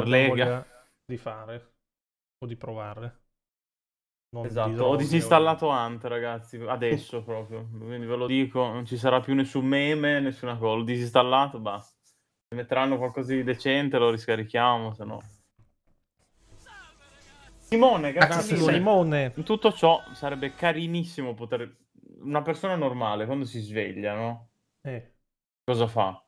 per Lega di fare o di provare. Non esatto, ho disinstallato Ant, ragazzi, adesso proprio. Quindi ve lo dico, non ci sarà più nessun meme, nessuna cosa. L'ho disinstallato, basta. Se metteranno qualcosa di decente lo riscarichiamo, se no... Simone, grazie mille. Simone. In tutto ciò sarebbe carinissimo poter... Una persona normale, quando si sveglia, no? Eh. Cosa fa?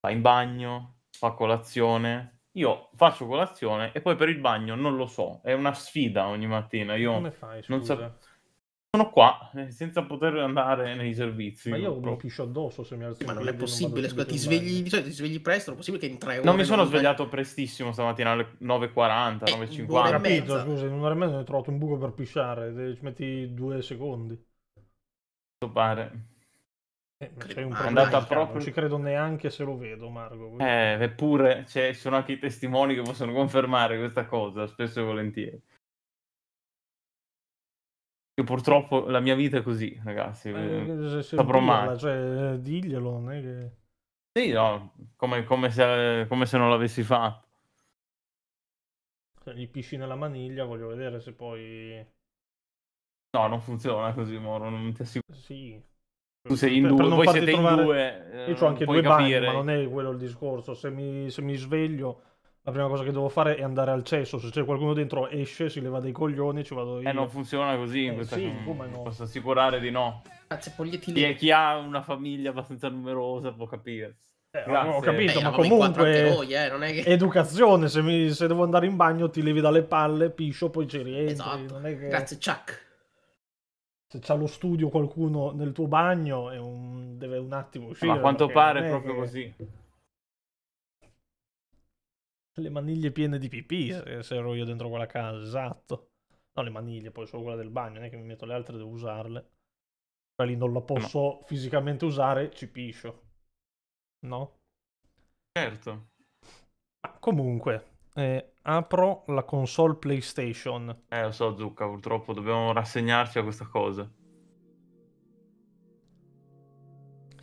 Va in bagno, fa colazione, io faccio colazione e poi per il bagno non lo so, è una sfida ogni mattina. Io Come fai, scusa? Non so... Sono qua eh, senza poter andare nei servizi. Ma io mi piscio addosso se mi alzo. Ma non è possibile, scusa, ti svegli, di solito ti svegli presto, non è possibile che in tre ore. Non mi sono non svegliato vai... prestissimo stamattina alle 9.40, eh, 9.50. Ho capito, scusa, in un'ora e mezza ho trovato un buco per pisciare, ci metti due secondi. Pare. Eh, c'è un problema, proprio... non ci credo neanche se lo vedo, Marco. Eh, eppure cioè, ci sono anche i testimoni che possono confermare questa cosa, spesso e volentieri. Io purtroppo la mia vita è così, ragazzi. Eh, se, saprò mai. Cioè, diglielo, non è che... Sì, no, come, come, se, come se non l'avessi fatto. Se gli pisci nella maniglia, voglio vedere se poi... No, non funziona così, Moro, non ti assicuro. Sì, tu sei in due, voi siete trovare... in due. Eh, Io ho anche due capire. bagni, ma non è quello il discorso. Se mi, se mi, sveglio, la prima cosa che devo fare è andare al cesso. Se c'è qualcuno dentro, esce, si leva dei coglioni, ci vado io. Eh, non funziona così. Eh, questa sì, come no. Posso assicurare di no. Grazie, poglietti chi, chi ha una famiglia abbastanza numerosa può capire. Eh, ho capito, eh, ma comunque noi, eh, che... educazione, se, mi, se, devo andare in bagno ti levi dalle palle, piscio, poi ci rientri. Esatto. Che... Grazie Chuck se c'ha lo studio qualcuno nel tuo bagno un... deve un attimo uscire. Ma a quanto pare è proprio che... così. Le maniglie piene di pipì se, se ero io dentro quella casa, esatto. No, le maniglie, poi solo quella del bagno, non è che mi metto le altre, devo usarle. Quella lì non la posso no. fisicamente usare, ci piscio. No? Certo. Ma comunque, eh, apro la console PlayStation. Eh, lo so, Zucca, purtroppo dobbiamo rassegnarci a questa cosa.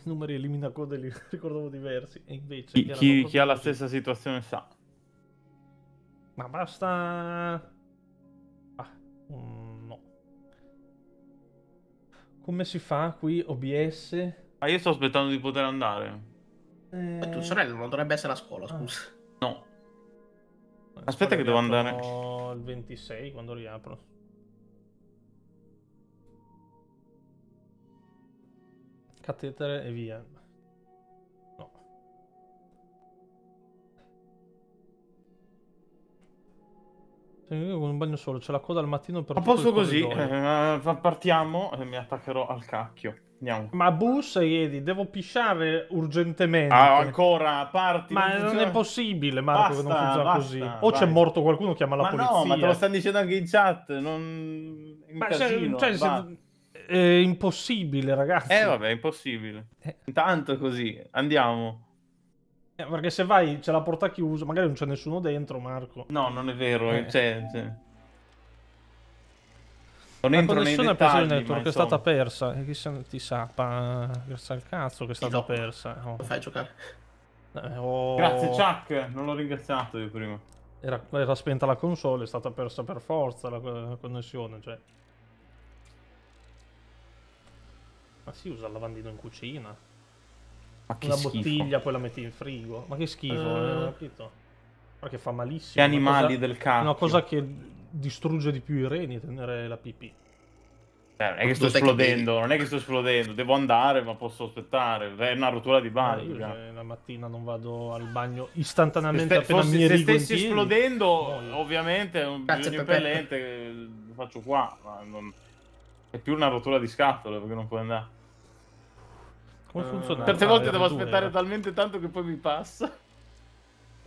Numeri elimina code li ricordavo diversi. E invece. Chi, chi, chi ha la stessa situazione sa. Ma basta. Ah, mm, no. Come si fa qui? OBS? Ah, io sto aspettando di poter andare. Eh... Ma tua sorella non dovrebbe essere a scuola, ah. scusa. Ah. No. Aspetta che devo andare. Il 26 quando riapro. Catetere e via. No. Con un bagno solo, c'è la coda al mattino per Ma posso così, eh, partiamo e mi attaccherò al cacchio. Andiamo. Ma bus, Edi, devo pisciare urgentemente. Ah, ancora, parti. Ma non, non è possibile, Marco, basta, che non funziona basta, così. O c'è morto qualcuno, chiama la ma polizia. No, ma te lo stanno dicendo anche in chat. Non... In ma casino, cioè, se... è impossibile, ragazzi. Eh, vabbè, è impossibile. Eh. Intanto è così, andiamo. Eh, perché se vai, c'è la porta chiusa, magari non c'è nessuno dentro, Marco. No, non è vero, eh. c'è, c'è. Non la entro nei dettagli, network è stata persa. E chi se ti sa? Pa... Grazie al cazzo che è stata persa. Oh. Lo fai giocare? Eh, oh... Grazie Chuck, non l'ho ringraziato io prima. Era, era, spenta la console, è stata persa per forza la, la connessione, cioè. Ma si usa il lavandino in cucina. Ma che Una schifo. bottiglia, poi la metti in frigo. Ma che schifo, uh... eh, capito? Perché fa malissimo. Che animali cosa, del cazzo. Una cosa che distrugge di più i reni tenere la pipì. Eh, non è che sto esplodendo, che non è che sto esplodendo, devo andare ma posso aspettare, è una rottura di bagno. No, io la mattina non vado al bagno istantaneamente se appena fossi, mi Se stessi esplodendo, no, ovviamente è un Grazie bisogno impellente lo faccio qua, ma non... è più una rottura di scatole perché non puoi andare. Come funziona? Certe volte devo aspettare talmente tanto che poi mi passa.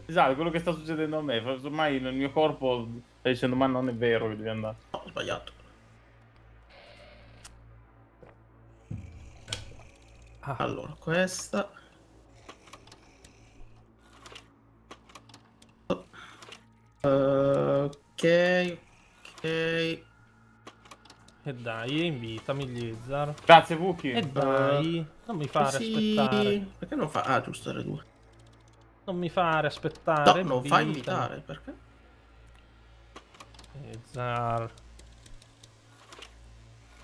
Esatto, quello che sta succedendo a me. Ormai nel mio corpo sta dicendo ma non è vero che devi andare. No, ho sbagliato. Ah. Allora, questa... Uh, ok, ok. E dai, invitami Lizzar. Grazie Vuki. E dai, non mi fare sì. aspettare. Perché non fa... Ah, giusto, R2. Non mi fare aspettare. No, non fa invitare, perché? Zar.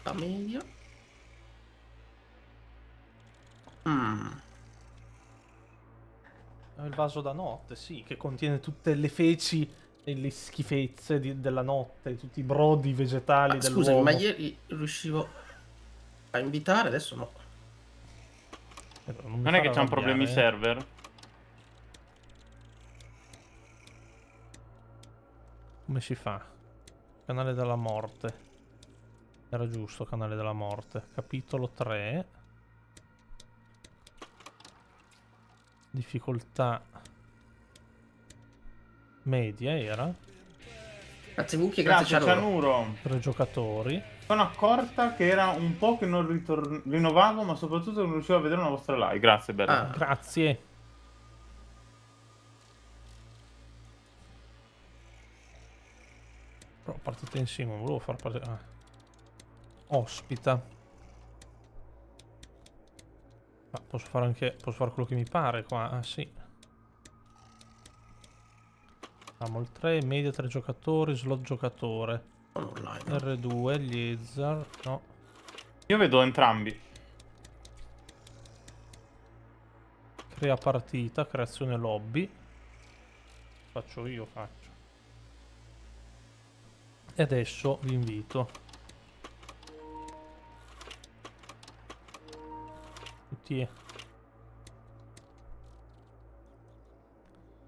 La media. Mm. Il vaso da notte, sì, che contiene tutte le feci e le schifezze di, della notte, tutti i brodi vegetali ah. Scusami, ma ieri riuscivo a invitare, adesso no. Eh, non, non è che c'è un problema di server? Come si fa? Canale della morte. Era giusto, canale della morte. Capitolo 3. Difficoltà media era. Grazie Mucchi e grazie, grazie Cianuro. Tre giocatori. Sono accorta che era un po' che non rinnovavo, ma soprattutto non riuscivo a vedere una vostra live. Grazie, Bella. Ah. Grazie. Partita insieme, volevo far partire... Ah. Ospita. Ah, posso fare anche... Posso fare quello che mi pare qua, ah sì. Facciamo il 3, media 3 giocatori, slot giocatore. Online. R2, Liezar, no. Io vedo entrambi. Crea partita, creazione lobby. Faccio io, faccio. E adesso vi invito. Tutti...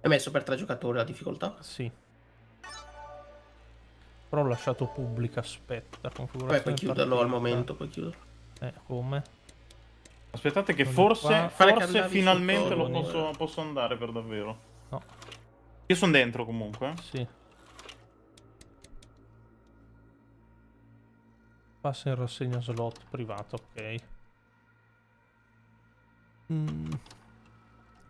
Hai messo per tre giocatori la difficoltà? Sì. Però ho lasciato pubblica, aspetta. Beh, puoi chiuderlo al momento, puoi chiuderlo. Eh, come? Aspettate che forse, forse finalmente lo posso, posso, andare per davvero. No. Io sono dentro comunque. Sì. Passa in rassegna slot privato, ok. Mm.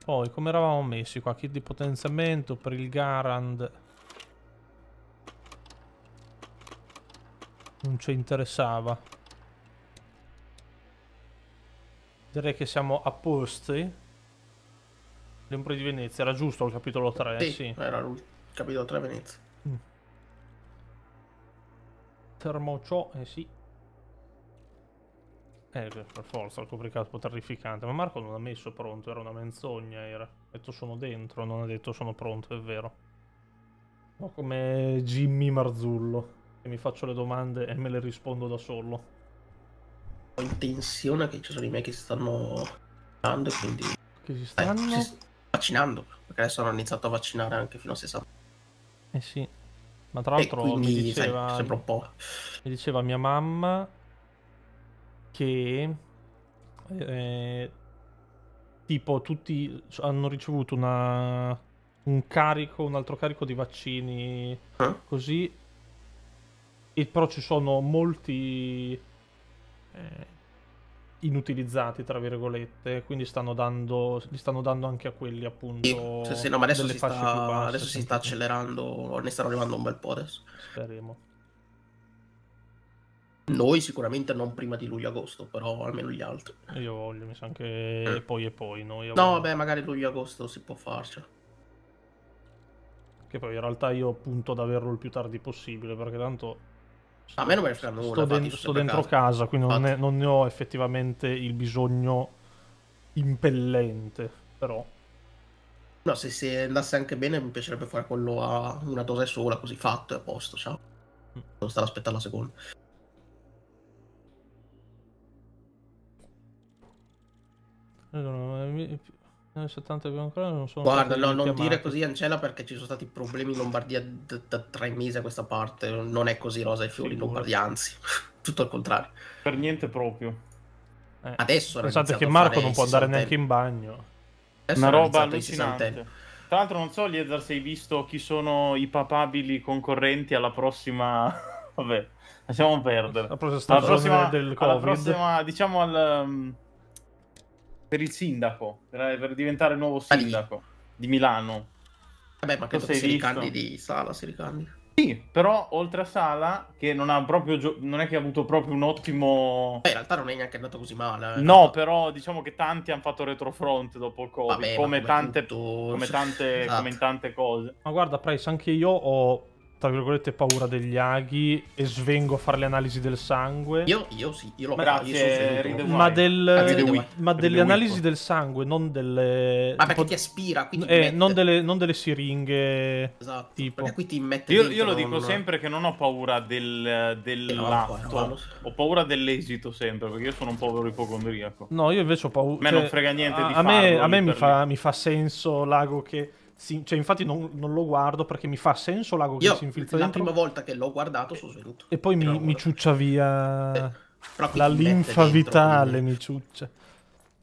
Poi, come eravamo messi qua? Kit di potenziamento per il Garand. Non ci interessava. Direi che siamo a posti. L'Empro di Venezia, era giusto il capitolo 3? Sì, sì. era il capitolo 3 Venezia. Mm. Termocio, eh sì. Eh, per forza, il copricato terrificante. Ma Marco non ha messo pronto, era una menzogna, era. Ha detto sono dentro, non ha detto sono pronto, è vero. No, come Jimmy Marzullo, che mi faccio le domande e me le rispondo da solo. Ho intenzione che ci sono i miei che si stanno vaccinando quindi... Che si stanno? Eh, si vaccinando, perché adesso hanno iniziato a vaccinare anche fino a 60. Eh sì. Ma tra l'altro mi diceva... Sai, un po'. Mi diceva mia mamma che eh, tipo tutti hanno ricevuto una, un carico, un altro carico di vaccini eh? così. E però ci sono molti eh, inutilizzati tra virgolette quindi stanno dando li stanno dando anche a quelli appunto sì, sì, no, ma adesso si sta, basse, adesso si sta accelerando ne stanno arrivando un bel po' adesso. Speriamo noi sicuramente non prima di luglio-agosto, però almeno gli altri. Io voglio, mi sa anche eh. poi e poi. Noi no, vabbè, magari luglio-agosto si può farci. Che poi in realtà io punto ad averlo il più tardi possibile, perché tanto... Sto, a me non me ne frega nulla. Sto, den sto dentro casa, casa quindi non, è, non, ne ho effettivamente il bisogno impellente, però... No, se, se andasse anche bene mi piacerebbe fare quello a una dose sola, così fatto e a posto, ciao. Mm. Non stare aspettando la seconda. Guarda, no, non dire così Ancella perché ci sono stati problemi in Lombardia da, da tre mesi a questa parte. Non è così rosa e fiori in Lombardia, anzi, tutto il contrario. Per niente proprio. Eh, Adesso pensate che Marco non può andare neanche in bagno. Adesso Una roba allucinante. Tra l'altro non so, Liezar, se hai visto chi sono i papabili concorrenti alla prossima... Vabbè, lasciamo perdere. La prossima, alla prossima, del Covid. Alla prossima, diciamo al... Um per il sindaco, per, per diventare il nuovo sindaco di Milano. Vabbè, ma che si ricandidi Sala, si ricandidi. Sì, però oltre a Sala, che non ha proprio gio- non è che ha avuto proprio un ottimo. Beh, in realtà non è neanche andato così male. eh. No, però diciamo che tanti hanno fatto retrofront dopo il Covid, Vabbè, ma come, tante, tutto- come, tante, Esatto. come in tante cose. Ma guarda, Price, anche io ho, tra virgolette, paura degli aghi e svengo a fare le analisi del sangue. Io, io sì, io lo Ma io grazie, ma del- Ah, Ride Ride ma Ride delle analisi del sangue, non delle... Tipo- perché ti aspira, quindi eh, non, delle, non delle siringhe... Esatto, tipo. perché qui ti mette Io, io lo dico un- sempre che non ho paura del, dell'atto, no, no, no. ho paura dell'esito sempre, perché io sono un povero ipocondriaco. No, io invece ho paura... A me non frega niente a, di a me, a me mi, fa, mi fa senso l'ago che... si- cioè, infatti non, non lo guardo perché mi fa senso l'ago che Io si infiltra la dentro prima volta che l'ho guardato sono svenuto. e poi mi, mi ciuccia via Eh, la linfa dentro, vitale, quindi- mi ciuccia.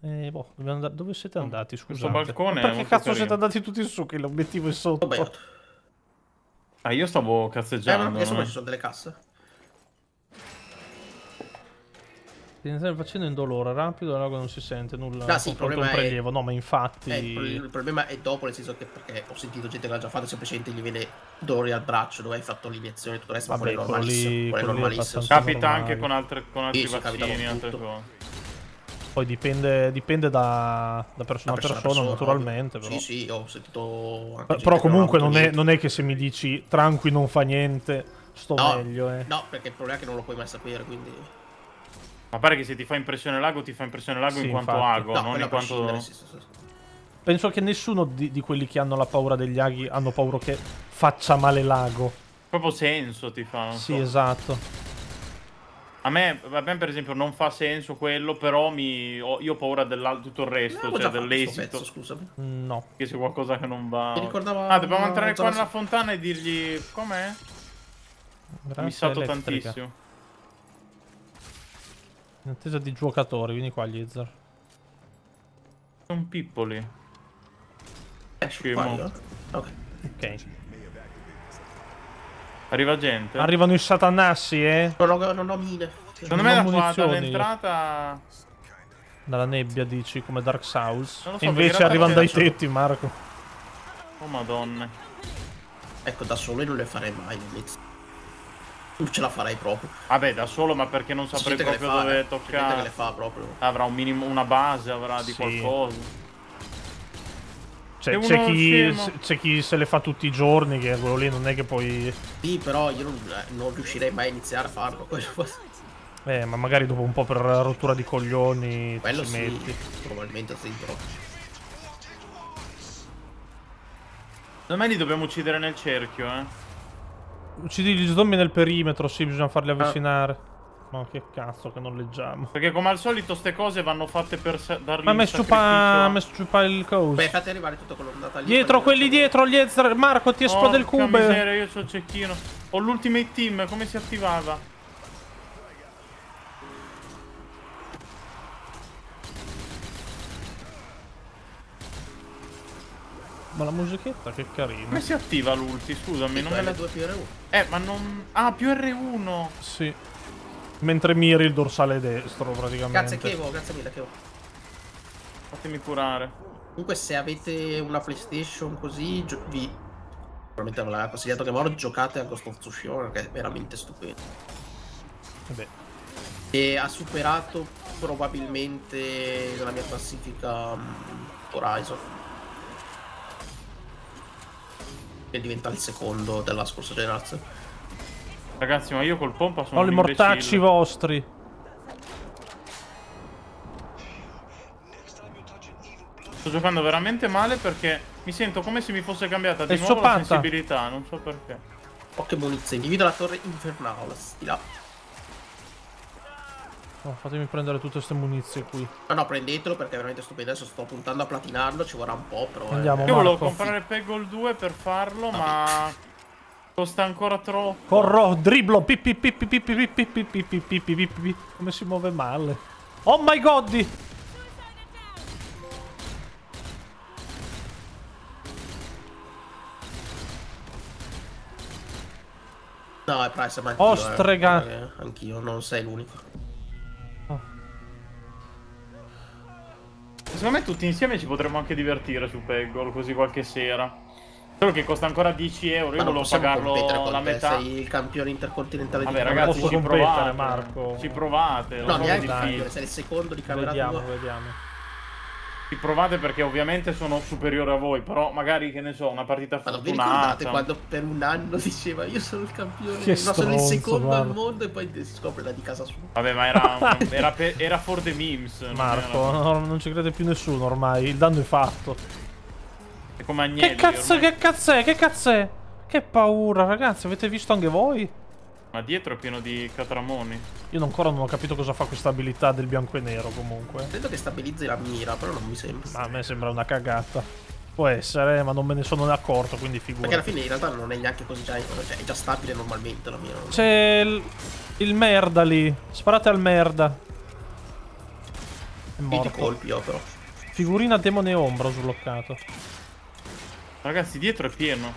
Eh, boh, andare- Dove siete andati? Questo Scusate. balcone Ma perché cazzo carino. siete andati tutti su? Che l'obiettivo è sotto. Vabbè, Ah, io stavo eh, cazzeggiando. no, adesso no? ci sono delle casse. Iniziare facendo indolore, rapido, l'ago non si sente nulla. Ah, sì, il problema un è- prelievo. No, ma infatti. Eh, il, pro- il problema è dopo, nel senso che perché ho sentito gente che l'ha già fatto, semplicemente gli viene dolore al braccio dove hai fatto l'iniezione e tutto il resto, ma Vabbè, quello è quello lì- normalissimo. Quello è è normalissimo. Capita normali. anche con, altre, con altri Sì, vaccini, con altre cose. Poi dipende, dipende da, da persona a persona, ovvio. naturalmente. Però, Sì, sì, ho sentito però non comunque avuto non è, non è che se mi dici tranqui non fa niente, sto No, meglio. Eh. No, perché il problema è che non lo puoi mai sapere, quindi... Ma pare che se ti fa impressione l'ago, ti fa impressione l'ago Sì, in quanto infatti. ago, No, non in quanto... sì, sì, sì. Penso che nessuno di, di quelli che hanno la paura degli aghi hanno paura che faccia male l'ago. Proprio senso ti fa, non Sì, so. esatto. A me, a me, per esempio non fa senso quello, però mi... ho- io ho paura di tutto il resto, Avevo cioè dell'esito. scusami. No. Che c'è qualcosa che non va... Mi ricordava- Ah, dobbiamo entrare qua nella fontana e dirgli... Com'è? Missato elettrica. tantissimo. In attesa di giocatori, vieni qua, Liezar. Sono pippoli. Eh, Scemo. qua io? Ok. Ok. Arriva gente? Arrivano i satanassi, eh? Non ho, non ho mine. Secondo me Non da qua dall'entrata... Dalla nebbia, dici, come Dark Souls. So, E Invece arrivano dai tetti, Marco. Oh madonna. Ecco, da solo io non le farei mai l'inizio. Non ce la farei proprio. Vabbè, da solo, ma perché non saprei proprio fa, dove eh. Gente che toccare. le fa proprio. Avrà un minimo, una base, avrà di Sì. qualcosa. C'è chi, chi se le fa tutti i giorni, che quello lì non è che poi... Sì, però io non, eh, non riuscirei mai a iniziare a farlo. Quello, Eh, ma magari dopo un po' per rottura di coglioni quello ci sì, metti. probabilmente sì, però. Secondo me li dobbiamo uccidere nel cerchio, eh. Uccidi gli zombie nel perimetro, sì, bisogna Ah. farli avvicinare. Ma che cazzo che non leggiamo. Perché come al solito ste cose vanno fatte per dargli Ma stupa, sacrificio. mi stupa il coso. Beh, fate arrivare tutto quello andata lì. Dietro, quelli dietro, dietro. Marco, ti esplode il Porca cube. miseria, io c'ho il cecchino. Ho l'ultimate team, come si attivava? Ma la musichetta, che carina. Come si attiva l'ulti? Scusami, Sì, non me la... L2 più R1. Eh, ma non... Ah, più R1. Sì. Mentre miri il dorsale destro, praticamente. Grazie Kevo, grazie mille Kevo. Fatemi curare. Comunque se avete una PlayStation così, vi... Probabilmente ve l'aveva consigliato che Moro giocate a Ghost of Tsushima perché è veramente stupendo. Vabbè. E ha superato probabilmente nella mia classifica mm, Horizon. E diventa il secondo della scorsa generazione. Ragazzi, ma io col pompa sono Ho i mortacci vostri. Sto giocando veramente male perché mi sento come se mi fosse cambiata di E nuovo la Sopanta? sensibilità, non so perché. Poche munizioni. Individua la torre infernale. Sti là. Oh, fatemi prendere tutte queste munizioni qui. No, no, prendetelo perché è veramente stupendo. Adesso sto puntando a platinarlo, ci vorrà un po', però... Andiamo, eh. Io volevo comprare Peggle 2 per farlo, ma... Costa ancora troppo. Corro, dribblo, pippi Come si muove male. Oh my god! No, è Price, ma anch'io. Oh, strega. Eh, anch'io, non sei l'unico. Oh. Secondo me tutti insieme ci potremmo anche divertire su Peggle, così qualche sera. Solo che costa ancora 10 euro. Io Ma non volevo pagarlo con la metà. Sei il campione intercontinentale Vabbè, di ragazzi, posso ci provate. Marco. Ci provate. lo No, neanche difficile. sei il secondo di camera Vediamo, tua. vediamo. Ci provate perché ovviamente sono superiore a voi. Però magari, che ne so, una partita Ma non vi ricordate fortunata. quando per un anno diceva io sono il campione, Che ma sono il stronzo, secondo guarda. al mondo e poi si scopre la di casa sua. Vabbè, ma era, era, pe- era for the memes. non Marco, era- no, non ci crede più nessuno ormai. Il danno è fatto. È come Agnelli. Che cazzo, ormai. che cazzo è? Che cazzo è? Che paura, ragazzi. Avete visto anche voi? Ma dietro è pieno di catramoni. Io ancora non ho capito cosa fa questa abilità del bianco e nero comunque. Credo che stabilizzi la mira, però non mi sembra. Ma a me sembra una cagata. Può essere, ma non me ne sono accorto, quindi Perché alla figurati. fine in realtà non è neanche così già, cioè è già stabile normalmente la mira. C'è il, il merda lì. Sparate al merda. È morto. colpi io però. Figurina demone ombra ho sbloccato. Ragazzi, dietro è pieno.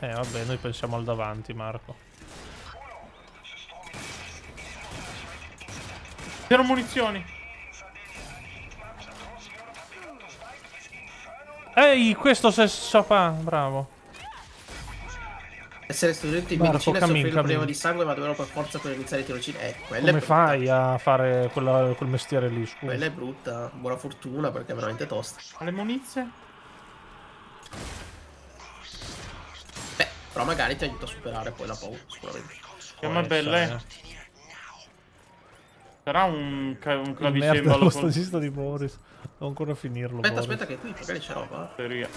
Eh vabbè, noi pensiamo al davanti, Marco. Zero munizioni. Ehi, questo se sapà, bravo. Essere studenti di Marco, medicina cammin, soffrire un problema di sangue ma dovevano per forza per iniziare i tirocini. Eh, Come fai a fare quella- quel mestiere lì, scusa? Quella è brutta. Buona fortuna perché è veramente tosta. Ma le munizie? Beh, però magari ti aiuta a superare poi la paura, sicuramente. Chiama Può belle. essere. Sarà un, ca- un clavicembalo con stagista di Boris. Devo ancora finirlo. Aspetta, Boris. aspetta che qui magari c'è roba. eh. batteria.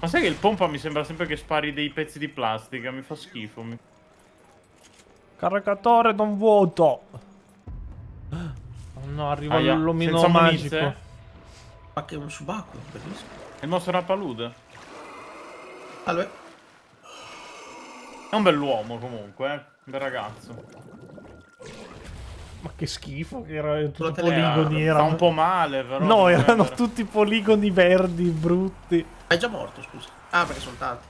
Ma sai che il pompa mi sembra sempre che spari dei pezzi di plastica? Mi fa schifo. mi- Caricatore non vuoto. Oh no, arriva Aia, l'omino magico. munizie? Ma che è un subacqueo, bellissimo. È il nostro Rapalude. Allora, È un bell'uomo comunque, eh. Un bel ragazzo. Ma che schifo, che era tutti Lo tele- poligoni. Fa un po' male, però. No, erano era- tutti poligoni verdi, brutti. è già morto, scusa. Ah, perché sono tanti.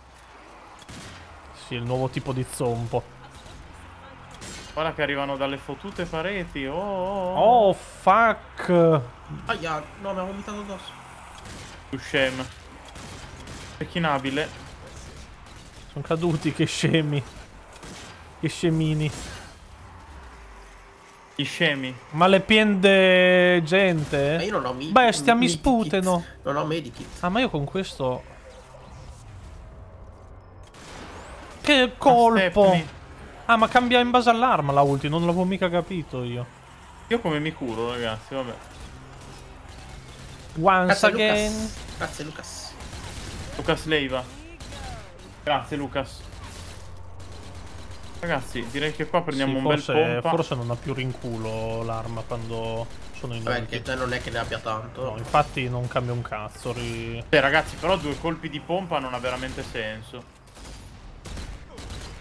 Sì, il nuovo tipo di zompo. Guarda che arrivano dalle fottute pareti. Oh, oh, oh. Oh, fuck. Aia, no, mi ha vomitato addosso. Tu scem. Pecchinabile. Sono caduti, che scemi. Che scemini. Gli scemi. Ma le piende gente? Ma io non ho mi- Bestia, mi medikit. sputano. Non ho medikit. Ah, ma io con questo... Che colpo! Ah, ma cambia in base all'arma la ulti, non l'avevo mica capito io. Io come mi curo, ragazzi, vabbè. Once Grazie again. Lucas. Grazie Lucas. Lucas Leiva. Grazie, Lucas. Ragazzi, direi che qua prendiamo Sì, un forse, bel pompa. forse non ha più rinculo l'arma quando sono in Vabbè, che già non è che ne abbia tanto. No, infatti non cambia un cazzo. ri- Beh, ragazzi, però due colpi di pompa non ha veramente senso.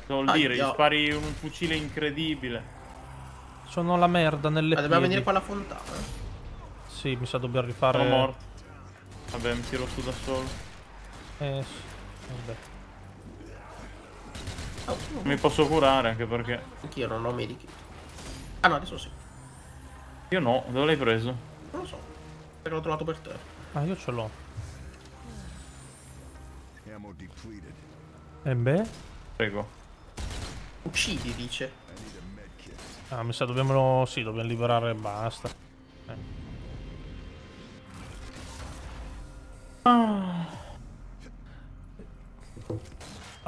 Vuol dire, gli spari un fucile incredibile. Sono la merda nelle Ma dobbiamo venire qua alla fontana. Sì, mi sa dobbiamo rifare... Sono morto. Vabbè, mi tiro su da solo. Eh, sì, vabbè. Oh, Non mi posso curare anche perché. Anch'io non ho medikit. Ah no, adesso sì. Io no, dove l'hai preso? Non lo so. Perché l'ho trovato per te. Ah, io ce l'ho. Ammo depleted. E beh? Prego. Uccidi, dice. Ah, mi sa dobbiamo... Sì, dobbiamo liberare e basta. Eh. Ah,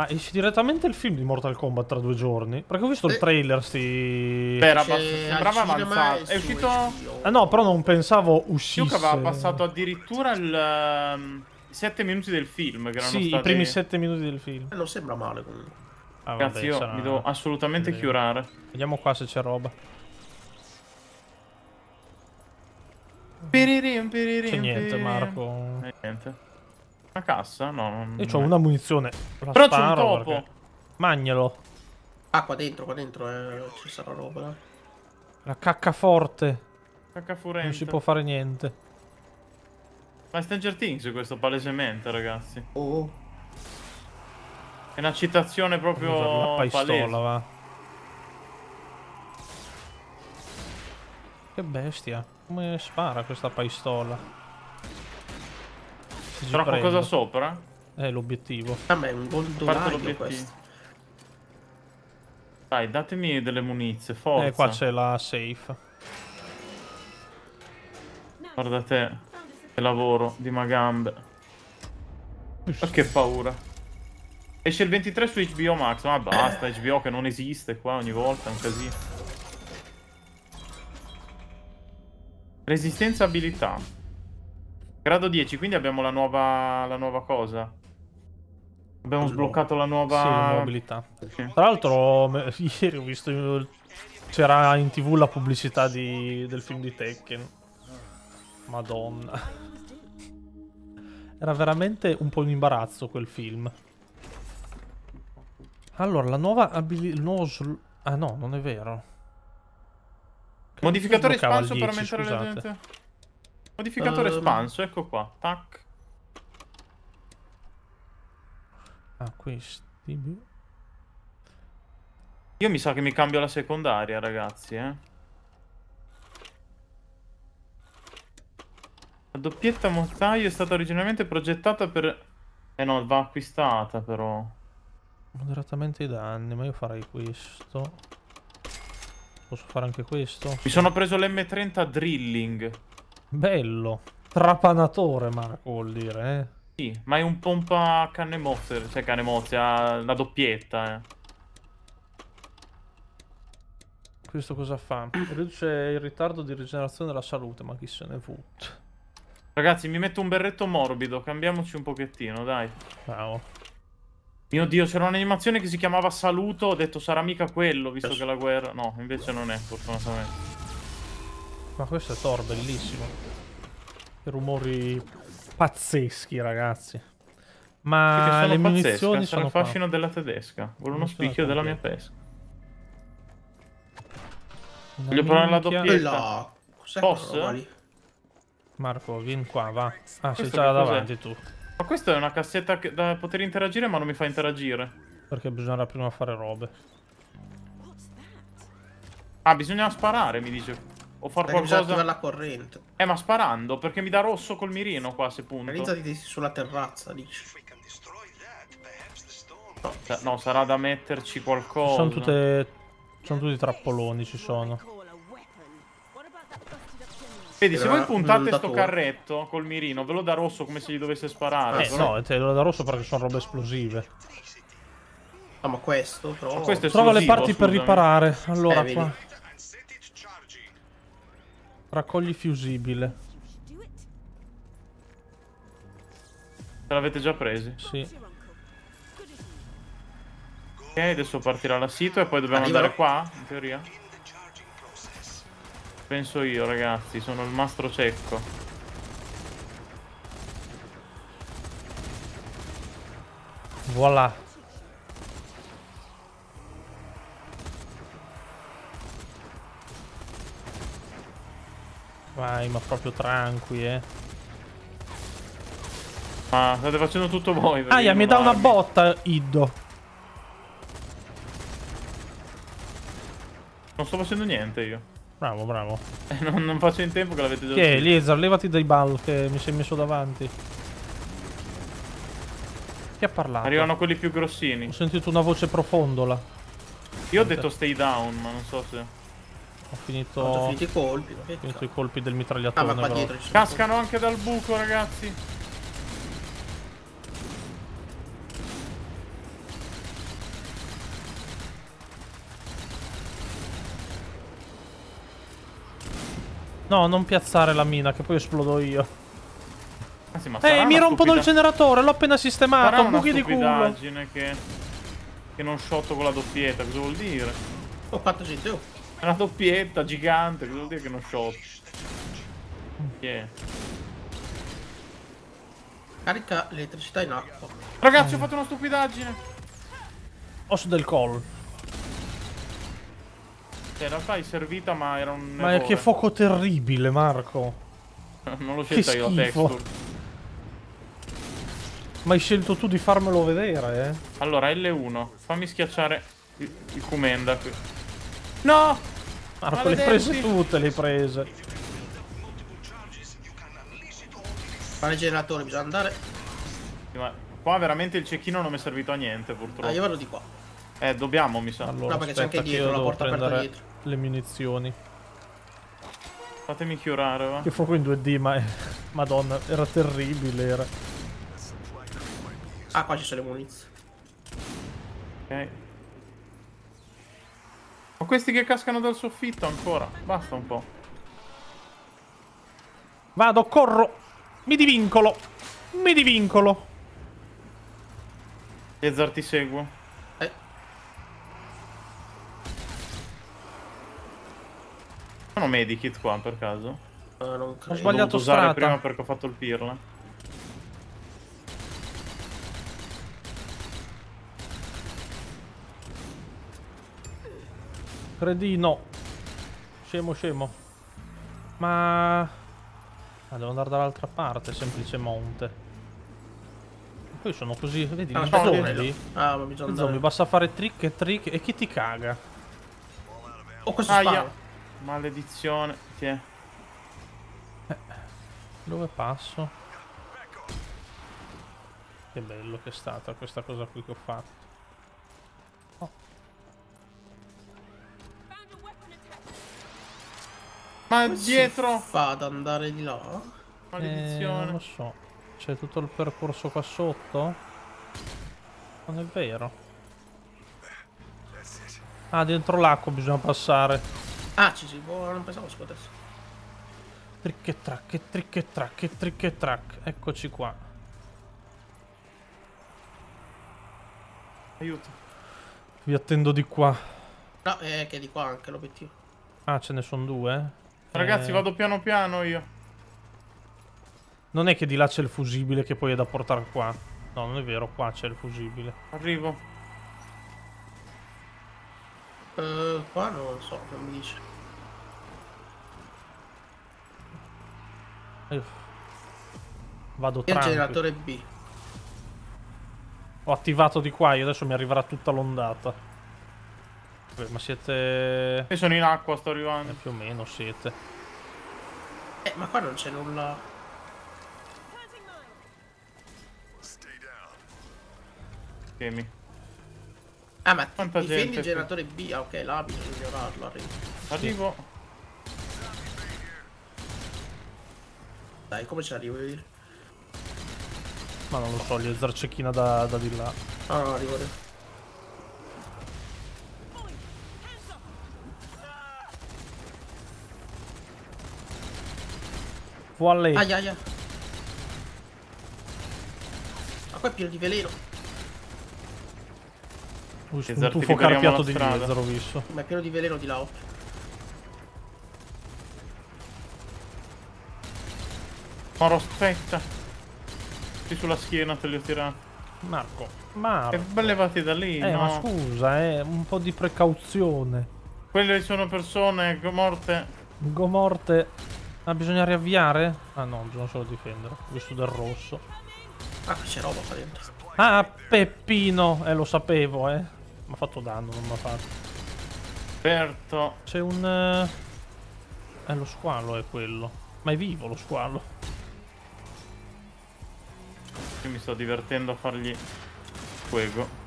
esce direttamente il film di Mortal Kombat tra due giorni? Perché ho visto il Eh. trailer, sti... Beh, era sembrava avanzato. È su uscito. Ah no, però non pensavo uscisse... Yuka aveva passato addirittura il. ehm, i 7 minuti del film. Che erano Sì, stati... i primi sette minuti del film. Eh, Non sembra male comunque. Ah, Ragazzi, io sarà- mi devo assolutamente Sì. curare. Vediamo qua se c'è roba. Piririm, piririm, C'è niente. Marco. Eh, niente. Una cassa? No. non- Io ho una munizione. La Però c'è un topo. perché- Magnalo. Ah, qua dentro, qua dentro eh, ci sarà roba. La cacca forte. Cacca Non furente. si può fare niente. Ma è Stranger Things questo palesemente, ragazzi. Oh, È una citazione proprio la pistola, palese. va. Che bestia. Come spara questa pistola? C'era qualcosa sopra? È l'obiettivo. Ah, ma è un goldolaio questo. Dai, datemi delle munizie, forza. Eh, qua c'è la safe. Guarda te, che lavoro di Magambe. Ma che paura. Esce il 23 su HBO Max, ma basta, HBO che non esiste qua ogni volta, è un casino. Resistenza abilità. Grado 10, quindi abbiamo la nuova, la nuova cosa. Abbiamo Allora. sbloccato la nuova... Sì, nuova abilità. Sì. Tra l'altro, ieri ho visto. il- C'era in tv la pubblicità di- del film di Tekken. Madonna. Era veramente un po' in imbarazzo quel film. Allora, la nuova abilità. Il nuovo. Ah, no, non è vero. Modificatore espanso per 10, aumentare le scusate. Modificatore Ehm. espanso, ecco qua. Tac. Ah, questi. Io mi sa che mi cambio la secondaria, ragazzi, eh. La doppietta mortaio è stata originariamente progettata per... Eh no, va acquistata però. Moderatamente i danni, ma io farei questo. Posso fare anche questo? Mi sono preso l'M30 Drilling. Bello. Trapanatore, Marco, vuol dire, eh. Sì, ma è un pompa canne mozze, cioè canne mozze, ha la doppietta, eh. Questo cosa fa? Riduce il ritardo di rigenerazione della salute, ma chi se ne fout. Ragazzi, mi metto un berretto morbido, cambiamoci un pochettino, dai. Bravo. Mio Dio, c'era un'animazione che si chiamava Saluto, ho detto sarà mica quello, visto che la guerra... No, invece non è, fortunatamente. Ma questo è Thor, bellissimo. Che rumori pazzeschi, ragazzi. Ma le sono pazzesca, munizioni sarà sono il qua. fascino della tedesca. Vuole uno spicchio della mia pesca. Una Voglio provare la doppietta. Lì? Marco, vieni qua, va. Ah, sei già davanti tu. Ma questa è una cassetta che- da poter interagire, ma non mi fa interagire. Perché bisognerà prima fare robe. Ah, bisogna sparare, mi dice. O far bisogna qualcosa. la corrente. Eh, ma sparando, perché mi dà rosso col mirino qua, se punto. Realizzati sulla terrazza, dici. No, no, sarà da metterci qualcosa. Sono tutte. Sono tutti trappoloni, ci sono. Vedi, se voi puntate un sto carretto col mirino, ve lo da rosso come se gli dovesse sparare. Eh, no, te lo da rosso perché sono robe esplosive. Ah, ma questo, però... Ma questo è Trova le parti per scusami. riparare. Allora, Eh, vedi. qua. Raccogli fusibile. Ce l'avete già presi? Sì. Ok, adesso partirà la sito e poi dobbiamo Arrivano. andare qua, in teoria. Penso io, ragazzi, sono il mastro cecco. Voilà. Vai, ma proprio tranqui, eh. Ma state facendo tutto voi. Aia, mi dà una botta, Iddo. Non sto facendo niente io. Bravo, bravo. Eh, non, non faccio in tempo che l'avete già Che. Eliezer, levati dai ball che mi sei messo davanti. Chi ha parlato? Arrivano quelli più grossini. Ho sentito una voce profondola. Io ho detto stay down, ma non so se... Ho finito, Ho ho finito i colpi. finito i colpi del Ah, mitragliatore. ma qua però. dietro ci sono... Cascano anche dal buco, ragazzi. No, non piazzare la mina che poi esplodo io. Ah, sì, ma sarà Eh, mi rompono il stupida- generatore, l'ho appena Sarà sistemato, una buchi di culo. stupidaggine che... Che non shotto con la doppietta, cosa vuol dire? Ho fatto sì, tu. È una doppietta gigante, cosa vuol dire che non shotto? Yeah. Carica l'elettricità in acqua. Ragazzi, ho fatto una stupidaggine. Osso del col. Cioè, in realtà è servita, ma era un... Ma è errore. che fuoco terribile, Marco. non l'ho che scelta io la schifo. texture. Ma hai scelto tu di farmelo vedere, eh? Allora, L1. Fammi schiacciare il, il Kumenda qui. No! Marco, le hai prese tutte, le hai prese. Fare generatore, bisogna andare. Ma qua veramente il cecchino non mi è servito a niente, purtroppo. Ah, io vado di qua. Eh, dobbiamo, mi sa. Allora, No, perché c'è anche che dietro, io la porta aperta dietro. le munizioni. Fatemi curare, va. Che fuoco in 2D, ma... Madonna, era terribile, era. Ah, qua ci sono le munizioni. Ok. Ma questi che cascano dal soffitto ancora. Basta un po'. Vado, corro! Mi divincolo! Mi divincolo! Ezar ti seguo. Eh, Sono medikit qua per caso. eh, non Ho sbagliato usare strata. prima perché ho fatto il pirla. Credino. Scemo, scemo. Ma... Ah, devo andare dall'altra parte, semplice monte. Poi sono così, vedi, Ah, aspetta, zombie. Ah, ma bisogna zombie, andare. basta fare trick e trick e chi ti caga? Oh, questo Aia. sparo. Maledizione. Ti è. Dove passo? Che bello che è stata questa cosa qui che ho fatto. Ma Come si dietro! Fa ad andare di là. Eh, non Maledizione. lo so. C'è tutto il percorso qua sotto? Non è vero. Ah, dentro l'acqua bisogna passare. Ah, ci si può. Non pensavo su adesso. Trick e track, e trick e track, e trick e track. Eccoci qua. Aiuto. Vi attendo di qua. No, è che è di qua anche l'obiettivo. Ah, ce ne sono due? Ragazzi, Eh, vado piano piano io. Non è che di là c'è il fusibile che poi è da portare qua. No, non è vero, qua c'è il fusibile. Arrivo. Eh, qua non lo so, non mi dice. Eh, Vado Io il tranquillo. generatore B. Ho attivato di qua, io adesso mi arriverà tutta l'ondata. Ma siete... Io sono in acqua, sto eh, arrivando. più o meno siete. Eh, ma qua non c'è nulla. Stay down. Temi. Ah, ma Quanta difendi gente il generatore B. Ah, ok, là bisogna ignorarlo. Arrivo. Arrivo. Dai, come ci arrivo io? Ma non lo so, gli zarcecchina da, da di là. Ah, no, arrivo. arrivo. Volley. Aia, aia. Ma qua è pieno di veleno. Che un liberiamo carpiato la di strada. mezzo, l'ho visto. Ma è pieno di veleno di là. Moro, aspetta. Qui sulla schiena te li ho tirati. Marco, Marco. E levati da lì, Eh, no? ma scusa, eh, un po' di precauzione. Quelle sono persone go- morte. Ah, bisogna riavviare? Ah no, bisogna solo difendere. Visto del rosso. Ah, c'è roba qua dentro. Ah, Peppino! Eh, lo sapevo, eh. Mi ha fatto danno, non mi ha fatto. Aperto. C'è un... eh, Eh, lo squalo è quello. Ma è vivo lo squalo. Io mi sto divertendo a fargli fuego.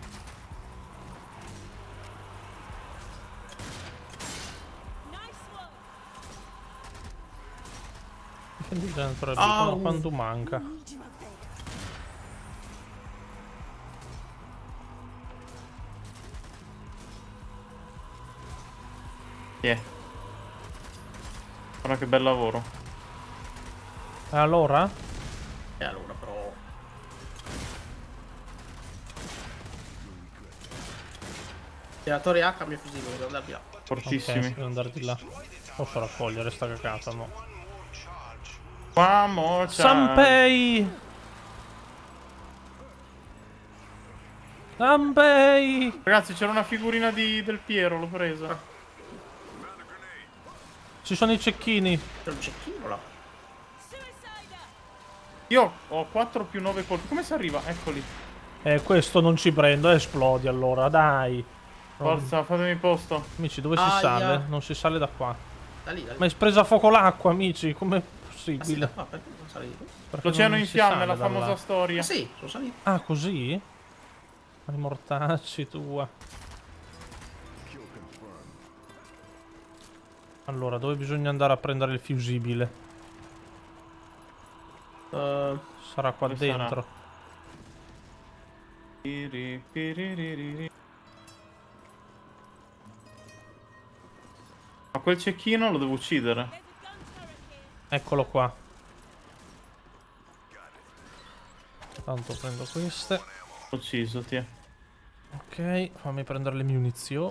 Generatore Au. oh. quando manca. Yeah. Guarda che bel lavoro. E allora? E allora, però. Generatore A cambia fusibile, devo andare. Ok, Fortissimi. devo andare di là. Posso raccogliere sta cagata, no. Vamo, ciao. Sanpei! Sanpei! Ragazzi, c'era una figurina di, del Piero, l'ho presa. Ci sono i cecchini. C'è un cecchino là. Io ho 4 più 9 colpi. Come si arriva? Eccoli. Eh, questo non ci prendo, esplodi allora, dai. Forza, fatemi posto. Amici, dove si Aia. sale? Non si sale da qua. Da lì, da lì. Ma hai preso a fuoco l'acqua, amici, come possibile? Ah, perché non salito? Perché L'oceano in fiamme, la famosa là. storia. Ah sì, sono salito. Ah, così? Ma i mortacci tua. Allora, dove bisogna andare a prendere il fusibile? Eh, Sarà qua sarà? dentro. Piriririri. Ma quel cecchino lo devo uccidere. Eccolo qua. Tanto prendo queste. L'ho ucciso, ti. Ok, fammi prendere le munizioni.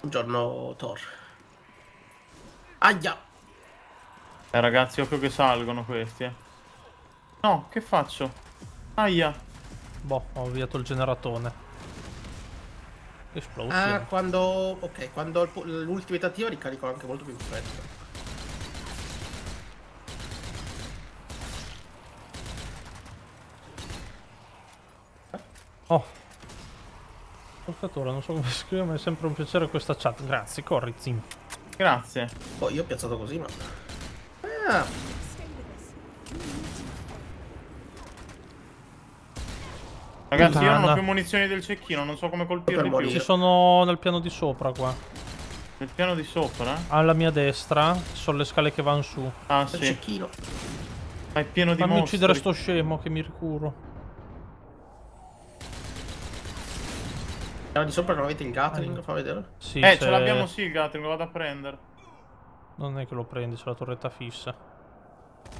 buongiorno Thor. Aia! Eh ragazzi, occhio che salgono questi, eh. No, che faccio? Aia. Boh, ho avviato il generatone. Esplosione. Ah, quando... Ok, quando l'ultima tentativa ricarico anche molto più in fretta. Oh. Portatore, non so come si scrive, ma è sempre un piacere questa chat. Grazie, corri, Zim. Grazie. Oh, io ho piazzato così, ma... Ah, Ragazzi, io non ho Puttana. più munizioni del cecchino, non so come colpirli più. Ci sono nel piano di sopra qua. Nel piano di sopra? Alla mia destra sono le scale che vanno su. Ah, il sì. cecchino. Ma è pieno di Fammi mostri. uccidere sto scemo che mi ricuro. Era di sopra non avete il Gatling, fa vedere. Sì, Eh, ce l'abbiamo sì il Gatling, lo vado a prendere. Non è che lo prendi, c'è la torretta fissa.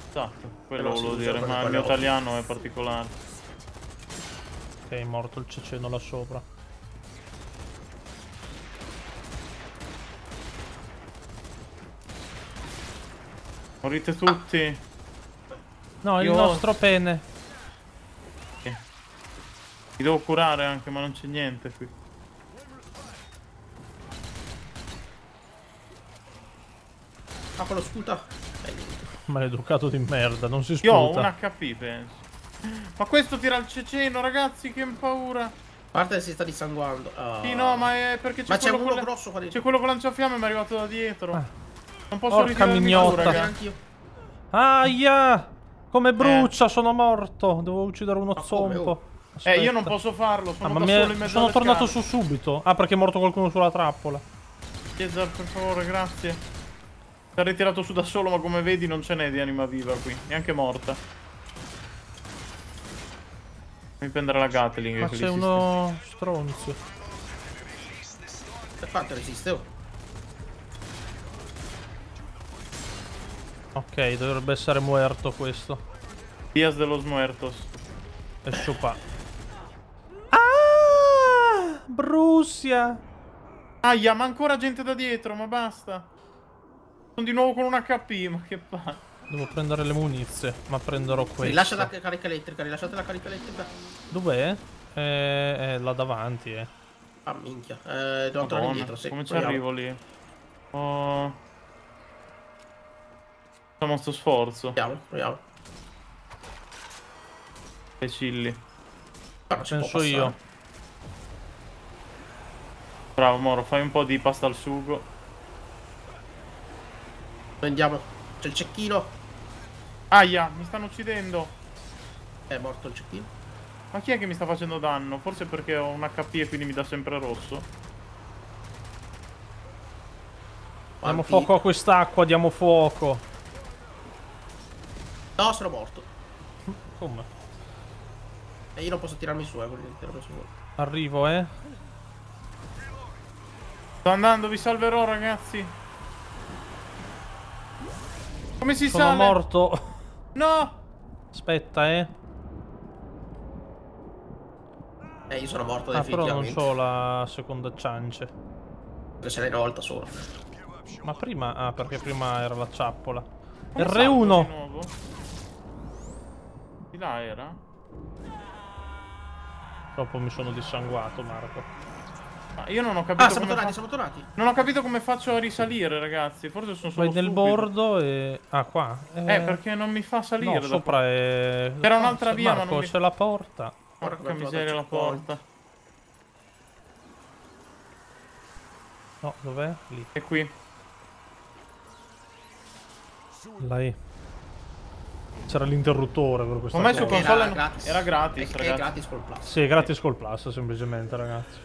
Esatto, quello Però volevo dire, ma il mio italiano è particolare. Ok, è morto il ceceno là sopra. Morite tutti. No, il Io- nostro pene. Mi devo curare anche, ma non c'è niente qui. Ah, quello sputa. Eh. Maleducato di merda, non si Io ho un sputa. HP, penso. Ma questo tira il ceceno, ragazzi, che paura. A parte si sta dissanguando. Ah. Sì, no, ma è perché c'è Ma c'è quello le- grosso qua dentro. C'è quello con lanciafiamme, mi è arrivato da dietro. Ah. Non posso Porca ritirarmi mignotta. Vieni raga. anch'io. Aia! Come brucia, sono morto. Devo uccidere uno Ma come, zompo. oh? Eh, io non Aspetta. posso farlo, Ah, sono ma da mi solo è- in mezzo sono tornato scale. su subito. Ah, perché è morto qualcuno sulla trappola. Chiesa, per favore, grazie. Si è ritirato su da solo, ma come vedi non ce n'è di anima viva qui. Neanche morta. Fammi prendere la Gatling. Ma c'è uno stronzio. Per quanto resiste? Oh. Ok, dovrebbe essere muerto questo. Dias de los Muertos. E sciupa. Ah! Brussia! Aia, ma ancora gente da dietro, ma basta. Sono di nuovo con un HP, ma che fa? Devo prendere le munizie, ma prenderò questo. Rilascia la carica elettrica, rilasciate la carica elettrica. Dov'è? Eh, è là davanti, eh. Ah, minchia. Eh, devo tornare indietro, sì. come ci arrivo lì? Oh... Facciamo sto sforzo. Proviamo, proviamo. Imbecilli. Ah, si può Penso io. Bravo Moro, fai un po' di pasta al sugo. Prendiamo. C'è il cecchino. Aia, mi stanno uccidendo. È morto il cecchino. Ma chi è che mi sta facendo danno? Forse perché ho un HP e quindi mi dà sempre rosso. Diamo fuoco a quest'acqua, diamo fuoco. No, sono morto. Come? E io non posso tirarmi su, eh, quindi tirarmi su. Arrivo, eh. Sto andando, vi salverò ragazzi. Come si Sono sale? morto. No! Aspetta, eh. Eh, io sono morto Ah, però non so la seconda chance. Ce l'hai una volta sola. Ma prima... Ah, perché prima era la ciappola. Come salgo R1. Di nuovo? Di là era? Dopo mi sono dissanguato, Marco. Ma io non ho capito Ah, siamo come tornati, fa- siamo tornati. Non ho capito come faccio a risalire, ragazzi. Forse sono solo Vai nel stupido. bordo e... Ah, qua. Eh, perché non mi fa salire. No, sopra è... C'era un'altra Ah, via, ma Marco, non mi- c'è la porta. Porca miseria la porta. No, dov'è? Lì. È qui. Dai. C'era l'interruttore per questa Con me su console Era gratis. era gratis, È, è ragazzi. gratis col plus. Sì, è gratis col plus, semplicemente, ragazzi.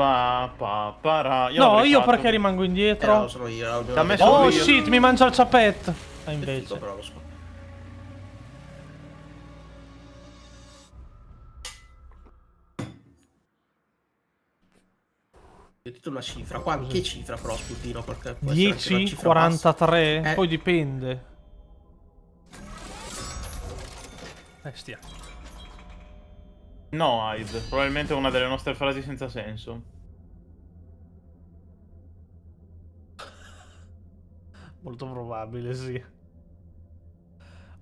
Pa, pa, para. Io no, io fatto. perché rimango Eh, no, indietro? sono io. Da me Oh sono shit, mi mangia il ciapet. Ah, Figo, invece. però lo so. Io dito una cifra. Qua, che cifra però, una 10, cifra bassa. 43, Eh. poi dipende. Eh, stia. No, Hyde. Probabilmente una delle nostre frasi senza senso. Molto probabile, sì.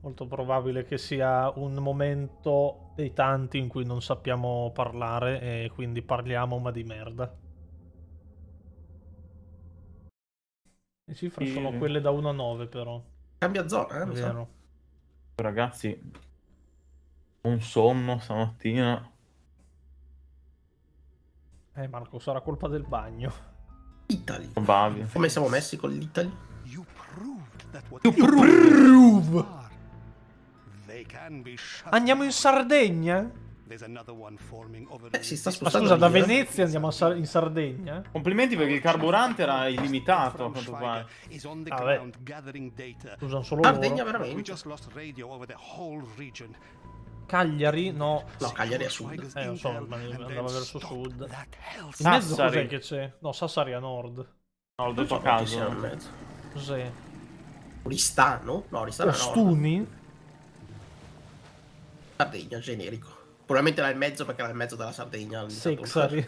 Molto probabile che sia un momento dei tanti in cui non sappiamo parlare e quindi parliamo ma di merda. Le cifre Sì. sono quelle da 1 a 9 però, Cambia zona, eh, vero. Ragazzi, un sonno stamattina. Eh Marco, sarà colpa del bagno. Italy. Probabile. Come siamo messi con l'Italy? You proved that what You prove. are, they can be shut Andiamo in Sardegna? Eh, si sta Ma spostando scusa, da. Venezia andiamo a Sa- in Sardegna? Complimenti perché il carburante era illimitato a quanto pare. Ah, data. Usano solo Sardegna veramente? Cagliari? No. No, Cagliari a sud. Eh, lo so, andava verso sud. In mezzo Sassari. cos'è che c'è? No, Sassari a nord. No, l'ho detto a caso. in mezzo. Cos'è? Oristano? No, Oristano è a nord. Ostuni? Sardegna, generico. Probabilmente era in mezzo perché era in mezzo della Sardegna. Sexari?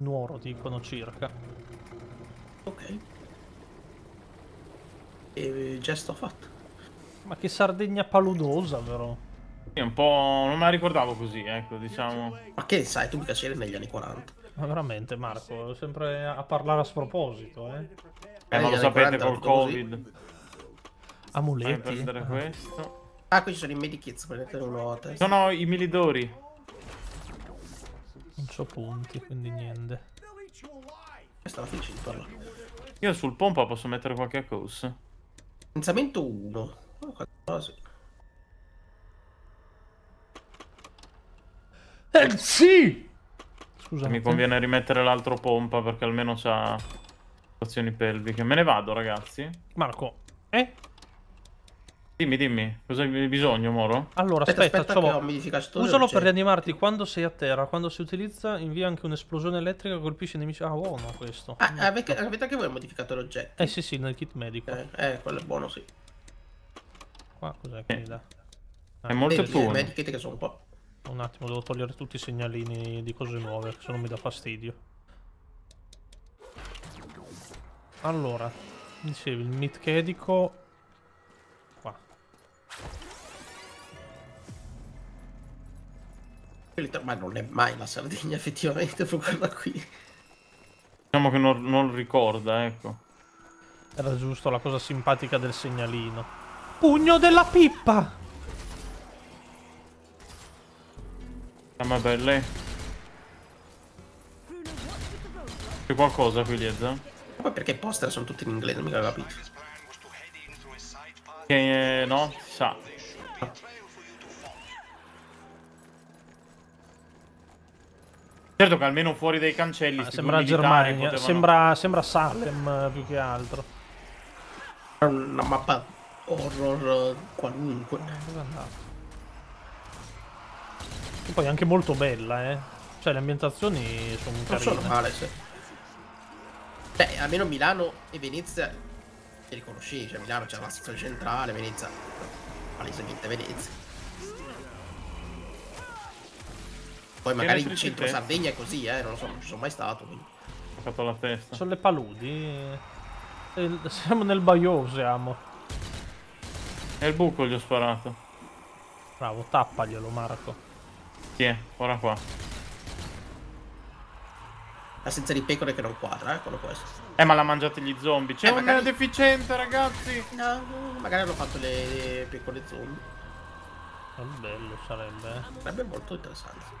Nuoro dicono circa. Ok. E gesto fatto. Ma che Sardegna paludosa però. Sì, un po'. Non me la ricordavo così, ecco, diciamo. Ma che sai, tu mica c'eri negli anni 40. Ma veramente Marco, sempre a parlare a sproposito, eh. Eh, ma negli lo sapete 40 col. Covid. Amuletti. perdere Ah. questo. Ah, qui ci sono i medikits, prendete uno a testa. Sono i milidori. Non c'ho punti, quindi niente. Questa è la fece di parlare. Io sul pompa posso mettere qualche cosa. Pensamento 1. Oh, sì. Eh sì! Scusate. Mi conviene rimettere l'altro pompa perché almeno c'ha azioni pelviche. Me ne vado, ragazzi. Marco, eh? Dimmi, dimmi, cosa hai bisogno, Moro? Allora, Aspetta, aspetta, aspetta. Usalo per rianimarti quando sei a terra. Quando si utilizza, invia anche un'esplosione elettrica che colpisce i nemici. Ah, buono questo. Ah, avete, avete anche voi il modificatore oggetto? Eh sì, sì, nel kit medico. Eh, eh, quello è buono, sì. Qua cos'è che mi dà? È molto medikit che sono qua. Un attimo, devo togliere tutti i segnalini di cose nuove, se no mi dà fastidio. Allora, dicevi, il mit medico... Ma non è mai la Sardegna, effettivamente, per quella qui. Diciamo che non, non ricorda, ecco. Era giusto la cosa simpatica del segnalino. Pugno della pippa! Chiama belle. C'è qualcosa qui, Liezza? Poi perché i poster sono tutti in inglese, mica ho capito. Che eh, no, si sa. Certo che almeno fuori dai cancelli. Ah, sembra Germania, potevano- sembra, sembra Salem eh, più che altro. È una mappa horror eh, qualunque. Dove è andato? E poi è anche molto bella, eh. Cioè, le ambientazioni sono Non carine. sono male, sì. Cioè, almeno Milano e Venezia li riconosci. Cioè, Milano c'è la stazione centrale, Venezia. Palesemente Venezia. Poi magari in centro Sardegna è così, eh. Non lo so, non ci sono mai stato. Quindi. Ho fatto la testa. Sono le paludi. Eh, Siamo nel Baio, siamo. E il buco gli ho sparato. Bravo, tappaglielo, Marco. Chi è? Ora qua. L'assenza di pecore che non quadra, eh, quello può essere. Eh, ma l'ha mangiato gli zombie. C'è Eh, un magari- deficiente, ragazzi. No, magari hanno fatto le, le piccole zombie. È bello sarebbe. eh. Sarebbe molto interessante.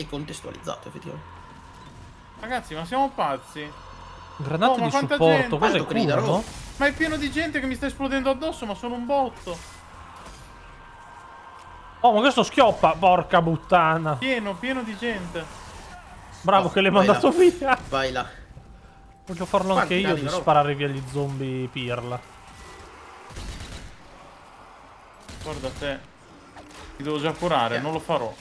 E contestualizzato, effettivamente. Ragazzi, ma siamo pazzi. Granate Oh, ma di quanta supporto, gente! cos'è gridano? curano? Ma è pieno di gente che mi sta esplodendo addosso, ma sono un botto. Oh, ma questo schioppa, porca puttana. Pieno, pieno di gente. Bravo Oh, che l'hai vai là. mandato via. Vai là. Voglio farlo Quanti anche io di sparare via gli zombie pirla. Guarda te. Ti devo già curare, Eh. non lo farò.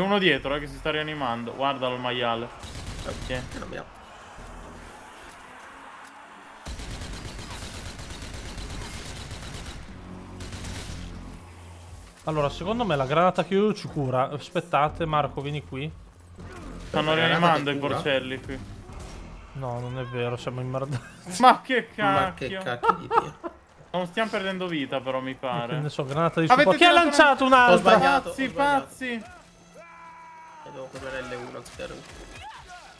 C'è uno dietro eh, che si sta rianimando. Guardalo il maiale. Ok. Che non mi ha- Allora, secondo me la granata che io ci cura. Aspettate, Marco, vieni qui. Stanno rianimando i porcelli qui. No, non è vero, siamo immerdati. Ma che Ma che cacchio. cacchio di Dio. Non stiamo perdendo vita però mi Che pare. ne so, granata di Avete supporto. Chi ha lanciato un'altra? Pazzi, pazzi. Devo premere L1 anziché R1.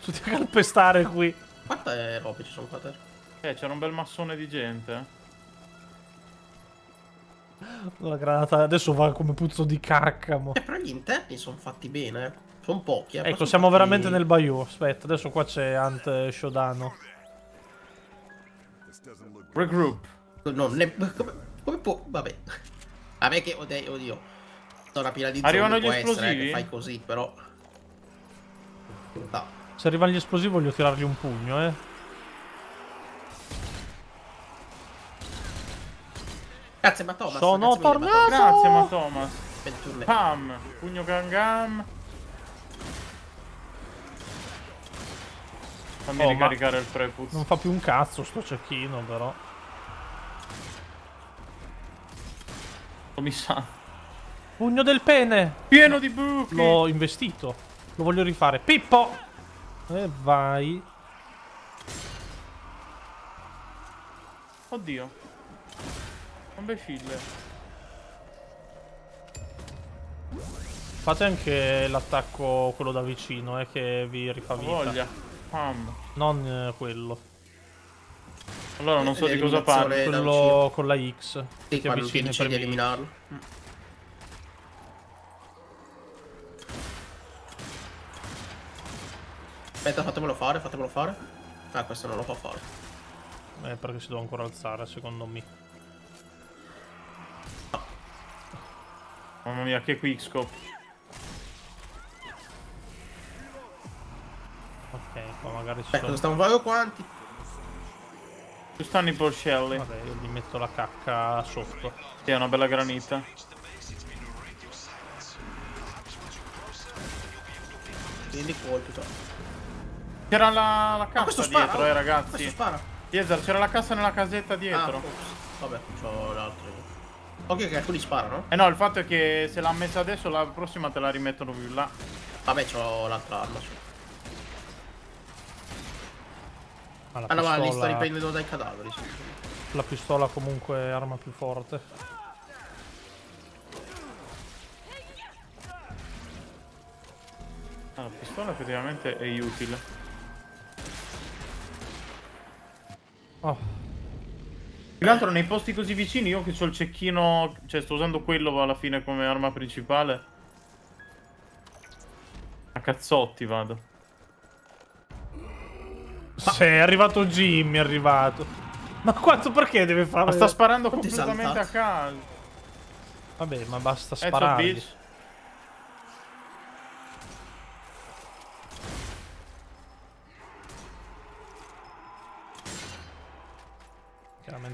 Tutti a calpestare qui. Quante robe ci sono qua te? Eh, c'era un bel massone di gente. eh. La granata adesso va come puzzo di cacca. mo. Eh, però gli interni sono fatti bene. eh. Sono pochi, eh. Ecco, siamo fatti- veramente nel bayou. Aspetta, adesso qua c'è Ant Shodano. Regroup. No, ne- come, come può... Vabbè. Vabbè che... Oddio, oddio. Sono una pila di Arrivano gli può essere, eh, esplosivi? che fai così, però... No. Se arrivano gli esplosivi voglio tirargli un pugno, eh. Grazie, ma Thomas. Sono grazie mille, ma tornato! Thomas. Grazie, ma Thomas. Venturne. Pam. Pugno gangam. Fammi Oh, ricaricare il prepuz. Non fa più un cazzo sto cecchino, però. Mi sa. Pugno del pene! Pieno di buchi. L'ho investito. Lo voglio rifare. Pippo! E vai. Oddio. Imbecille. Fate anche l'attacco quello da vicino, eh, che vi rifà vita. voglia. Pam. Non eh, quello. Allora non so di cosa parli. Quello con la X. Sì, che quando ti avvicini per di me. Aspetta, fatemelo fare, fatemelo fare. Ah, questo non lo può fare. Eh, perché si deve ancora alzare, secondo me. Mamma mia, che quickscope. Ok, qua magari ci Beh, sono... stiamo facendo quanti? Ci stanno i porcelli. Vabbè, io gli metto la cacca sotto. Sì, è una bella granita. Quindi colpi qua. C'era la, la Ah, cassa spara! dietro, eh, oh, ragazzi. Questo spara! Yezer, c'era la cassa nella casetta Ah, dietro. ops. Vabbè, c'ho l'altro. Ok, che alcuni sparano. Eh no, il fatto è che se l'ha messa adesso, la prossima te la rimettono più là. Vabbè, c'ho l'altra arma. Ah, la Ah no, ma li pistola- riprendendo dai cadaveri. sì. La pistola comunque è arma più forte. Ah, la pistola effettivamente è utile. Oh, Più che altro nei posti così vicini, io che ho il cecchino, cioè sto usando quello alla fine come arma principale. A cazzotti vado. se è arrivato Jimmy, è arrivato. Ma quanto perché deve fare? Ma sta sparando Quanti completamente a caso. Vabbè, ma basta up, sparare.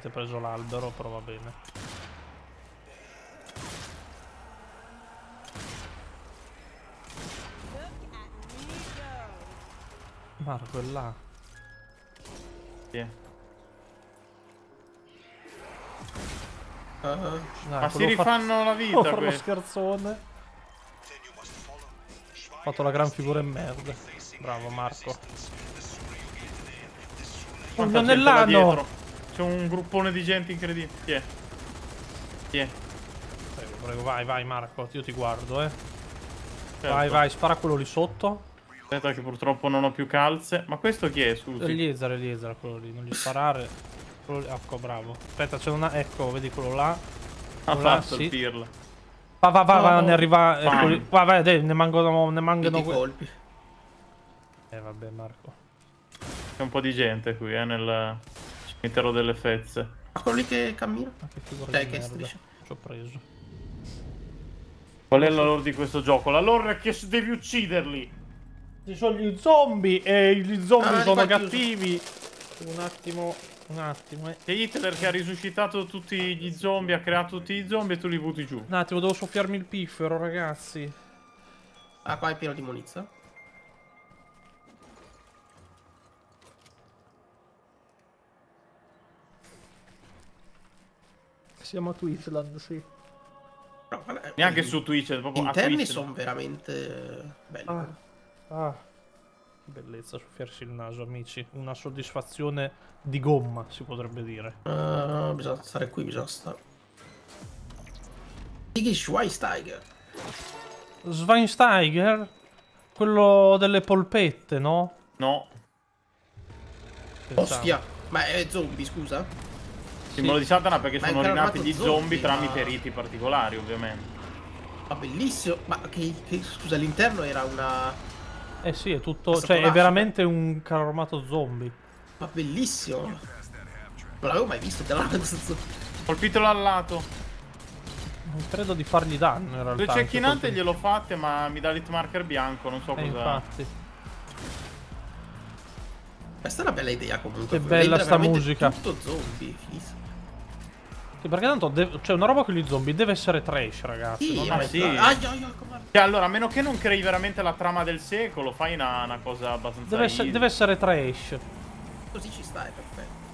Chiaramente preso l'albero, però va bene. Marco è là. Sì. Ah, Dai, Ma si quello fa- rifanno la vita fare lo scherzone. Ho fatto la gran figura in merda. Bravo Marco. Là nell'anno! C'è un gruppone di gente incredibile. Chi è? Chi è? prego, vai, vai Marco, io ti guardo, eh. Certo. Vai, vai, spara quello lì sotto. Aspetta che purtroppo non ho più calze. Ma questo chi è, scusi? Eliezer, Eliezer, quello lì, non gli sparare. Quello lì- Ecco, bravo. Aspetta, c'è una... Ecco, vedi quello là. Ha quello là, fatto sì. il pirla. Va, va, va, va, No. ne arriva... Ecco lì. Va, vai, dai, ne mangiano... Ne i que- colpi. Eh, vabbè, Marco. C'è un po' di gente qui, eh, nel cimitero delle fezze. Ma quello lì che cammina? Ma che figura Cioè, che striscia. Ci ho preso. Qual è la lore di questo gioco? La lore è che devi ucciderli. Ci sono gli zombie e gli zombie Ah, sono è chiuso. cattivi. Un attimo, un attimo, eh. C'è Hitler che ha risuscitato tutti gli zombie, ha creato tutti i zombie e tu li butti giù. Un attimo, devo soffiarmi il piffero, ragazzi. Ah, qua è pieno di munizia. Siamo a Twitchland, sì. Però, guarda, Neanche su Twitch, è proprio a interni sono veramente belli. Ah. Ah. Bellezza soffiarsi il naso, amici. Una soddisfazione di gomma, si potrebbe dire. Ah, bisogna stare qui, bisogna stare. Iggy Schweinsteiger. Schweinsteiger? Quello delle polpette, no? No, Pensavo. Ostia. Ma è zombie, scusa? Simbolo di Satana perché Ma è sono rinati gli zombie, zombie tramite ma- riti particolari, ovviamente. Ma bellissimo. Ma che, che- scusa, all'interno era una. Eh sì, è tutto... Questo Cioè, è veramente un carro armato zombie. Ma bellissimo. Non l'avevo mai visto. Colpitelo al lato. Non credo di fargli danno, in realtà. Le cecchinate gliel'ho fatte, ma mi dà l'hit marker bianco, non so Eh, cosa. infatti. Questa è una bella idea comunque. Che bella sta musica. Tutto zombie. fighissimo. Sì, perché tanto cioè una roba con gli zombie deve essere trash, ragazzi. Sì, non sì. Ai, ai, ai, Cioè, allora, a meno che non crei veramente la trama del secolo, fai una, una cosa abbastanza. Deve, essere, easy. deve essere trash. Così ci sta, è perfetto.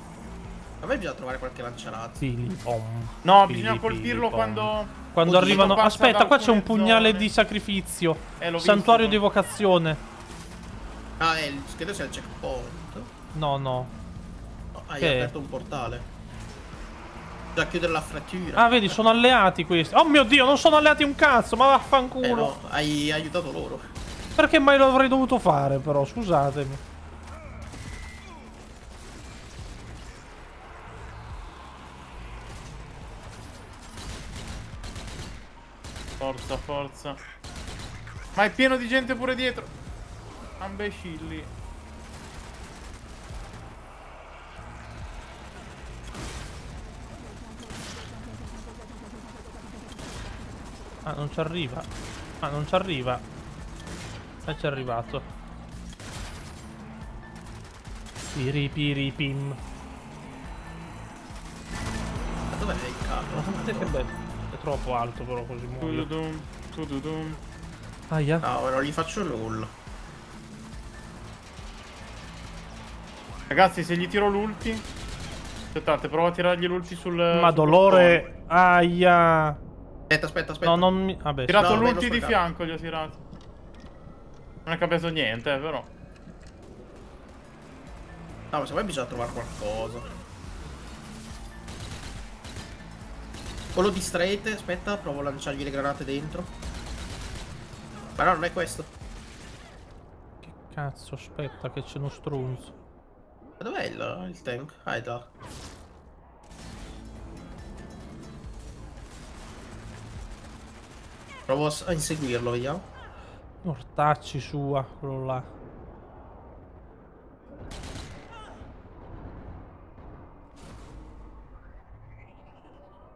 A me bisogna trovare qualche lanciarazzo. Pili, pom. No, Pili, bisogna pili, colpirlo pom. quando. Quando arrivano... Aspetta, qua c'è un pugnale zone. di sacrificio. Eh, visto, Santuario no? di evocazione. Ah, è il, credo sia il checkpoint. No, no. No, hai Che aperto un portale. Bisogna chiudere la frattura. Ah, vedi, sono alleati questi. Oh mio dio, non sono alleati un cazzo, ma Eh vaffanculo. no, hai aiutato loro. Perché mai lo avrei dovuto fare, però? Scusatemi. Forza, forza. Ma è pieno di gente pure dietro. Ambecilli. Ah, non ci arriva. Ah, non ci arriva. E ci è arrivato. Piri piri pim. Ma dov'è il carro? Guardate che bello. È troppo alto però così muoio. Tududum. Aia. No, non gli faccio nulla. Ragazzi, se gli tiro l'ulti. Aspettate, prova a tirargli l'ulti sul. Ma sul dolore. Aia. Aspetta, aspetta, aspetta. No, non mi... Vabbè. Tirato No, l'ulti di fianco, gli ho tirato. Non è cambiato niente, eh, però. No, ma secondo me bisogna trovare qualcosa. O lo distraete, aspetta, provo a lanciargli le granate dentro. Ma no, non è questo. Che cazzo, aspetta che c'è uno strunzo. Ma dov'è il, il tank? Ah, è là. Provo a, inseguirlo, vediamo. Ortacci sua, quello là.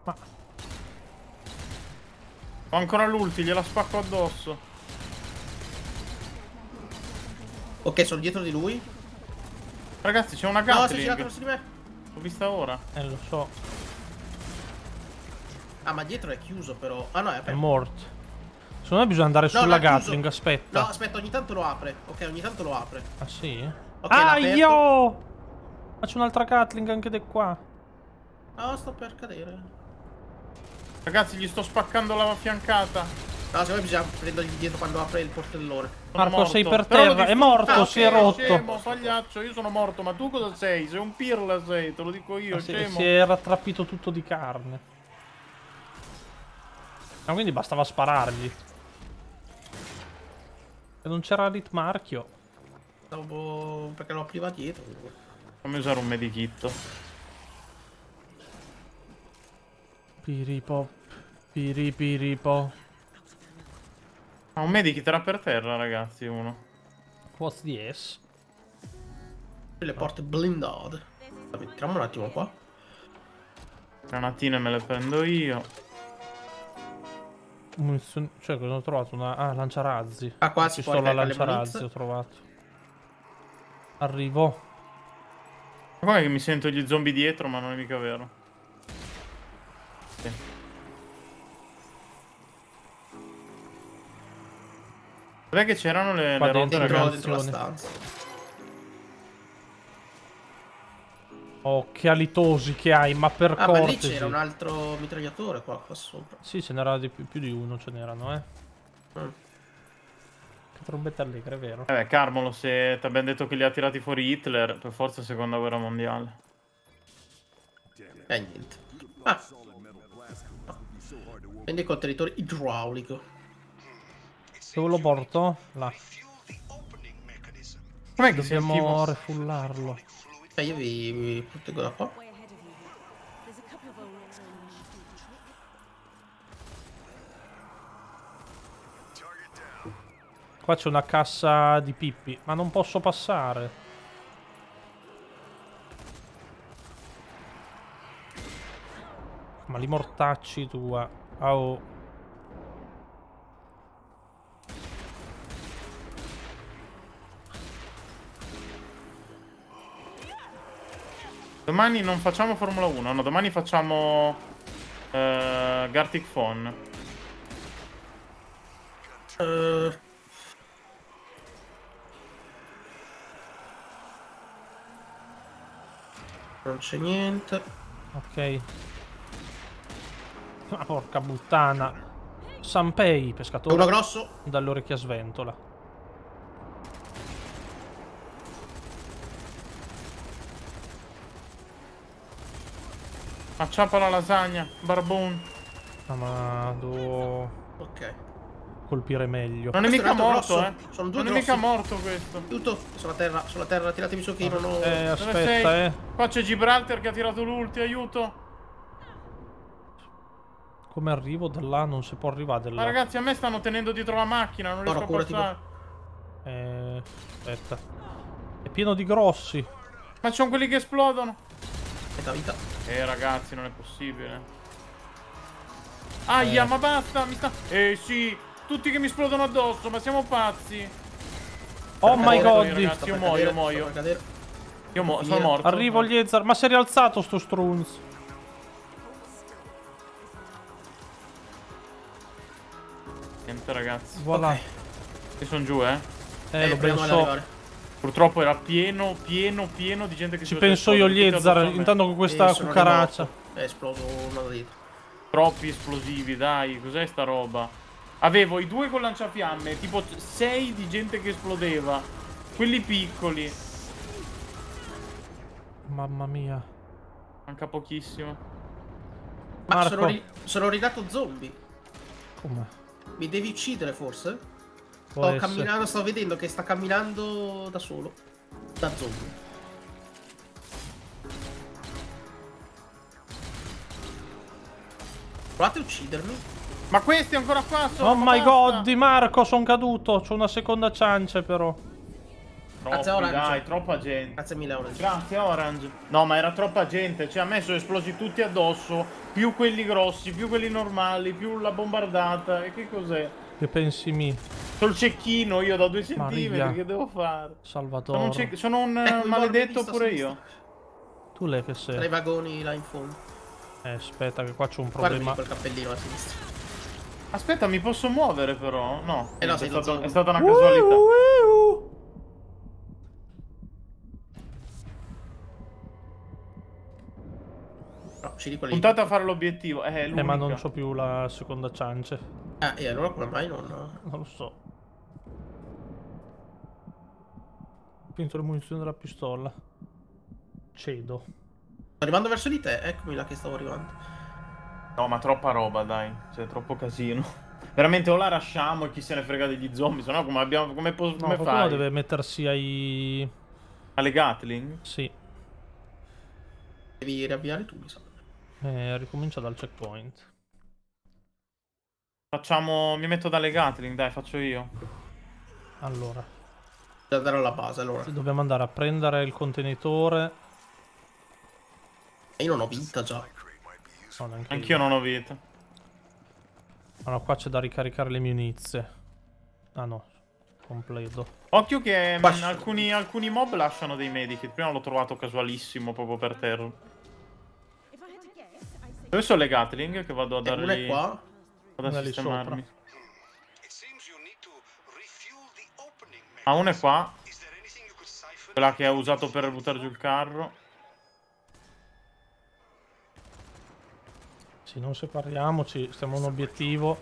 Ma Ho ancora l'ulti, gliela spacco addosso. Ok, sono dietro di lui. Ragazzi, c'è una No, si è girato Gatling. verso di me. L'ho vista ora. eh, lo so, Ah, ma dietro è chiuso però. Ah no, è è aperto. morto. Secondo me bisogna andare No, sulla l'ha chiuso. Gatling, aspetta. No, aspetta, ogni tanto lo apre. Ok, ogni tanto lo apre. Ah sì? Ok, l'ha ah, io! Ma c'è un'altra Gatling anche di qua. No, sto per cadere. Ragazzi, gli sto spaccando la fiancata. No, secondo me bisogna prendergli dietro quando apre il portellone. Sono Marco, morto. sei per terra. È morto, Ah, si è rotto. Scemo, pagliaccio, io sono morto, ma tu cosa sei? Sei un pirla sei, te lo dico io, Ah, si, si è rattrappito tutto di carne. Ah, quindi bastava sparargli. E non c'era l'hit marchio. Stavo... perché l'ho apriva dietro. Fammi usare un medikit. Piripo. Piripiripo. Ma un medikit era per terra, ragazzi, uno. What's this? Le porte blindate. Mettiamo un attimo qua. Granatine me le prendo io. Munizioni- Cioè, cosa ho trovato? Una... Ah, lanciarazzi. Ah, qua si può le lanciarazzi ho trovato. Arrivo. Ma com'è che mi sento gli zombie dietro, ma non è mica vero? Sì. Dov'è che c'erano le, Qua le robe, la munizioni. stanza. Oh, che alitosi che hai, ma per Ah, ma lì cortesi. c'era un altro mitragliatore qua, qua sopra. Sì, ce n'era di più, più di uno, ce n'erano, eh. Mm. Che trombetta allegra, è vero. Eh beh, Carmolo, se ti abbiamo detto che li ha tirati fuori Hitler, per forza seconda guerra mondiale. Eh, niente. Ah. Quindi contenitore idraulico. Dove lo porto? Là. Com'è che Dobbiamo sentivo? refullarlo. Eh, io vi, vi proteggo da qua. Qua c'è una cassa di Pippi, ma non posso passare. Ma li mortacci tua. Oh. Domani non facciamo Formula 1, no, domani facciamo eh, Gartic Phone. Eh, non c'è niente. Ok. Ma porca puttana. Sanpei, pescatore. Uno grosso. Dall'orecchia sventola. Acciappa la lasagna, barbone. Ah, ma devo Ok. colpire meglio. Non è Questo mica è morto, grosso. eh. Sono due non è mica grossi. morto questo. Tutto sulla terra, sulla terra, tiratemi su che io non ho... Eh, Dove aspetta, sei? eh. Qua c'è Gibraltar che ha tirato l'ulti, aiuto. Come arrivo da là? Non si può arrivare da Ma là. ragazzi, a me stanno tenendo dietro la macchina, non riesco Guarda, a passare. Eh, aspetta. È pieno di grossi. Ma ci sono quelli che esplodono. Metà vita. Eh, ragazzi, non è possibile. Aia, Eh. ma basta, mi sta... Eh, sì, tutti che mi esplodono addosso, ma siamo pazzi. Oh my per cadere, god. ragazzi. sta io muoio, cadere, muoio. Io mo- sono morto. Arrivo gli Ezar. Ma si è rialzato sto strunz. Niente, ragazzi. Voilà. Ok. Io sono giù, eh. Eh, Eh, lo penso. arrivare. Purtroppo era pieno, pieno, pieno di gente che Ci si penso io me. Intanto con questa Eh, cucaraccia. È esploso uno da dietro. Troppi esplosivi, dai, cos'è sta roba? Avevo i due con lanciafiamme, tipo 6 di gente che esplodeva. Quelli piccoli. Mamma mia. Manca pochissimo. Ma Marco. sono, ri- sono rinato zombie. Come? Mi devi uccidere forse? Può Sto essere. camminando, sto vedendo che sta camminando da solo. Da zombie. Provate a uccidermi. Ma questi ancora qua sono. Oh my basta. god, Di Marco, sono caduto. C'ho una seconda chance però. Troppi, Grazie, Orange. dai, troppa gente. Grazie mille, Orange. Grazie Orange. No, ma era troppa gente. Cioè, a me sono esplosi tutti addosso. Più quelli grossi, più quelli normali, più la bombardata. E che cos'è? Che pensi mi? Sul cecchino io da due Maria. centimetri. Che devo fare? Sono un, Salvatore. cec- sono un eh, il maledetto pure io. Tu lei che Tra i sei? vagoni là in fondo. Eh, aspetta che qua c'è un Guardami problema. quel cappellino a sinistra. Aspetta, mi posso muovere però? No. Eh no, è, sei stato- è stata una casualità. No, scegli quelli. Puntate a fare l'obiettivo. Eh, Eh, ma non c'ho più la seconda chance. Ah, e allora come mai non... Non lo so. Pinto le munizioni della pistola. Cedo. Sto arrivando verso di te, eccomi là che stavo arrivando. No, ma troppa roba, dai. Cioè, troppo casino. Veramente o la rasciamo e chi se ne frega degli zombie, se no come abbiamo... come, pos- No, come fai? deve mettersi ai... Alle Gatling? Sì, Devi riavviare tu, mi sa. eh, ricomincia dal checkpoint. Facciamo... mi metto dalle Gatling, dai, faccio io. Allora, Devo andare alla base, allora. dobbiamo andare a prendere il contenitore. E io non ho vita già. No, Anch'io non ho vita. Allora, qua c'è da ricaricare le munizie. Ah no, completo. Occhio che mm, Qua- alcuni, alcuni mob lasciano dei medikit. Prima l'ho trovato casualissimo proprio per terra. Dove sono le Gatling che vado a E una è dargli... qua. Vado a sistemarmi. Ah, una è qua. Quella che ha usato per buttare giù il carro. Sì, non separiamoci, stiamo a un obiettivo.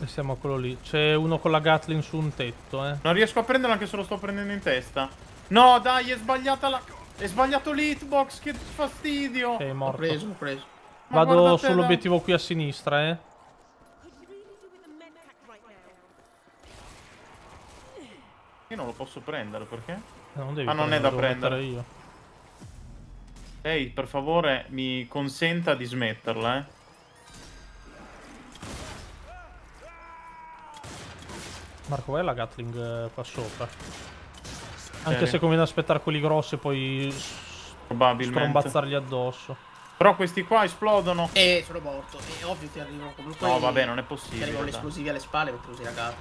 E stiamo a quello lì. C'è uno con la Gatling su un tetto, eh. Non riesco a prenderlo anche se lo sto prendendo in testa. No, dai, è sbagliata la... È sbagliato l'hitbox, che fastidio. Sei Ho morto. preso, ho preso. Ma Vado sull'obiettivo qui a sinistra, eh. Io non lo posso prendere, perché? Non devi Ah, non è da prendere. io. Ehi, per favore, mi consenta di smetterla, eh. Marco, vai la Gatling eh, qua sopra. Anche Ok. se conviene aspettare quelli grossi e poi Probabilmente. strombazzargli addosso. Però questi qua esplodono. E sono morto. E ovvio ti arrivano comunque. No, vabbè, non è Ti possibile. arrivano gli esplosivi alle spalle mentre usi la gatta.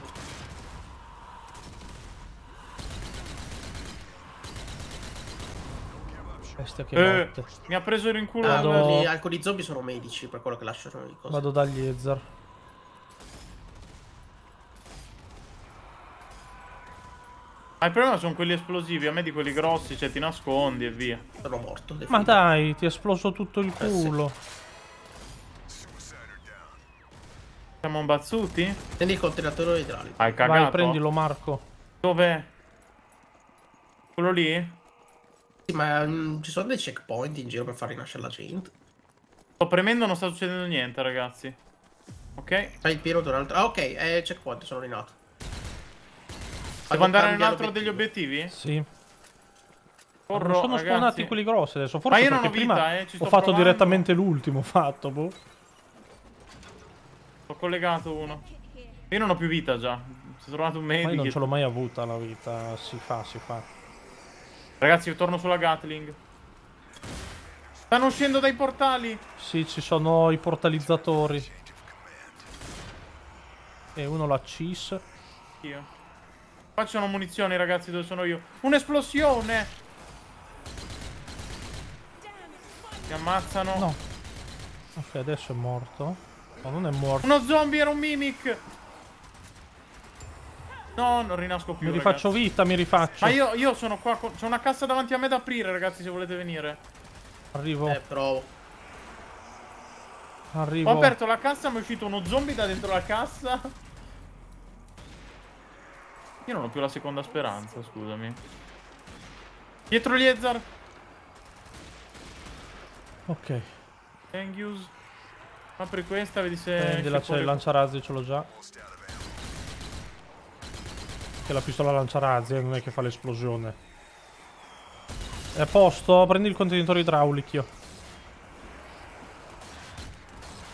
Bestia che Eh, mi ha preso in culo. Ah, Vado- quelli- alcuni zombie sono medici per quello che lasciano i cose. Vado dagli Ezer. Ma il problema sono quelli esplosivi. A me di quelli grossi, cioè ti nascondi e via. Sono morto. Ma definito. dai, ti è esploso tutto il Eh, sì. culo. Siamo imbazzuti? Prendi il contenitore idraulico. Hai cagato? Vai, prendilo, Marco. Dov'è? Quello lì? Sì, ma mm, ci sono dei checkpoint in giro per far rinascere la gente. Sto premendo, non sta succedendo niente, ragazzi. Ok? Fai il pieno di un altro. Ah, ok, è checkpoint, sono rinato. Devo andare in altro degli obiettivi? Sì. Corro, non sono ragazzi. spawnati quelli grossi adesso. Forse Ma io non ho vita, prima eh, ci ho fatto provando. direttamente l'ultimo fatto, boh. Ho collegato uno. Io non ho più vita già. Si è trovato un Ma io non ce l'ho mai avuta la vita. Si fa, si fa. Ragazzi, io torno sulla Gatling. Stanno uscendo dai portali. Sì, ci sono i portalizzatori. E uno l'ha cis. Io. Qua ci sono munizioni, ragazzi, dove sono io. Un'esplosione! Mi ammazzano. No. Ok, adesso è morto. No, non è morto. Uno zombie era un mimic. No, non rinasco più. Mi rifaccio ragazzi. vita, mi rifaccio. Ma io, io sono qua. con- C'è una cassa davanti a me da aprire, ragazzi, se volete venire. Arrivo, Eh, provo. arrivo. Ho aperto la cassa, mi è uscito uno zombie da dentro la cassa. Io non ho più la seconda speranza, scusami. Dietro gli Ezar. Ok. Thank yous. Apri questa, vedi se. Prendila, c'è il lanciarazzi, ce l'ho già. Che la pistola lanciarazzi non è che fa l'esplosione. È a posto, prendi il contenitore idraulico.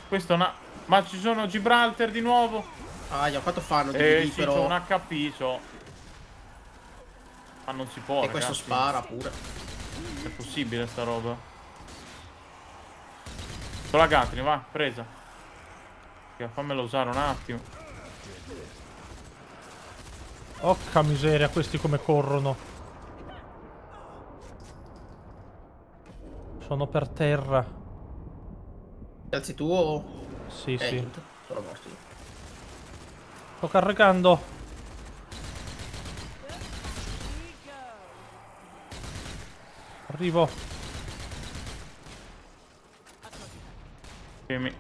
Questo è una. Ma ci sono Gibraltar di nuovo. Ah, io quanto fanno di Eh lì, sì, però. un HP, c'ho. Ma non si può, E questo ragazzi. spara pure. È possibile sta roba. Con la Gatling, va, presa. Fammelo usare un attimo. Occa miseria, questi come corrono. Sono per terra. Ti alzi tu o. Sì, Eh, sì. sono morto. io. Sto caricando. Arrivo. Che mi...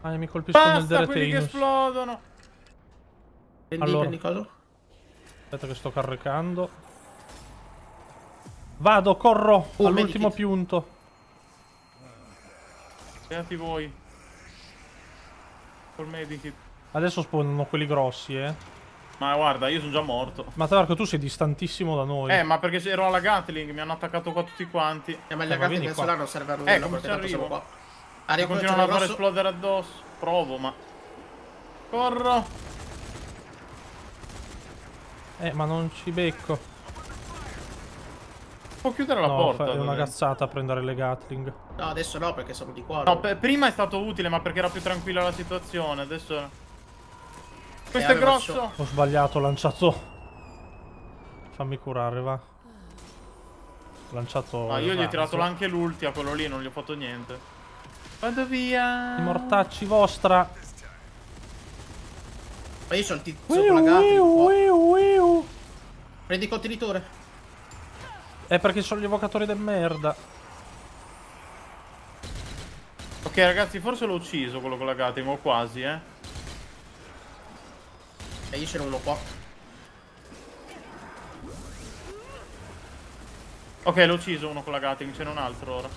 Ah, mi colpiscono nel Basta quelli che esplodono. Prendi, Allora. Aspetta che sto caricando. Vado, corro Oh, all'ultimo punto. Beati voi. Col medikit. Adesso spawnano quelli grossi, eh. Ma guarda, io sono già morto. Ma tra l'altro tu sei distantissimo da noi. Eh, ma perché ero alla Gatling, mi hanno attaccato qua tutti quanti. Eh, ma Eh, gli vieni nel qua. solare non serve a nulla Eh, come ci arrivo? qua. Arrivo, continuano a un fare grosso- esplodere addosso. Provo, ma... Corro. Eh, ma non ci becco. Può chiudere la no, porta. è una cazzata prendere le Gatling. No, adesso no perché sono di qua. No, prima è stato utile, ma perché era più tranquilla la situazione. Adesso... Questo è aveva grosso. Ho sbagliato, ho lanciato... Fammi curare, va. Ho lanciato... Ah, io gli ho tirato anche l'ulti a quello lì, non gli ho fatto niente. Vado via. I mortacci vostra. Ma io sono il tizio Gatling. wiu, qua. wiu, wiu. Prendi il contenitore. È perché sono gli evocatori del merda. Ok, ragazzi, forse l'ho ucciso quello con la Gatling, o quasi, eh. E io c'era uno qua. Ok, l'ho ucciso uno con la Gatling, ce n'è un altro ora.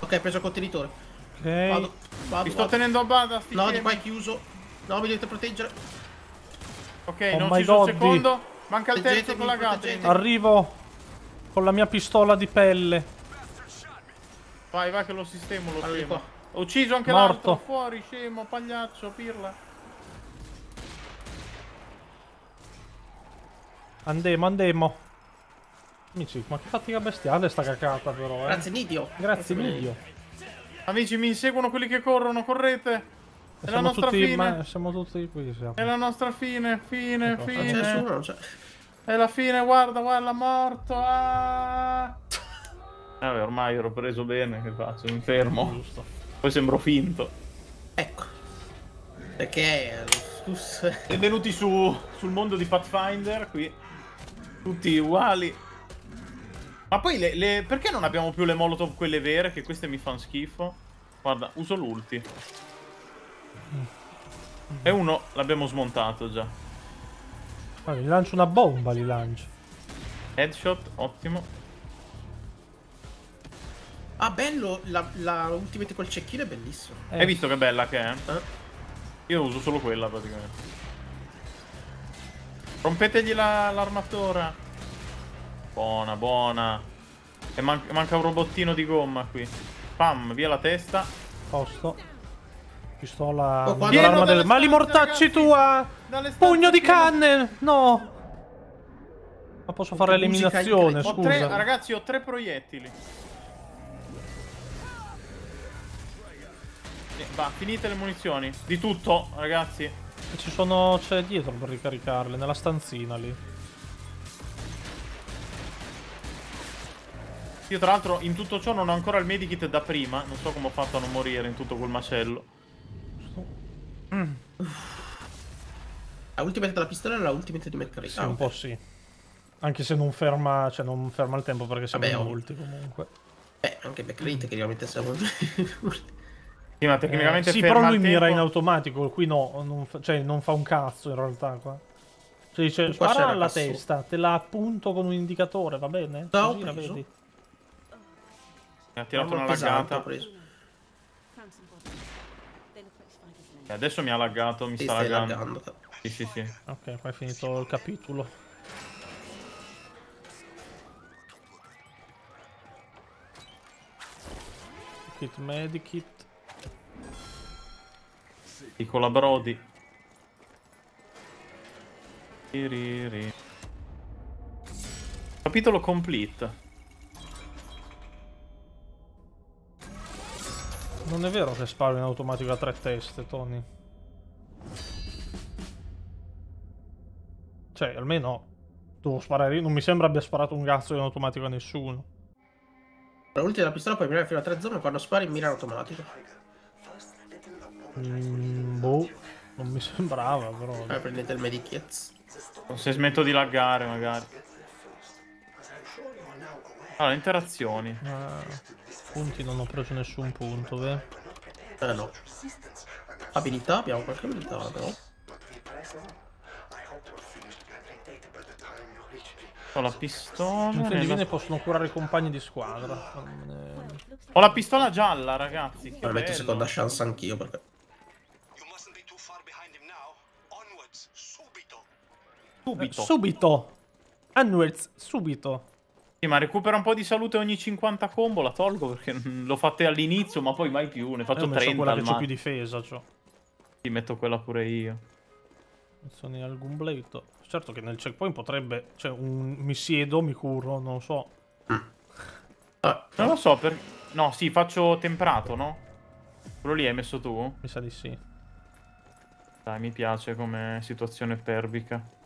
Ok, ho preso il contenitore. Ok. Vado, vado. Mi sto vado. tenendo a bada, sti No, di scemi. qua è chiuso. No, mi dovete proteggere. Ok, Oh ho my ucciso il secondo. Manca il terzo con la Gatling. proteggetemi. Arrivo con la mia pistola di pelle. Vai, vai che lo sistemo, lo Allora, scemo. qua. Ho ucciso anche Morto. l'altro. Fuori, scemo, pagliaccio, pirla. Andiamo, andiamo. Amici, ma che fatica bestiale sta cacata però, eh. Grazie Nidio. Grazie mille. Amici, mi inseguono quelli che corrono, correte. È la Siamo nostra tutti, fine. ma siamo tutti qui, siamo. È la nostra fine, fine, Non Non c'è fine. nessuno, non c'è. È la fine, guarda, guarda, morto. Ah. Vabbè, ormai ero preso bene, che faccio? Mi fermo. Giusto. Poi sembro finto. Ecco. Perché... Benvenuti su, sul mondo di Pathfinder, qui. Tutti uguali. Ma poi, le, le- perché non abbiamo più le molotov quelle vere? Che queste mi fanno schifo. Guarda, uso l'ulti. E uno l'abbiamo smontato già. Guarda, gli lancio una bomba, li lancio. Headshot, ottimo. Ah, bello. La, la ultimate col cecchino è bellissimo. Eh, Hai visto che bella che è? Eh? Io uso solo quella praticamente. Rompetegli la- l'armatura. Buona, buona. E man- manca un robottino di gomma qui. Pam, via la testa. Posto. Pistola. Oh, quando- miglior arma Pieno del... Ma li mortacci tua! Pugno di canne! No! Ma posso fare Che musica eliminazione, Ho tre, scusa. ragazzi, ho tre proiettili. Va, finite le munizioni. Di tutto, ragazzi. Ci sono... c'è dietro per ricaricarle, nella stanzina lì. Io tra l'altro in tutto ciò non ho ancora il medikit da prima. Non so come ho fatto a non morire in tutto quel macello. La ultimate della pistola e la ultimate di McCree. Sì, Ah, un ok. po' sì. Anche se non ferma, cioè non ferma il tempo perché siamo Vabbè, in molti comunque. Beh, anche McCree tecnicamente siamo... Sì, ma tecnicamente Eh, sì, ferma però lui mira in automatico, qui no, non fa, cioè non fa un cazzo in realtà qua. Cioè dice, Qua spara alla cazzo. testa, te la appunto con un indicatore, va bene? No, ho Così la preso. vedi. Mi ha tirato una laggata. E adesso mi ha laggato, mi Ti sta laggando. laggando. Sì, sì, sì. Ok, qua è finito il capitolo. Kit medikit. Piccola Brody. Tiriri. Capitolo complete. Non è vero che sparo in automatico a tre teste, Tony. Cioè, almeno devo sparare io. Non mi sembra abbia sparato un cazzo in automatico a nessuno. La ultima della pistola puoi mirare fino a tre zone quando spari mira in automatico. Mm, boh, non mi sembrava però. Eh, prendete il medikit. Se smetto di laggare, magari. Allora, interazioni. Ah, punti non ho preso nessun punto, beh. Eh no. Abilità, abbiamo qualche abilità però. Ho la pistola. I nutrienti nella- divini possono curare i compagni di squadra. Eh, Ho la pistola gialla, ragazzi. Che Mi metto seconda chance anch'io perché... Subito. Subito! Onwards, subito! Sì, ma recupera un po' di salute ogni 50 combo, la tolgo perché l'ho fatte all'inizio, ma poi mai più. Ne faccio messo 30 quella al che c'ho più massimo. difesa, cioè. Ti metto quella pure io. Non so né alcun blade. Certo che nel checkpoint potrebbe... Cioè, un... mi siedo, mi curo, non so. Ah, Non lo so per... No, sì, faccio temprato, no? Quello lì hai messo tu? Mi sa di sì. Dai, mi piace come situazione pervica.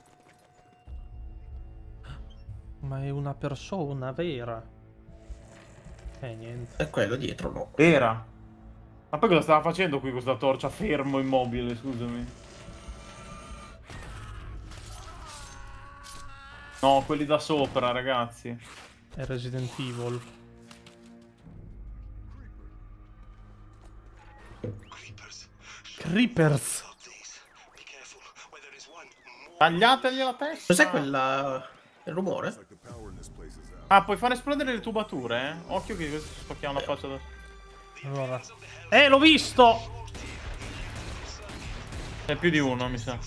Ma è una persona vera. Eh, niente. è quello dietro, no. Era. Ma poi cosa stava facendo qui questa torcia fermo immobile, scusami? No, quelli da sopra, ragazzi. È Resident Evil. Creepers. Creepers! Tagliategli la testa. Cos'è quella... il rumore? Ah, puoi far esplodere le tubature, eh? Occhio che questo spacchiamo la faccia da... Allora. Eh, l'ho visto! È più di uno, mi sa.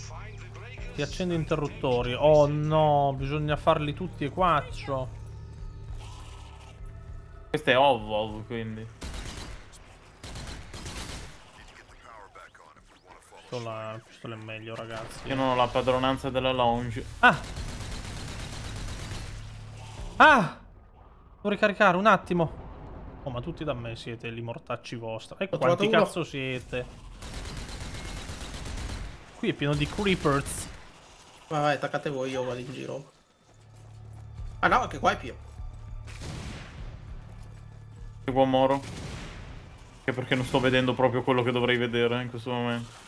Ti accende interruttori. Oh no, bisogna farli tutti e quattro. Questo è Ov, quindi. Pistola, la pistola è meglio, ragazzi. Io non ho la padronanza della lounge. Ah! Ah! Devo ricaricare un attimo. Oh, ma tutti da me siete gli mortacci vostri. Ho trovato quanti uno. cazzo siete. Qui è pieno di creepers. Vai, vai, attaccate voi, io vado in giro. Ah no, anche qua è pieno. Seguo Moro. Che perché non sto vedendo proprio quello che dovrei vedere in questo momento.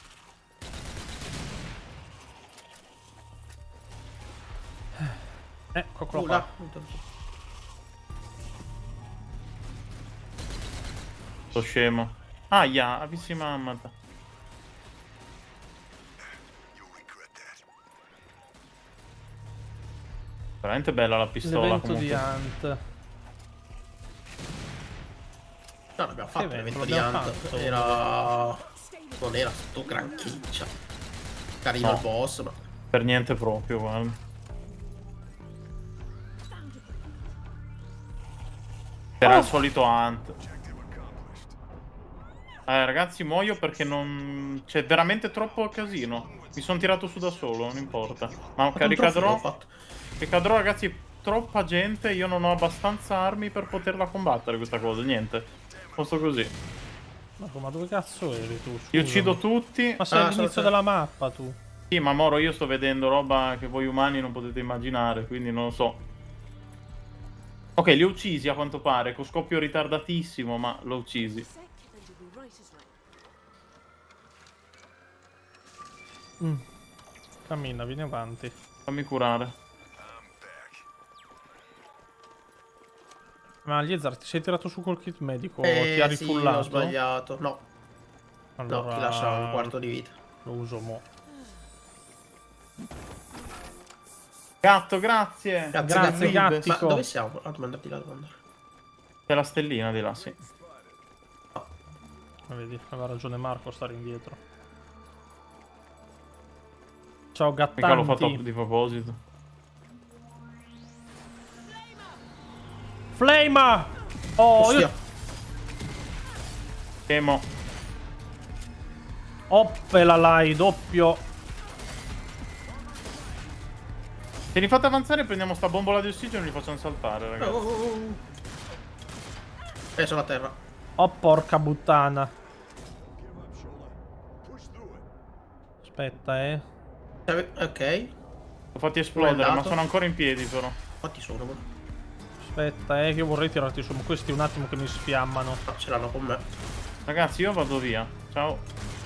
Eh, eccolo qua. là. Sto scemo. Aia, avessi mammata. Veramente bella la pistola L'evento di comunque. Hunt. No, l'abbiamo fatto l'evento evento? di Hunt. fatto. Era... Non era sto granchiccia. Carino No. il boss, ma... Per niente proprio, guarda. Era il solito Hunt. Eh, ragazzi, muoio perché non... C'è veramente troppo casino. Mi sono tirato su da solo, non importa. Ma trofeo, ricadrò... Ricadrò, ragazzi, troppa gente. Io non ho abbastanza armi per poterla combattere questa cosa. Niente. Posto così. Marco, ma dove cazzo eri tu? Io Scusami. uccido tutti. Ma sei Ah, all'inizio della mappa tu. Sì, ma Moro, io sto vedendo roba che voi umani non potete immaginare, quindi non lo so. Ok, li ho uccisi a quanto pare, con scoppio ritardatissimo, ma l'ho uccisi. Mm. Cammina, vieni avanti. Fammi curare. Ma Liezar, ti sei tirato su col kit medico? Eh, ti ha sì, rifullato? ho sbagliato. No, Allora, no, ti lascia un quarto di vita. Lo uso mo. Gatto, grazie! Grazie, Grazie, Gatto. gatti. Ma dove siamo? Ah, di là, dobbiamo andare. C'è la stellina di là, sì. Ma vedi, aveva ragione Marco a stare indietro. Ciao Mica l'ho fatto gattanti. di proposito. Flama! Oh, Ostia. io... Temo. Oppela lai, doppio. Se li fate avanzare prendiamo sta bombola di ossigeno e li facciamo saltare, Oh, ragazzi. oh, oh, oh. Eh, sono a terra. Oh, porca puttana. Aspetta, eh. Eh, Ok. L'ho fatti esplodere, ma sono ancora in piedi però. Quanti sono? No, Aspetta, eh, che io vorrei tirarti su. Ma questi un attimo che mi sfiammano. ce l'hanno con me. Ragazzi, io vado via. Ciao.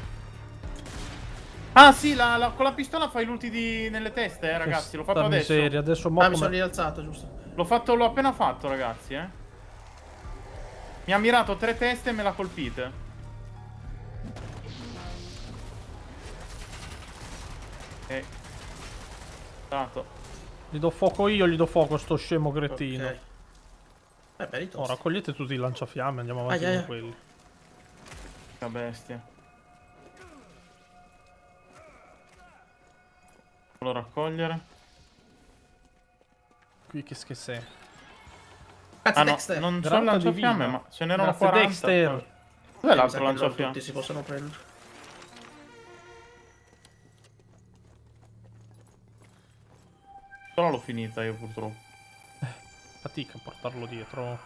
Ah, sì, la- la- con la pistola fai l'ulti di... nelle teste, eh, ragazzi. L'ho fatto adesso. miseria, adesso mo Ah, mi sono rialzato, giusto. L'ho fatto, l'ho appena fatto, ragazzi, eh. Mi ha mirato tre teste e me l'ha colpite. Ok. Stato. Gli do fuoco io, gli do fuoco a sto scemo cretino. Ok. Eh, belli Oh, tosti. raccogliete tutti i lanciafiamme, andiamo avanti ai, con ai. quelli. Che bestia. Lo raccogliere. Qui che che sei? Cazzo, Ah no, Dexter. non c'è Grappa il lanciafiamme, ma ce n'erano Grazie, 40. Dexter. Dov'è l'altro lanciafiamme? Tutti si possono prendere. Però l'ho finita io purtroppo. Fatica a portarlo dietro.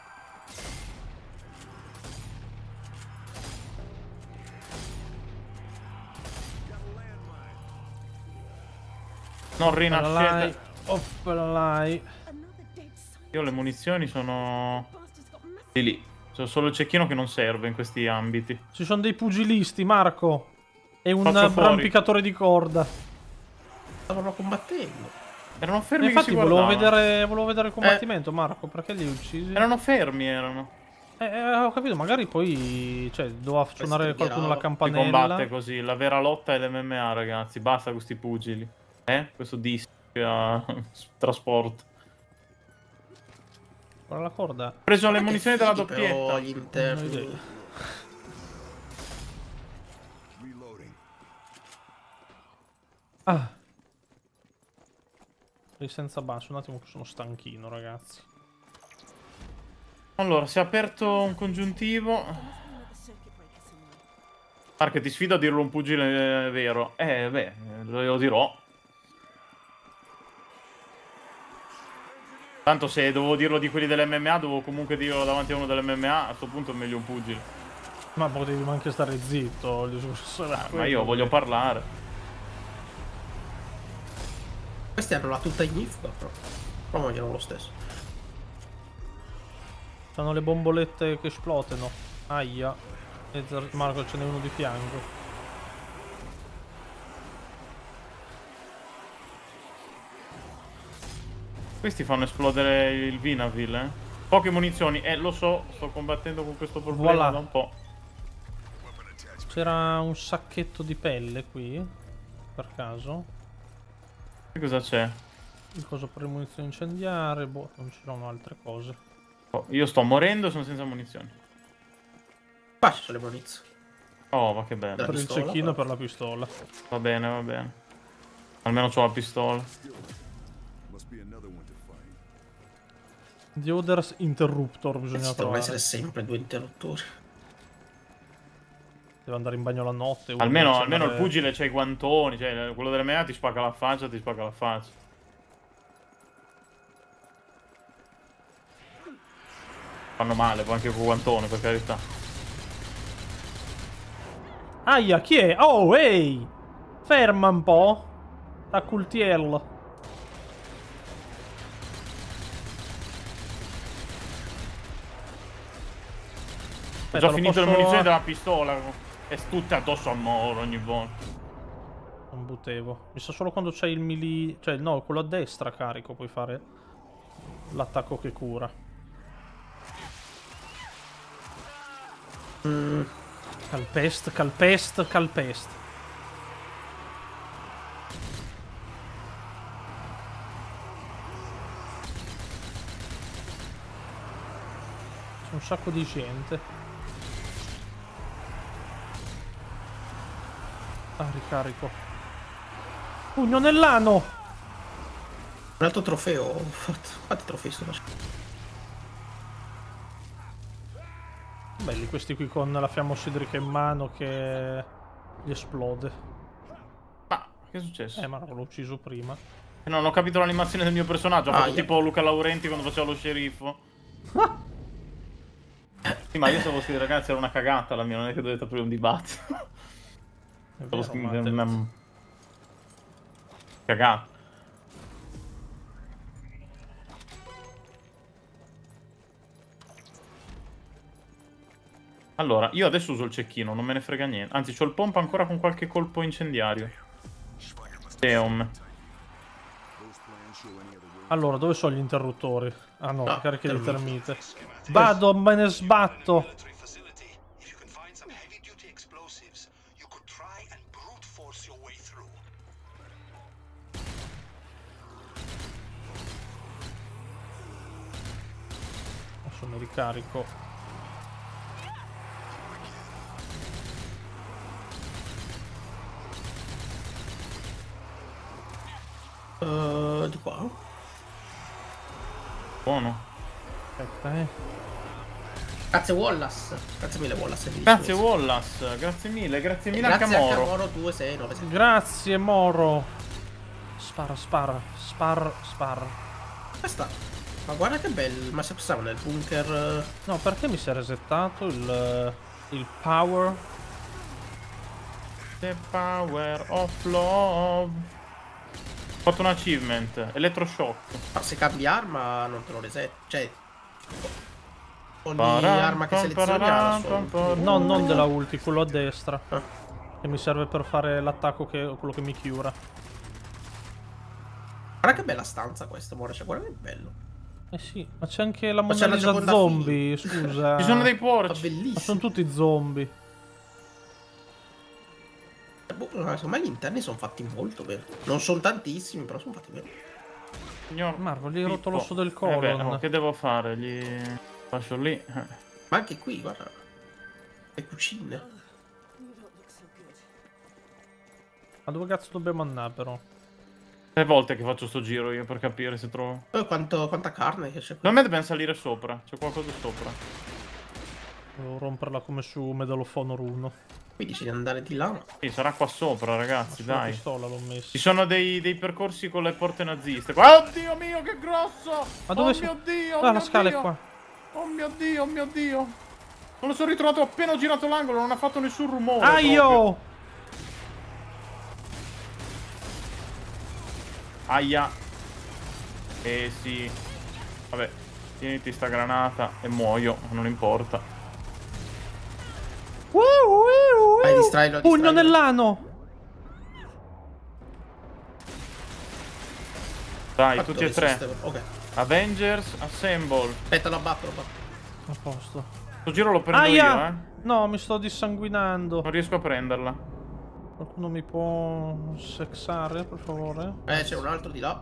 Non rinascete. lai, oppala lai. Another dead silence. Io le munizioni sono di lì. C'è solo il cecchino che non serve in questi ambiti. Ci sono dei pugilisti, Marco. E un arrampicatore di corda. Stavano combattendo. Erano E fermi che infatti si volevo vedere, volevo vedere il combattimento, Marco. Perché li uccisi? Erano fermi, erano. Eh, eh, ho capito, magari poi... Cioè, doveva suonare qualcuno la tirava. Si campanella. combatte così. La vera lotta è l'MMA, ragazzi. Basta questi pugili. Eh? Questo disco a trasporto. Guarda la corda. Ho preso le munizioni della doppietta. gli Non ho interni. Ah. Lì senza basso, un attimo che sono stanchino, ragazzi. Allora, si è aperto un congiuntivo. Marco, ti sfido a dirlo un pugile eh, vero. Eh, beh, eh, lo dirò. Tanto se dovevo dirlo di quelli dell'MMA, dovevo comunque dirlo davanti a uno dell'MMA, a questo punto è meglio un pugile. Ma potevi anche stare zitto. era Ma io voglio parlare. Questi hanno la tuta ignifugua, però. Però vogliono lo stesso. C'hanno le bombolette che esplodono. Aia. E Marco ce n'è uno di fianco. Questi fanno esplodere il Vinaville, eh. Poche munizioni, eh, lo so, sto combattendo con questo problema Voilà. da un po'. C'era un sacchetto di pelle qui. Per caso. Che cosa c'è? Il coso per le munizioni incendiarie. Boh, non ci sono altre cose. Oh, io sto morendo e sono senza munizioni. Qua ci sono le munizioni. Oh, ma che bello. La Per il pistola, cecchino e però. per la pistola. Va bene, va bene. Almeno ho la pistola. The Others Interruptor bisogna Ci devono trovare. essere sempre due interruttori. Deve andare in bagno la notte. Almeno, almeno il andare- pugile c'ha i guantoni, cioè quello delle mea ti spacca la faccia, ti spacca la faccia. Fanno male, poi anche con guantone, per carità. Aia, chi è? Oh, ehi! Ferma un po'. Da cultiello. Ho già finito le munizioni della pistola. E tutte addosso a Moro ogni volta. Non buttevo. Mi sa solo quando c'hai il mili... Cioè, no, quello a destra carico puoi fare l'attacco che cura. Mm, Calpest, calpest, calpest. C'è un sacco di gente. Ah, ricarico. Pugno nell'ano! un altro trofeo. Quanti trofei sono? Belli questi qui con la fiamma ossidrica in mano che gli esplode. Ma, che è successo? Eh, ma l'ho ucciso prima. Eh, Non ho capito l'animazione del mio personaggio. Ah, io- tipo Luca Laurenti quando faceva lo sceriffo. Sì, ma io stavo scrivendo, ragazzi, era una cagata la mia, non è che dovete aprire un dibattito. È vero. Cagata. Allora, io adesso uso il cecchino, non me ne frega niente. Anzi, c'ho il pompa ancora con qualche colpo incendiario. Deum. Allora, dove sono gli interruttori? Ah no, Ah, cariche di termite. Vado, me ne sbatto. Mi ricarico. Eh, di qua. Buono. Aspetta, eh. Grazie Wallace. Grazie mille Wallace. Grazie. Wallace, grazie mille, grazie mille a anche a Moro. Moro 2696. Grazie, Moro. Spara, spara, spara, spara. Questa. Ma guarda che bello. Ma se stava nel bunker. eh, No, perché mi si è resettato il, il power? The power of love. Ho fatto un achievement, elettroshock. Ma se cambi arma non te lo reset. Cioè. Ogni Param, arma che selezioni ha. No, non della ulti, quello a destra. Ah. Che mi serve per fare l'attacco che quello che mi chiura. Guarda che bella stanza questa, Moro. Cioè, guarda che bello. Eh sì, ma c'è anche la Ma c'è Mona Lisa zombie, scusa. Ci sono dei Ma porci. Ma bellissimo. sono tutti zombie. Boh, secondo me gli interni sono fatti molto bene. Non sono tantissimi, però sono fatti bene. Signor Marco, gli hai rotto l'osso del Eh beh, colon. no, che devo fare? Gli lascio lì. Eh. Ma anche qui, guarda. Le cucine. Ma dove cazzo dobbiamo andare però? Tre volte che faccio sto giro io per capire se trovo. Poi quanto- quanta carne che c'è qui. Secondo me dobbiamo salire sopra. C'è qualcosa sopra. Devo romperla come su Medal of Honor 1. Qui dici di andare di là. Sì, sarà qua sopra, ragazzi, Sulla dai. pistola l'ho messa. Ci sono dei, dei percorsi con le porte naziste. Qua- Oddio mio, che grosso! Ma dove oh si- mio dio! Ah, oh la scala è Dio. qua. Oh mio dio, oh mio dio! Non lo sono ritrovato appena ho girato l'angolo, non ha fatto nessun rumore. Ah, proprio. Aia. Eh sì. Vabbè, tieniti sta granata e muoio, non importa. Uh, uh, uh, Vai, distrailo, Pugno distrailo. nell'ano! Dai, tutti e tre. esiste? Ok. Avengers, assemble. Aspetta, lo abbatto, lo abbatto. A posto. Sto giro lo prendo Aia! io, eh. No, mi sto dissanguinando. Non riesco a prenderla. Qualcuno mi può sexare, per favore? Eh, c'è un altro di là.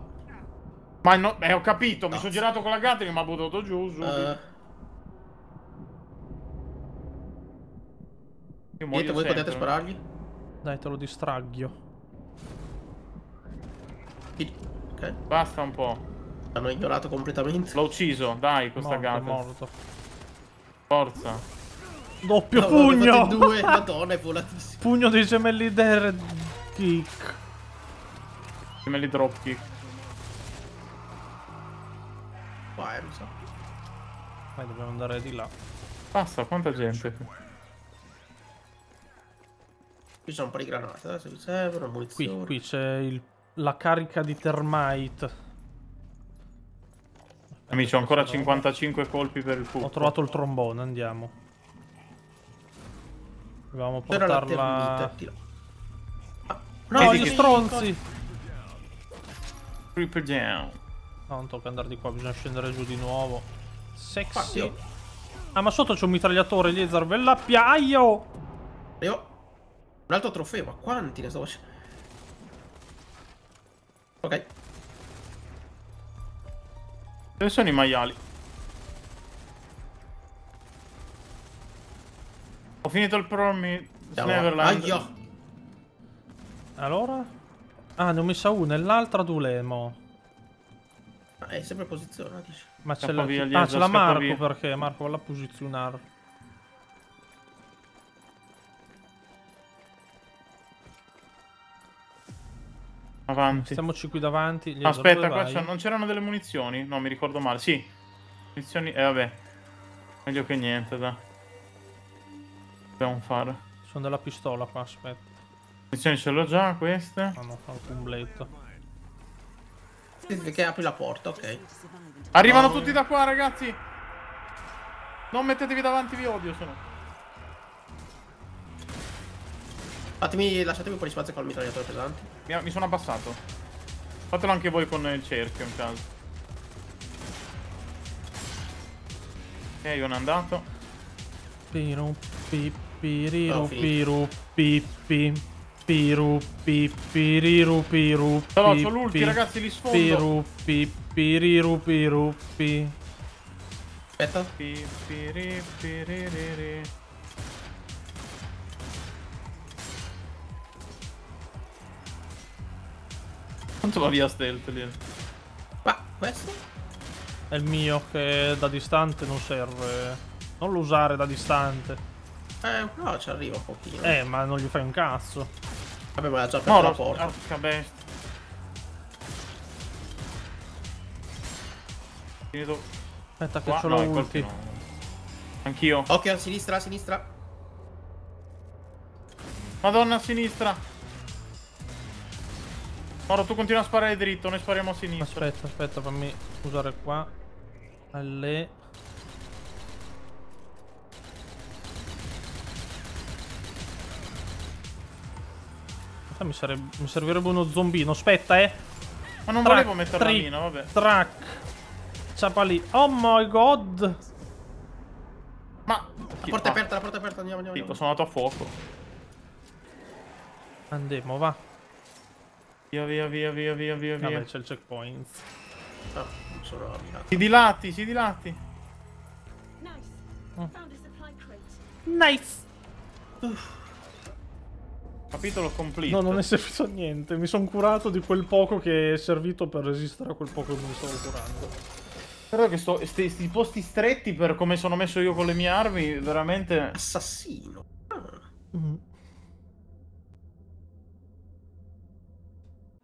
Ma no, eh, ho capito, mi No. sono girato con la Gatling e mi ha buttato giù. subito. Eh, Io muoio niente, voi potete sparargli? Dai, te lo distraggio. Ok. Basta un po'. Hanno ignorato completamente. L'ho ucciso, dai, questa Morto, Gatling. morto. Forza. Doppio No, pugno! due. Madonna, è volatissimo. pugno dei gemelli der kick. Gemelli dropkick. Qua, eh, mi sa. Vai, dobbiamo andare di là. Basta, quanta gente. Qui sono un po' di granate, eh, se vi servono, Qui, munizioni. qui c'è il- la carica di termite. Amici, ho ancora questa roba. 55 colpi per il culo. Ho trovato il trombone, andiamo. Dovevamo portarla... Ah, No, Vedi gli che- stronzi! Creeper down. No, non tocca andare di qua, bisogna scendere giù di nuovo. Sexy. Fazio. Ah, ma sotto c'è un mitragliatore, Liezar, vellappiaio! Io. Un altro trofeo, ma quanti ne sto facendo? Ok. Dove sono i maiali? Ho finito il Promi. Neverland. Aia. Allora? Ah, ne ho messa una e l'altra Dulemo. Ah, È sempre posizionata. Ma c'è la... via, ah, c'è la Marco via. perché Marco va a posizionare. Avanti. Stiamoci qui davanti. Liezar, Aspetta, qua non c'erano delle munizioni? No, mi ricordo male. Sì. Munizioni... Eh, vabbè. Meglio che niente, dai. Dobbiamo fare. Sono della pistola qua, aspetta. Munizioni ce l'ho già, queste. Ah no, fa un. Sì, Che apri la porta, ok. Arrivano Oh. tutti da qua, ragazzi. Non mettetevi davanti, vi odio, sono. Fatemi, lasciatemi un po' di spazio con il mitragliatore pesante. Mi, mi sono abbassato. Fatelo anche voi con il cerchio, in caso. Ok, uno è andato. Piru, pi, piriru, piru, pi, pi, piru, pi, piriru, piru, No, no, pi, c'ho l'ulti, ragazzi, li sfondo. Piru, pi, piriru, piru, pi. E Aspetta. Pi, piri, piririri. Quanto va via stealth lì? Ma questo? È il mio che da distante non serve. Non lo usare da distante. Eh, no, ci arriva un pochino. Eh, ma non gli fai un cazzo. Vabbè, ma l'ha già aperto No, la no, porta. porca bestia. Finito Aspetta che qua. ce No, l'ho in ulti. colpi no. Anch'io. Occhio a sinistra, a sinistra. Madonna a sinistra. Moro, tu continua a sparare dritto, noi spariamo a sinistra. Aspetta, aspetta, fammi usare qua. L. Ah, Mi, sarebbe- mi servirebbe uno zombino. Aspetta, eh. Ma non Track, volevo mettere la tri- mina, vabbè. Track. Ciapa lì. Oh my god. Ma... La porta è aperta, la porta è aperta, andiamo, andiamo. Tipo, andiamo. sono andato a fuoco. Andiamo, va. Via, via, via, via, via, via, via. Vabbè, c'è il checkpoint. No, non sono avvicinato. Si dilati, si dilati. Nice. Oh. Nice. Capitolo complete. No, non è servito a niente. Mi sono curato di quel poco che è servito per resistere a quel poco che mi stavo curando. Però che sto, sti, sti posti stretti per come sono messo io con le mie armi, veramente... Assassino. Ah, Mm.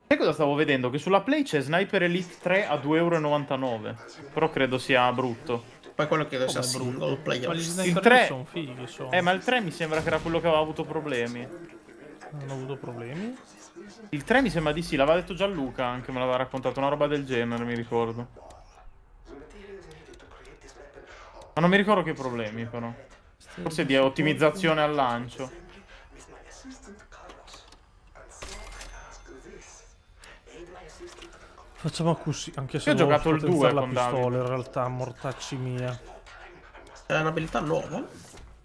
Sai cosa stavo vedendo? Che sulla Play c'è Sniper Elite 3 a 2,99€. Però credo sia brutto. Poi quello Come essere brutto. single player. Ma gli Il sniper tre- sono fighi, sono. Eh, ma il 3 mi sembra che era quello che aveva avuto problemi. Non ho avuto problemi. Il 3 mi sembra di sì, l'aveva detto Gianluca anche, me l'aveva raccontato, una roba del genere, mi ricordo. Ma non mi ricordo che problemi, però. Forse di ottimizzazione al lancio. Facciamo così, anche se Io ho giocato il potenziare 2 la con pistola, in realtà, mortacci mia. È un'abilità nuova.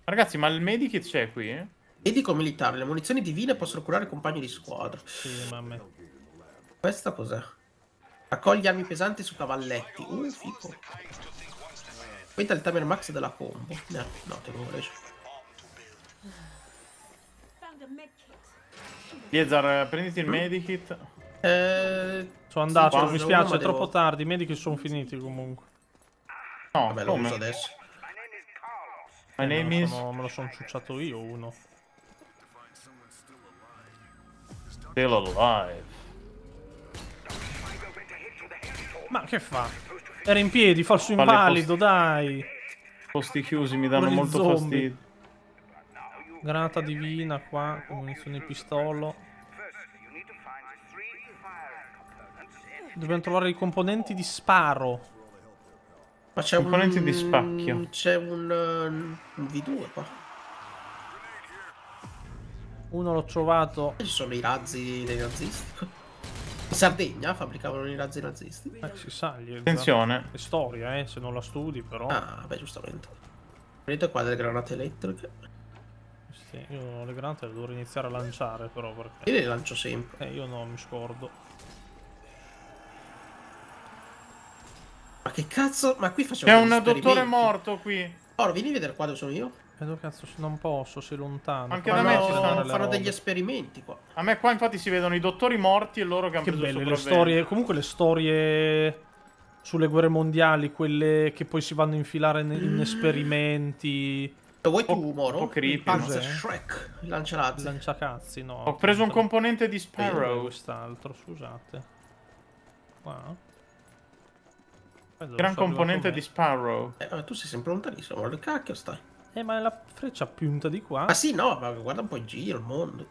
Ragazzi, ma il medikit c'è qui? eh? Medico militare, le munizioni divine possono curare compagni di squadra. Sì, ma a me. Questa cos'è? Raccoglie armi pesanti su cavalletti. Uh, fico. Aumenta il timer max della combo. Eh, no, te lo volevo. Eh, prenditi il medikit. Eh, Sono andato, Sì, mi spiace, è troppo devo- tardi. I medici sono finiti comunque. No, vabbè, lo come? uso adesso. My Eh, name me lo is... me lo sono ciucciato io uno. Still alive. Ma che fa? Era in piedi, falso invalido, dai. Posti chiusi mi danno molto zombie. fastidio. Granata divina qua, con munizioni pistolo. Dobbiamo trovare i componenti di sparo. Ma c'è Componenti un... di spacchio. C'è un, uh, un V2 qua. Uno l'ho trovato. Ci sono i razzi dei nazisti. In Sardegna fabbricavano i razzi nazisti. Eh, si sa, gli- Attenzione. È storia, eh, se non la studi però. Ah, beh, giustamente. Vedete qua delle granate elettriche. Sì, io le granate le dovrò iniziare a lanciare però perché... Io le lancio sempre. Eh, io no, mi scordo. Ma che cazzo? Ma qui facciamo C'è un dottore morto qui. Oro, vieni a vedere qua dove sono io. E dove cazzo non posso, sei lontano. Anche da me ci stanno- fanno degli esperimenti qua. A me qua infatti si vedono i dottori morti e loro che hanno Che preso belle le storie, comunque le storie sulle guerre mondiali, quelle che poi si vanno a infilare ne- in esperimenti, Lo vuoi tu, Moro? po' creepy, il Panzer? Shrek, il lanciarazzi. lanciacazzi, no. Ho preso un componente di Sparrow. quest'altro, scusate. Qua. Gran componente di Sparrow. Eh, tu sei sempre lontanissimo, ma dove cacchio stai? Eh, ma è la freccia punta di qua. Ah sì, no, ma guarda un po' in giro il mondo.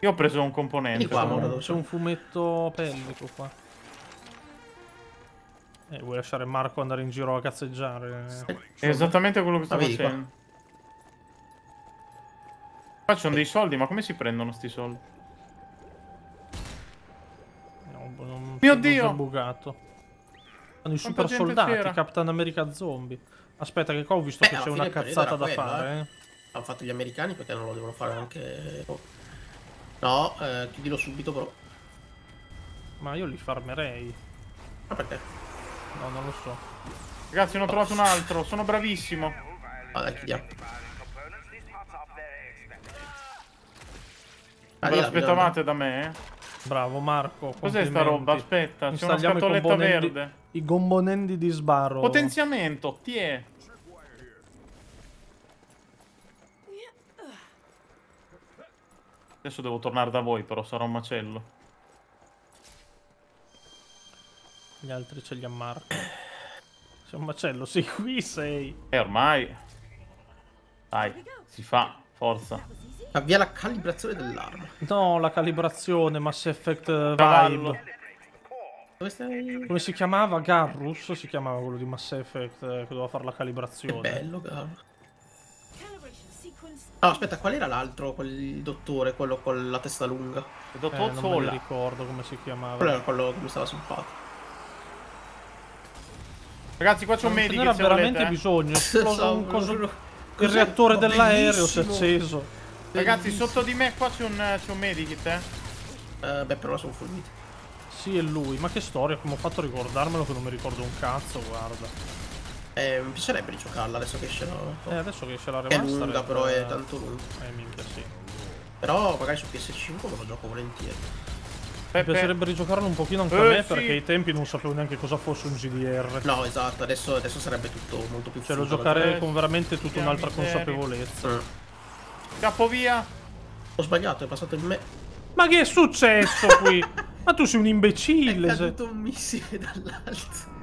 Io ho preso un componente. Qua, C'è un fumetto pellico qua. Eh, vuoi lasciare Marco andare in giro a cazzeggiare? È esattamente quello che sto vedi qua. facendo. Qua ci sono dei soldi, ma come si prendono sti soldi? No, non, Mio non Dio! è bugato. Hanno i super soldati? Captain America zombie. Aspetta che qua ho visto Beh, che c'è una cazzata da quello, fare, eh. Hanno fatto gli americani perché non lo devono fare anche... No, eh, chiudilo subito però. Ma io li farmerei. Ma perché? No, non lo so. Ragazzi, ne ho trovato un altro. Sono bravissimo. Ah, dai, chiudiamo. Ve l'aspettavate da me? eh? Bravo Marco. Cos'è sta roba? Aspetta, c'è una scatoletta verde. I componenti di sbaro. Potenziamento, tie. Adesso devo tornare da voi, però sarà un macello. Gli altri ce li ha Marco. Sei un macello, sei qui, sei. E ormai... Dai, si fa, forza. Avvia la calibrazione dell'arma. No, la calibrazione, Mass Effect eh, Cavallo. Vibe. Dove stai? Come si chiamava? Garrus si chiamava quello di Mass Effect eh, che doveva fare la Che calibrazione. bello, caro. Calibration sequence. No, aspetta, qual era l'altro? Quel dottore, quello con la testa lunga. Il Eh, dottor non me Zola. ne ricordo come si chiamava. Quello era quello che mi stava simpatico. Ragazzi, qua c'è un Non medico, n'era se veramente volete. eh. bisogno. è esploso un coso- Il reattore dell'aereo si è bellissimo. acceso. Ragazzi, sotto di me qua c'è un, c'è un medikit, eh. Eh, beh, però sono fulmiti. Sì, è lui. Ma che storia, come ho fatto a ricordarmelo che non mi ricordo un cazzo, guarda. Eh, mi piacerebbe rigiocarla adesso che esce la... Eh, adesso che esce la È remaster. lunga, però è tanto lunga. Eh, minchia, sì. Però magari su PS5 me lo gioco volentieri. Mi piacerebbe rigiocarlo un pochino anche Eh, a me, sì. perché ai tempi non sapevo neanche cosa fosse un GDR. No, esatto, adesso, adesso sarebbe tutto molto più Cioè, lo giocare Eh, con veramente tutta un'altra consapevolezza. Mm. Scappo via. Ho sbagliato, è passato in me. Ma che è successo qui? Ma tu sei un imbecille. se- caduto un missile dall'alto.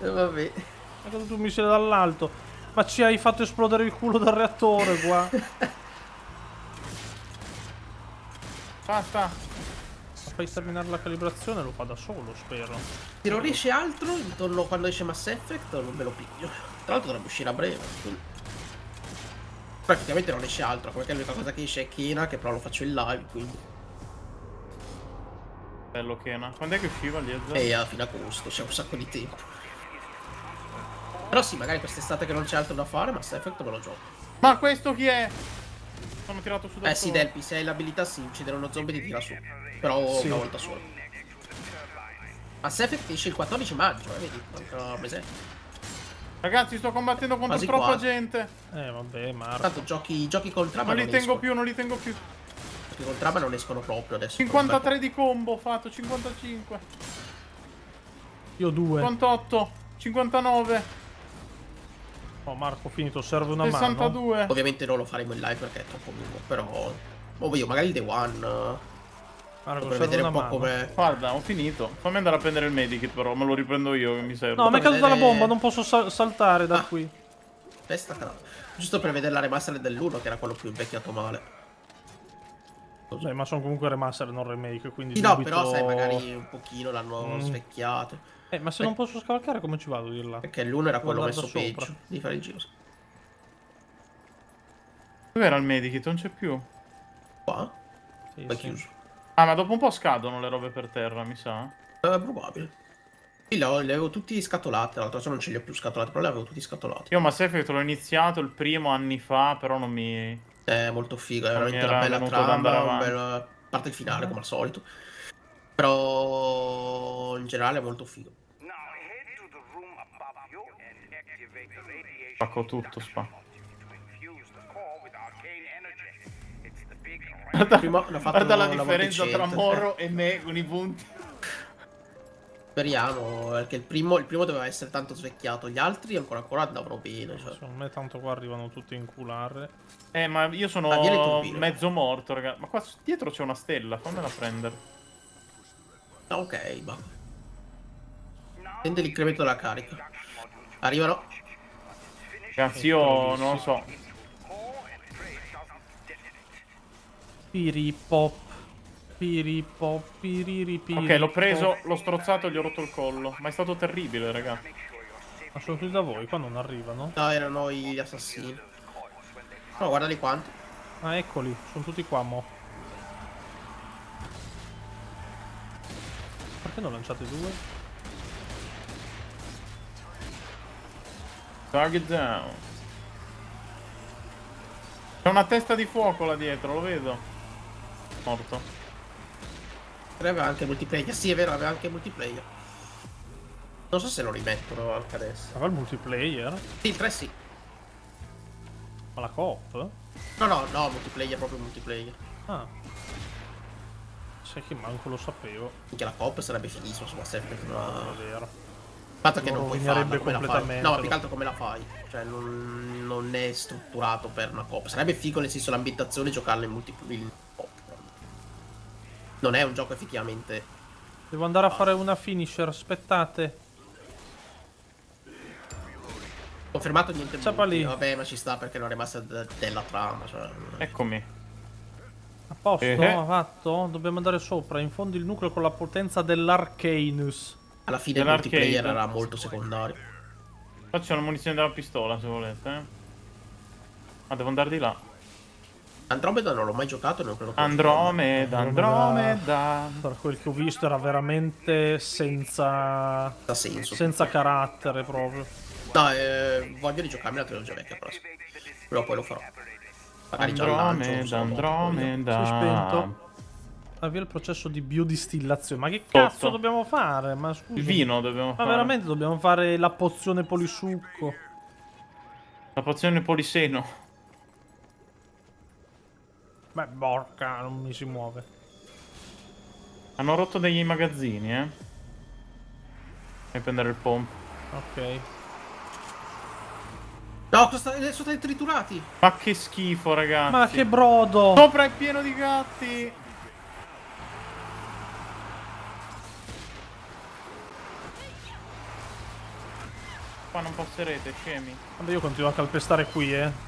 E vabbè. È caduto un missile dall'alto. Ma ci hai fatto esplodere il culo del reattore qua. Basta. Fai terminare la calibrazione, lo fa da solo, spero. Se non riesce altro, intorno quando esce Mass Effect, non me lo piglio. Tra l'altro dovrebbe uscire a breve. effettivamente non esce altro, perché l'unica cosa che esce è Kena, che però lo faccio in live, quindi. Bello Kena. Quando è che usciva lì? Ezra? E a fine agosto, c'è un sacco di tempo. Però sì, magari quest'estate che non c'è altro da fare, Mass Effect me lo gioco. Ma questo chi è? Sono tirato su da Eh sì. Delpi, se hai l'abilità sì, uccidere uno zombie ti tira su. Però Sì. una volta sola. Mass Effect esce il 14 maggio, eh, vedi? Manca un mese. Ragazzi, sto combattendo contro Quasi troppa quasi. gente. Eh, vabbè, Marco. Tanto giochi, giochi col trama Non li non tengo escono. più, non li tengo più. Col trama non escono proprio adesso. 53 di combo ho fatto, 55. Io due. 58, 59, Oh, Marco, finito, serve una mano. 62. Ovviamente non lo faremo in live perché è troppo lungo, però... Oh, io magari il Day One... Marco, per serve vedere una un po' mano. come... Guarda, ho finito. Fammi andare a prendere il medikit però, me lo riprendo io che mi serve. No, mi è caduta la bomba, non posso sal- saltare da Ah. qui. Testa cazzo. Giusto per vedere la remaster dell'1 che era quello più invecchiato male. Beh, ma sono comunque remaster, non remake, quindi Sì, no, dubito- però sai, magari un pochino l'hanno Mm. svecchiato. Eh, ma se non posso scavalcare come ci vado a dirla? Perché l'1 era quello messo sopra. peggio. Devi fare il giro. Dove era il medikit? Non c'è più. Qua? Sì, Poi sì. chiuso. Ah, ma dopo un po' scadono le robe per terra, mi sa. È probabile. Sì, li avevo, tutti scatolati, l'altro adesso non ce li ho più scatolati, però li avevo tutti scatolati. Io Mass Effect l'ho iniziato il primo anni fa, però non mi... È molto figo, è veramente era una bella trama, un bel- parte il finale come al solito. Però in generale è molto figo. Spacco tutto, spacco. Prima fatto Guarda la differenza tra. Moro e me con i punti. Speriamo, perché il primo, il primo doveva essere tanto svecchiato, gli altri ancora ancora andavano bene. Cioè. Secondo me tanto qua arrivano tutti in culare. Eh, ma io sono Ah, mezzo morto, raga. Ma qua dietro c'è una stella, fammela prendere. Ah, ok, va. Tende l'incremento della carica. Arrivano. Ragazzi, io non lo so. Piripop. Ok, l'ho preso, l'ho strozzato e gli ho rotto il collo. Ma è stato terribile, raga. Ma sono tutti da voi, qua non arrivano. No, erano gli assassini. No, guardali quanti. Ah, eccoli, sono tutti qua, mo. Perché non lanciate due? Target down. C'è una testa di fuoco là dietro, lo vedo. Morto. Aveva anche multiplayer. Sì, è vero, aveva anche multiplayer. Non so se lo rimettono anche adesso. Stava il multiplayer? Sì, il 3 sì. Ma la coop? No, no, no, multiplayer, proprio multiplayer. Ah. Sai che manco lo sapevo. Minchia la coop sarebbe finissimo su Mass Effect, ma... Non è vero. Il fatto che Lo non puoi farla come la fai. completamente, No, ma più che altro come la fai. Cioè, non, non è strutturato per una coop. Sarebbe figo nel senso l'ambientazione giocarla in multiplayer. In. Non è un gioco effettivamente. Devo andare a fare una finisher, aspettate. Confermato niente lì. Vabbè, ma ci sta perché non è rimasta de- della trama. Cioè, Eccomi. A posto? Eh. Fatto? Dobbiamo andare sopra. Infondi il nucleo con la potenza dell'Arcanus. alla fine il multiplayer era molto secondario. Faccio la munizione della pistola se volete. Ah, devo andare di là. Andromeda non l'ho mai giocato e non credo Andromeda, Andromeda. Per quel che ho visto era veramente senza... Senso. senza carattere proprio. No, eh, voglio rigiocarmi la trilogia vecchia però. Però poi lo farò. Magari già Andromeda, so, Andromeda. Si è spento. Avvia il processo di biodistillazione. Ma che cazzo dobbiamo fare? Ma scusa. Il vino dobbiamo Ma fare. veramente dobbiamo fare la pozione polisucco. La pozione poliseno. Beh, porca, non mi si muove. Hanno rotto degli magazzini, eh. E prendere il pomp. Ok. No, sono stati triturati. Ma che schifo, ragazzi. Ma che brodo! Sopra è pieno di gatti. Qua non passerete, scemi. Vabbè, io continuo a calpestare qui, eh.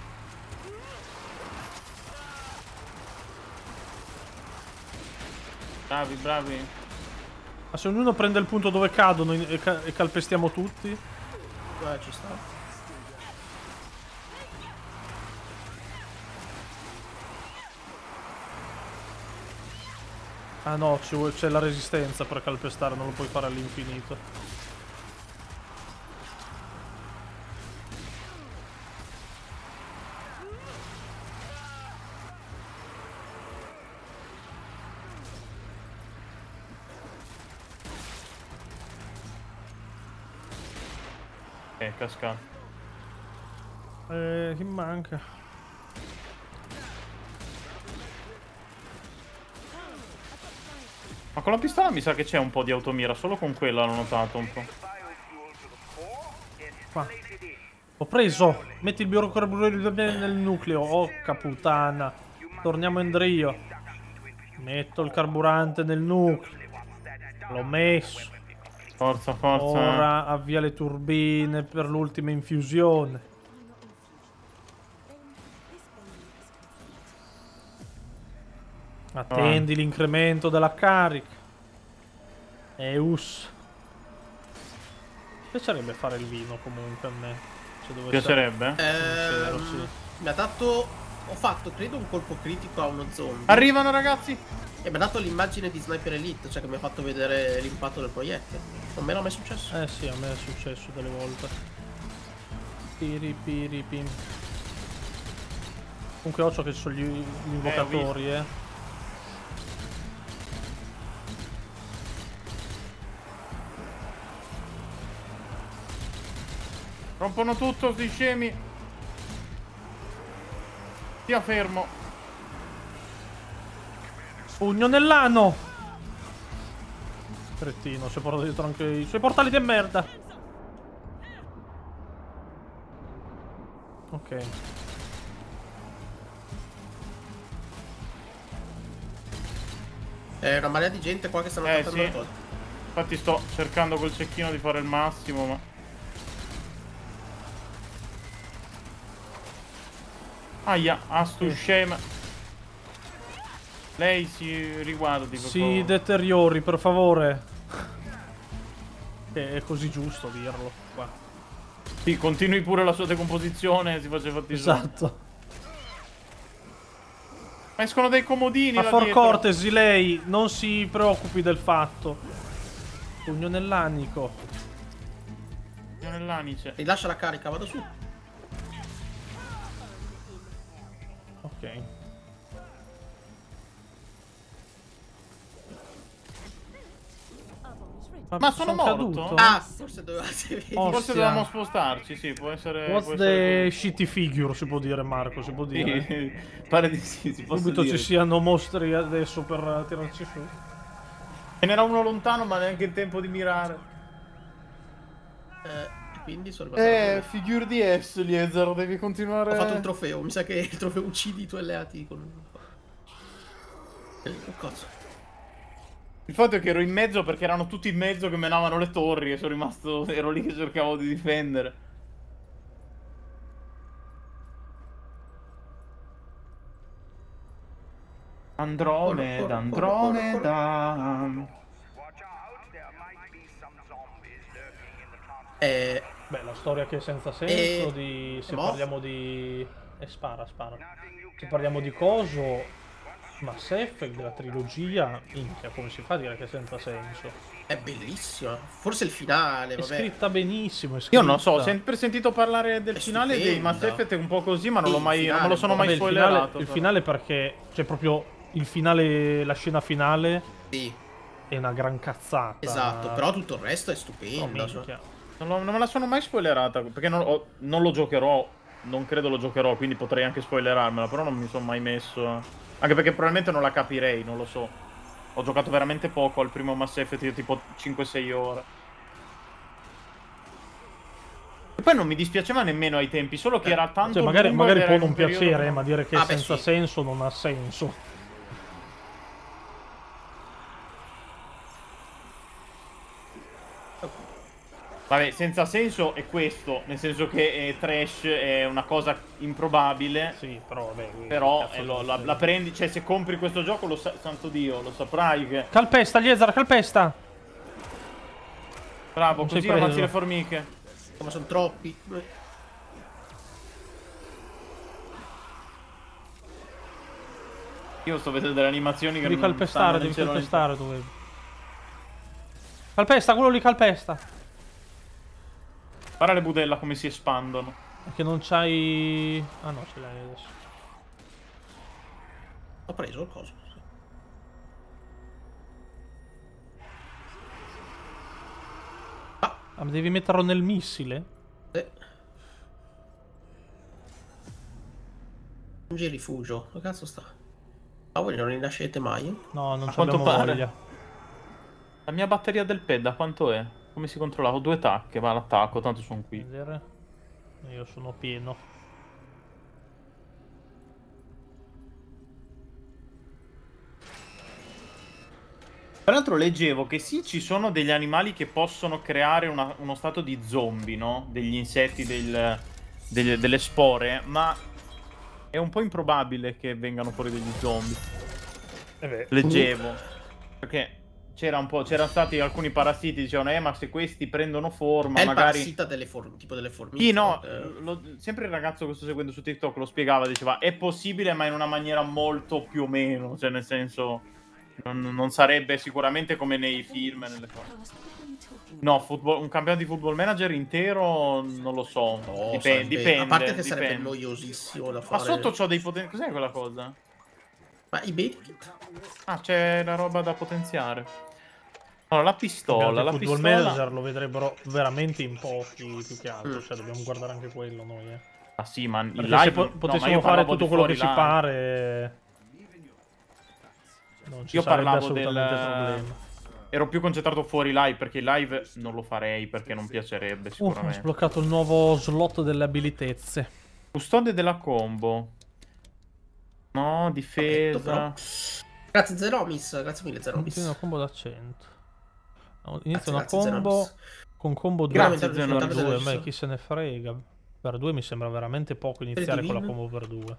Bravi, bravi. Ma se ognuno prende il punto dove cadono e, ca- e calpestiamo tutti. Eh, ci sta. Ah no, c'è la resistenza per calpestare, non lo puoi fare all'infinito. Cascato. Eh, chi manca? Ma con la pistola mi sa che c'è un po' di automira, solo con quella l'ho notato un po'. Qua. Ho preso! Metti il biocarburante nel nucleo. Occa puttana. Torniamo in Drio. Metto il carburante nel nucleo. L'ho messo. Forza, forza. Ora avvia le turbine per l'ultima infusione. Attendi l'incremento della carica. Eus. Piacerebbe fare il vino comunque a me. Se dovesse- Piacerebbe? Sincero, Ehm, sì. Mi ha dato. Ho fatto, credo, un colpo critico a uno zombie. Arrivano, ragazzi! E mi ha dato l'immagine di Sniper Elite, cioè che mi ha fatto vedere l'impatto del proiettile. Non me l'ha mai successo. Eh sì, a me è successo delle volte. Piri piri pim. Comunque occhio che ci sono gli, gli invocatori, eh. Rompono tutto, sti scemi! Stia fermo. Pugno nell'ano! Cretino, si è portato dietro anche i suoi portali di merda. Ok. È una marea di gente qua che stanno Eh, sì. le cose. Infatti sto cercando col cecchino di fare il massimo, ma... Aia, a stu scema. Lei si riguardi, per Si favore. deteriori, per favore. È così giusto dirlo. Qua. Sì, continui pure la sua decomposizione, si faceva suoi. Esatto. Ma escono dei comodini Ma for dietro. cortesi, lei non si preoccupi del fatto. Pugno nell'anico. Nell'anice. Rilascia la carica, vado su. Ok. Ma sono morto? caduto? Ah, forse. Oh, Forse dovevamo spostarci, sì, può essere... What's può the essere shitty figure, si può dire Marco, si può dire. Sì, pare di sì, si Subito dire. ci siano mostri adesso per tirarci su. Ce n'era uno lontano, ma neanche il tempo di mirare. Eh, quindi sono. Eh, figure di S, Liezaro, devi continuare... Ho fatto un trofeo, mi sa che il trofeo uccidi i tuoi alleati con... Oh, cazzo. Il fatto è che ero in mezzo perché erano tutti in mezzo che menavano le torri e sono rimasto... ero lì che cercavo di difendere. In the top. Eh, Beh, la storia che è senza senso E- di... Se Mo? parliamo di... E spara, spara. Se parliamo di coso... Mass Effect, della trilogia, minchia, come si fa a dire che è senza senso? è bellissima. Forse il finale, È vabbè. scritta benissimo, è Io scritta. non so, ho sempre sentito parlare del È finale dei stupenda. Mass Effect è un po' così, ma non, mai, non finale me lo sono mai Vabbè, il finale, spoilerato. il finale perché c'è proprio il finale, la scena finale Sì, è una gran cazzata. esatto. Però tutto il resto è stupendo. cioè. Non, lo- non me la sono mai spoilerata, perché non, ho- non lo giocherò, non credo lo giocherò, quindi potrei anche spoilerarmela, però non mi sono mai messo... Anche perché probabilmente non la capirei, non lo so. Ho giocato veramente poco al primo Mass Effect, io tipo 5-6 ore. E poi non mi dispiaceva nemmeno ai tempi, solo che era tanto Cioè, magari, magari può non periodo piacere, che- ma dire che Ah, è beh, senza sì. senso non ha senso. Vabbè, senza senso è questo, nel senso che è trash è una cosa improbabile. Sì, però vabbè. Però eh, lo- la, la prendi, cioè se compri questo gioco, lo sa- santo Dio, lo saprai che... Calpesta, Liezar, calpesta! Bravo, Non così ammazzi le formiche. Come sono troppi. Eh, Io sto vedendo delle animazioni che Devi non calpestare, devi calpestare tu. Calpesta, quello lì calpesta. Guarda le budella come si espandono. Perché non c'hai... Ah no, ce l'hai adesso. Ho preso il coso. Ah, ma devi metterlo nel missile? Eh. Un rifugio. Dove cazzo sta? Ma voi non li lasciate mai? No, non A quanto abbiamo pare. voglia. La mia batteria del ped, da quanto è? Come si controlla? Ho due tacche, va l'attacco, tanto sono qui. Io sono pieno. Tra l'altro leggevo che sì, ci sono degli animali che possono creare una- uno stato di zombie, no? Degli insetti, del- delle, delle spore, ma è un po' improbabile che vengano fuori degli zombie. Eh beh. Leggevo. Perché c'erano stati alcuni parassiti, dicevano, eh, ma se questi prendono forma, è il magari... parassita delle form- tipo delle formiche. Sì, no, eh. lo- sempre il ragazzo che sto seguendo su TikTok lo spiegava, diceva è possibile ma in una maniera molto più o meno, cioè nel senso non, non sarebbe sicuramente come nei film, nelle cose. No, football- un campionato di football manager intero non lo so, No, Dipen- sarebbe- dipende, A parte che sarebbe dipende. noiosissimo da Ma fare. sotto c'ho dei poteri, cos'è quella cosa? Ma i medikit? Ah, c'è la roba da potenziare. Allora, la pistola, la Football pistola... Manager lo vedrebbero veramente in pochi più che altro. Mm. Cioè, dobbiamo guardare anche quello noi. Eh. Ah sì, ma in live... se po- no, ma potessimo io fare tutto quello che ci live. pare, non ci Io sarebbe parlavo assolutamente del- problema. Ero più concentrato fuori live perché live non lo farei perché non piacerebbe Uh, ho sicuramente. sbloccato il nuovo slot delle abilitezze. Custode della combo. No, Detto, difesa. però. Grazie Zeromis, grazie mille Continua Zeromis. combo da 100. Inizia una combo con combo 2 Grazie, per Zeromis. 2. Beh, chi se ne frega. Per 2 mi sembra veramente poco iniziare con la combo per 2.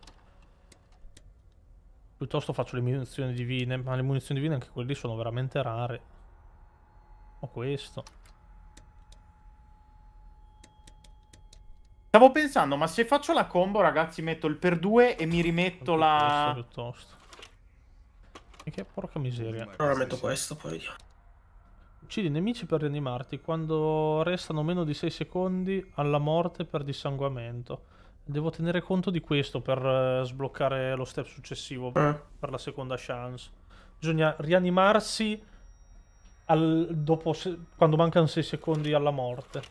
Piuttosto faccio le munizioni divine, ma le munizioni divine anche quelle lì sono veramente rare. O questo. Stavo pensando, ma se faccio la combo, ragazzi, metto il per due e mi rimetto la. piuttosto. E che porca miseria. Allora metto questo, poi vediamo. Uccidi i nemici per rianimarti quando restano meno di 6 secondi alla morte per dissanguamento. Devo tenere conto di questo per eh, sbloccare lo step successivo Eh. per la seconda chance. Bisogna rianimarsi al- dopo se- quando mancano 6 secondi alla morte.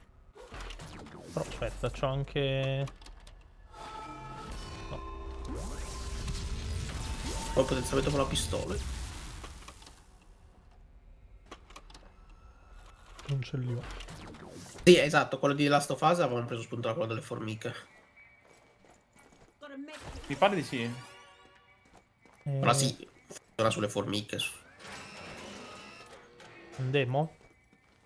Però aspetta, c'ho anche... Poi potenzialmente con la pistola. Non ce li ho. Sì, esatto, quello di Last of Us avevamo preso spunto da quello delle formiche. Mi pare di sì. Eh, Però sì, funziona sulle formiche. Andiamo?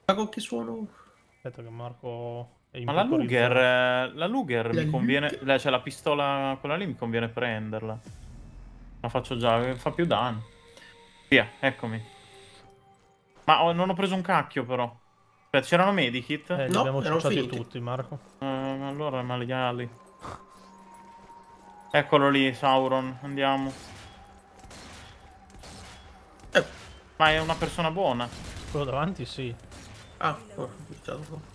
Ma con che suono? Aspetta che Marco è Ma la Luger, eh, la Luger La mi conviene, Luger? la- cioè la pistola, quella lì mi conviene prenderla. La faccio già, fa più danni. Via, eccomi. Ma ho- non ho preso un cacchio però. Aspetta, c'erano medikit? Eh, li No, abbiamo ciucciati tutti, Marco. Eh, allora maiali. Eccolo lì, Sauron, andiamo. Eh. Ma è una persona buona. Quello davanti sì. Ah, oh, diciamo.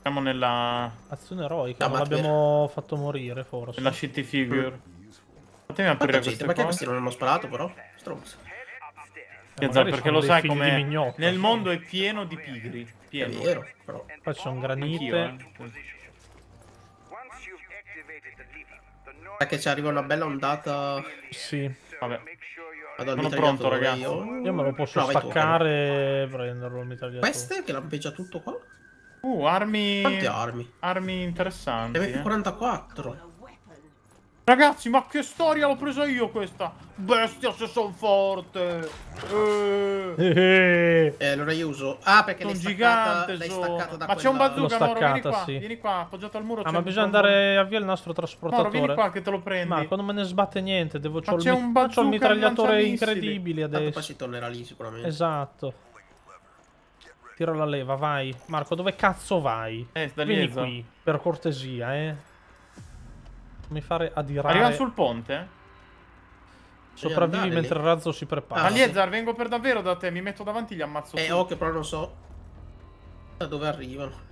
Siamo nella, Azione eroica, non ma- l'abbiamo fatto morire forse. nella shitty figure. Fatemi Ma aprire gente, perché questi non hanno sparato però? Stronzi. Magari perché lo sai come nel mondo è pieno di pigri. È Pieno. vero, però. Qua ci sono granite. eh. È che ci arriva una bella ondata. Sì. Vabbè. al Sono pronto, ragazzi. Io... Io me lo posso No, staccare e prenderlo il mitragliatore. Queste che lampeggia tutto qua? Uh, armi... Quante armi? Armi interessanti. Ne eh. 44. Ragazzi, ma che storia l'ho presa io questa? Bestia se son forte. Eh. Eh, E allora io uso. Ah, perché l'hai staccata, gigante, l'hai staccata da Ma c'è un bazooka, Moro, vieni staccata, qua, sì. vieni qua, appoggiato al muro. Ah, ma un bisogna andare a via il nostro Moro, trasportatore. vieni qua che te lo prendi. Marco, non me ne sbatte niente. Devo Ma c'ho c'è il, un bazooka il mitragliatore incredibile Tanto poi adesso. si tornerà lì sicuramente. Esatto. Tira la leva, vai. Marco, dove cazzo vai? Eh, Vieni qui, per cortesia, eh. Mi fare adirare. Arrivano sul ponte? Sopravvivi andare lì. mentre il razzo si prepara. Ah, Ma sì. Liezar, vengo per davvero da te, mi metto davanti e li ammazzo Eh, che però non so da dove arrivano.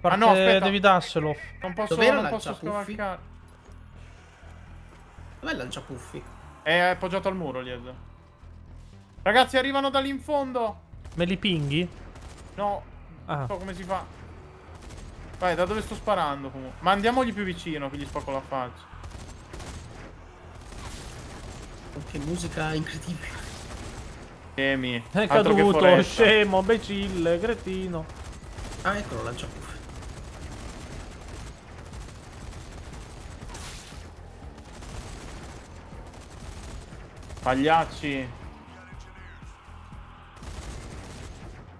Parte, Ah, no, aspetta. devi darselo. Non posso, Dov'era non posso scavalcare. Dov'è il lanciapuffi? È appoggiato al muro, Liezar. Ragazzi, arrivano da lì in fondo. Me li pinghi? No, Ah, non so come si fa. Vai, da dove sto sparando comunque. Ma andiamogli più vicino che gli spacco la faccia. Oh, Che musica incredibile. Temi. è caduto, scemo, becille, cretino. Ah, eccolo il lanciapuffi. Pagliacci.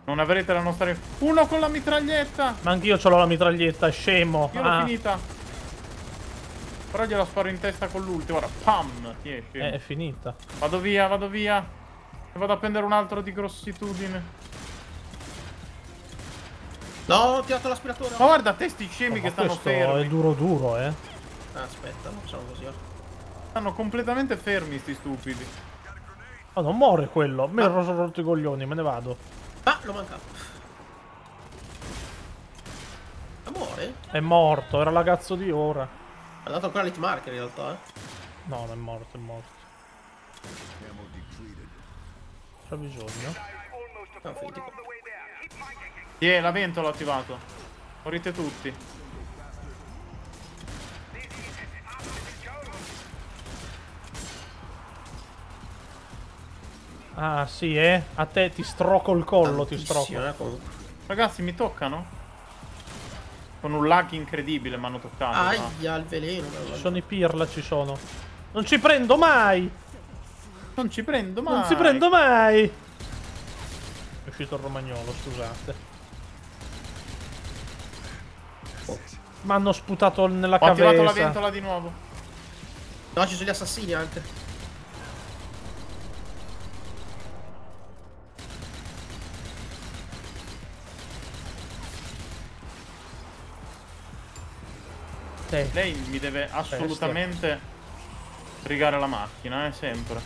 Non avrete la nostra... Uno con la mitraglietta! Ma anch'io ce l'ho la mitraglietta, scemo. Io l'ho Ah, finita. Però gliela sparo in testa con l'ultimo. Ora, pam! Tieni, eh, è finita. Vado via, vado via. E vado a prendere un altro di grossitudine. No, ho tirato l'aspiratore. Ma guarda te sti scemi Oh, che ma stanno questo è fermi. duro duro, eh. Ah, aspetta, non facciamo così. oh. Stanno completamente fermi sti stupidi. Oh, non muore quello. Me l'ho rotto i coglioni, me ne vado. Ah, l'ho mancato. Ma muore? È morto, era ragazzo di ora. Ha dato ancora l'hit marker in realtà, eh. No, non è morto, è morto. C'ha bisogno. Finiti qua. Tiè, la ventola ho attivato. Morite tutti. Ah, sì, eh. A te ti stroco il collo, ti Tantissimo, stroco. eh, comunque. Ragazzi, mi toccano? Con un lag incredibile mi hanno toccato. ma- Aia, il veleno. Ci sono i pirla, ci sono. Non ci prendo mai! Non ci prendo mai. Non ci prendo mai! È uscito il romagnolo, scusate. Mi hanno sputato nella Ho attivato la ventola di nuovo. No, ci sono gli assassini anche. Sì. Lei mi deve assolutamente rigare la macchina, eh, sempre.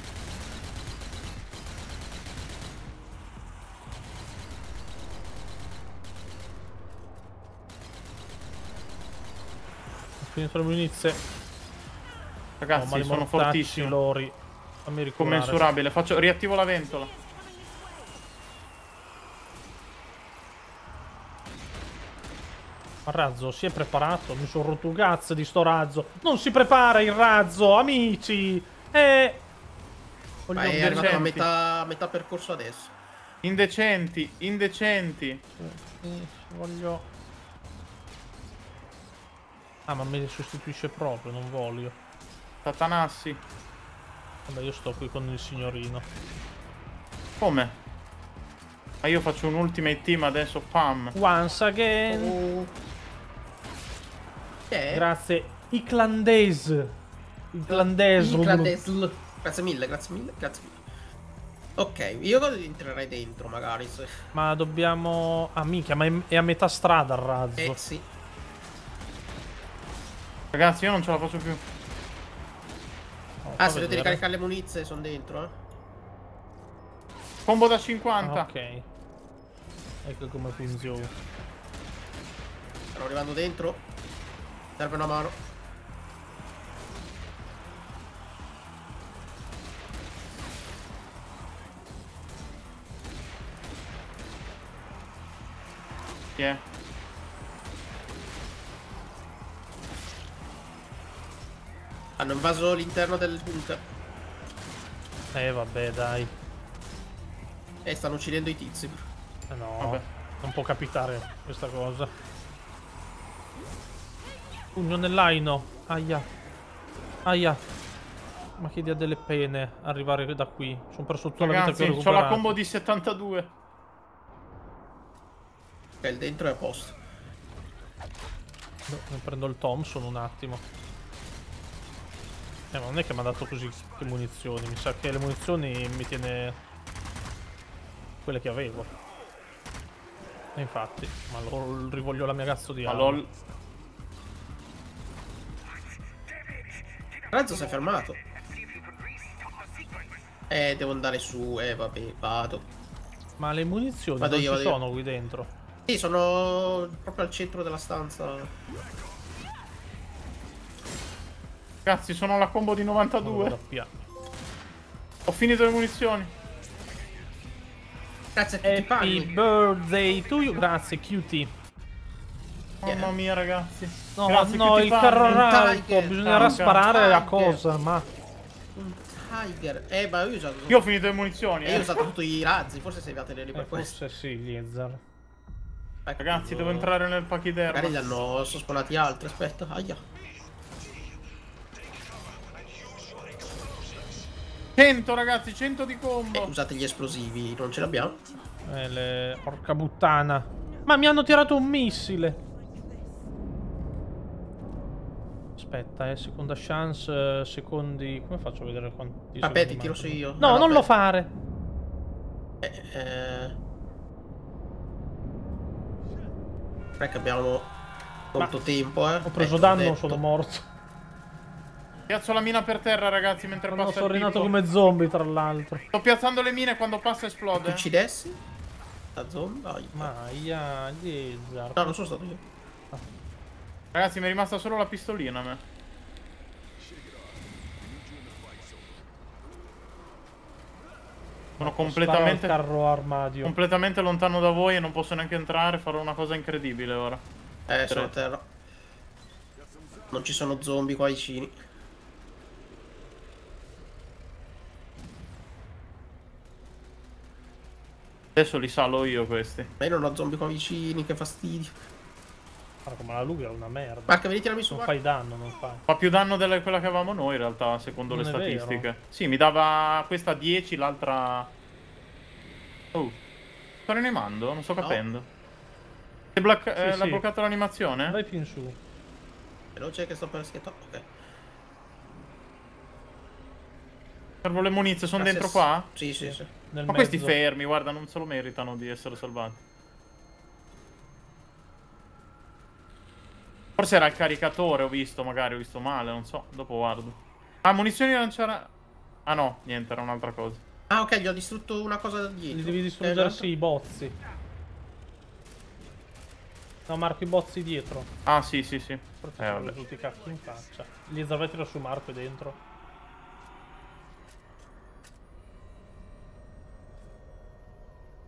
Finito le munizie. Ragazzi, li sono mortacci fortissimo. lori. Commensurabile. Faccio... Riattivo la ventola. Il razzo si è preparato. Mi sono rotto un cazzo di sto razzo. Non si prepara il razzo, amici. Ma Voglio è arrivato a metà, metà percorso adesso. Indecenti, indecenti. Sì, voglio. Ah, ma me li sostituisce proprio, non voglio. Satanassi. Vabbè, io sto qui con il signorino. Come? Ma io faccio un ultimate team adesso, pam. Once again. Oh. È? Grazie. Iclandese. Iclandese. Iclandesl. Grazie mille, grazie mille, grazie mille. Ok, io entrerei dentro magari. Se... Ma dobbiamo... Ah, minchia, ma è, a metà strada il razzo. Eh sì. Ragazzi, io non ce la faccio più. Oh, Ah, se dovete ricaricare le munizie sono dentro, eh. Combo da 50. Ah, ok. Ecco come funziona. Stanno arrivando dentro. Serve una mano. Chi è? Hanno invaso l'interno del bunker. Eh, vabbè, dai. E stanno uccidendo i tizi. Eh, no, Vabbè. non può capitare questa cosa. Pugno nell'aino. Aia. Aia. Ma che dia delle pene arrivare da qui. Sono perso tutta la vita che Ragazzi, ho la combo di 72. Ok, il dentro è a posto. No, prendo il Thompson un attimo. Eh, ma non è che mi ha dato così che munizioni. Mi sa che le munizioni mi tiene... Quelle che avevo. E infatti, ma lo rivoglio la mia cazzo di Ma arma. Razzo si è fermato. Eh, devo andare su. Eh, vabbè, vado. Ma le munizioni Vado non io, ci vado io. sono qui dentro. Sì, sono proprio al centro della stanza. Ragazzi, sono alla combo di Non 92. vedo più. Ho finito le munizioni. Grazie a tutti Happy panni. birthday to you. Grazie, QT. Mamma mia, ragazzi. No, Grazie, no, il carro. Tiger. Bisognerà Ah, sparare a Tiger. cosa, ma... Un Tiger. Eh, ma io ho usato. Io ho finito le munizioni, Eh, io ho eh. usato tutti i razzi. Forse sei arrivate lì Eh, per questo. forse sì, Liezar. Ecco, Ragazzi, devo entrare nel Magari pachiderma. gli hanno sono spawnati altri. Aspetta. Aia. 100, ragazzi, 100 di Eh, combo. usate gli esplosivi. Non ce l'abbiamo. Eh, le... Porca puttana. Ma mi hanno tirato un missile. Aspetta, eh, seconda chance, eh, secondi... Come faccio a vedere quanti Vabbè, ti tiro su io. No, Ah, non lo fare. Eh, eh... È che abbiamo molto tempo, eh. Ho preso Eh, danno, detto. sono morto. Piazzo la mina per terra, ragazzi, mentre No, passa sono rinato come zombie, tra l'altro. Sto piazzando le mine quando passa Ti esplode. uccidessi? Da zombie? Aia. Maia, Liezar. No, non sono stato io. Ragazzi, mi è rimasta solo la pistolina a me. Sono completamente, carro armadio. completamente lontano da voi e non posso neanche entrare. Farò una cosa incredibile ora. Eh, sono a terra. Non ci sono zombie qua vicini. Adesso li salo io questi. Ma io non ho zombie qua vicini, che fastidio. Guarda come la Luga è una merda. Marca, vieni tirami su. Non fai danno, non fai. Fa più danno di quella che avevamo noi in realtà, secondo Non le statistiche. vero. Sì, mi dava questa 10, l'altra... Oh, sto rianimando? Non sto capendo. È blocca- Sì, eh, l'ha sì. bloccato l'animazione? Vai più in su. Veloce che sto per schiattare. Ok. Servo le munizie, sono Grazie. dentro qua? Sì, sì, sì. Nel Ma questi mezzo. fermi, guarda, non se lo meritano di essere salvati. Forse era il caricatore, ho visto, magari ho visto male, non so. Dopo guardo. Ah, munizioni lanciare... Ah no, niente, era un'altra cosa. Ah ok, gli ho distrutto una cosa da dietro. Li devi distruggere, sì, i bozzi. No, Marco, i bozzi dietro. Ah, sì, sì, sì. Forse eh, sono tutti i cacchi in faccia. Gli zavetti su Marco dentro.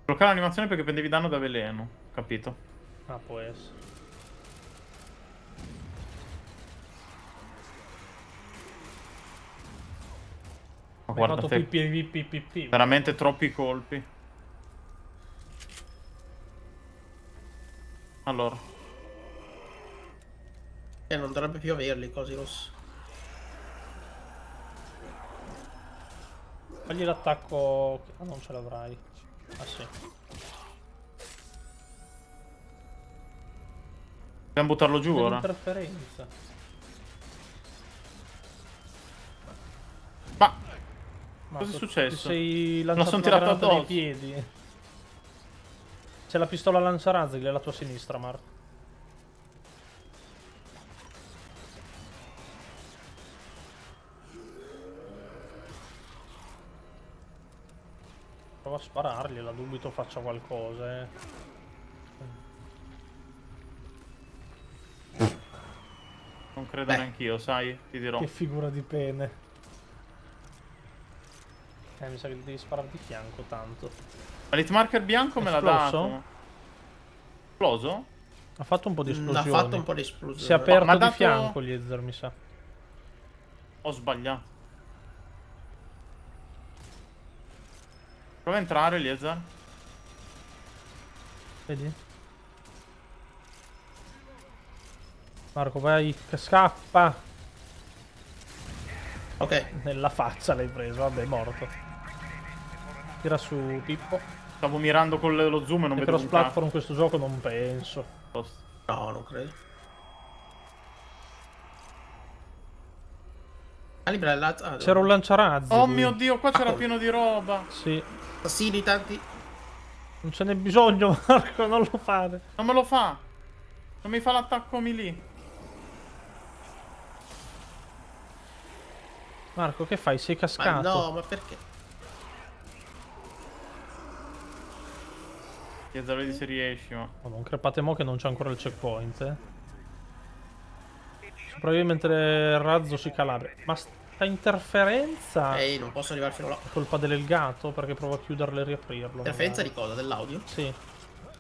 Bloccare l'animazione perché prendevi danno da veleno. Capito. Ah, può essere. Ma guarda fatto te, PPPPP. veramente troppi colpi. Allora, E non dovrebbe più averli i cosi rossi. Fagli l'attacco... Ah, non ce l'avrai. Ah, sì. dobbiamo buttarlo giù ora. Interferenza. Ma Cosa è successo? Sei la lanciato son una tirato addosso. piedi. C'è la pistola lanciarazzi alla tua sinistra, Marco. Prova a sparargliela, dubito faccia qualcosa, eh. non credo Beh. neanch'io, sai? Ti dirò. Che figura di pene. Eh, mi sa che devi sparare di fianco tanto. Ma l'hitmarker bianco me l'ha dato. Esploso? Ha fatto un po' di Mm, esplosioni. Ha fatto un po' di esplosione. Si è aperto Ma ha di dato- fianco Liezer, mi sa. Ho sbagliato. Prova a entrare, Eliezer. Vedi? Marco, vai, scappa! Ok. Nella faccia l'hai preso, vabbè, è morto. Tira su Pippo. Stavo mirando con lo zoom e non E vedo un platform in questo gioco non penso. No, non credo. Lazzo. Ah, C'era un lanciarazzi. Oh lui. mio dio, qua c'era Ah, pieno di roba. Sì. Assassini tanti. Non ce n'è bisogno, Marco, non lo fare. Non me lo fa. Non mi fa l'attacco melee. Marco, che fai? Sei Ma cascato. no, ma perché? Eliezer, vedi se riesci, ma... Oh, non crepate mo che non c'è ancora il checkpoint, eh. Sopravvive mentre il razzo si calabra. Ma sta interferenza Ehi, non posso arrivare fino là. è colpa del gato perché provo a chiuderlo e riaprirlo. Interferenza magari. di cosa? Dell'audio? Sì,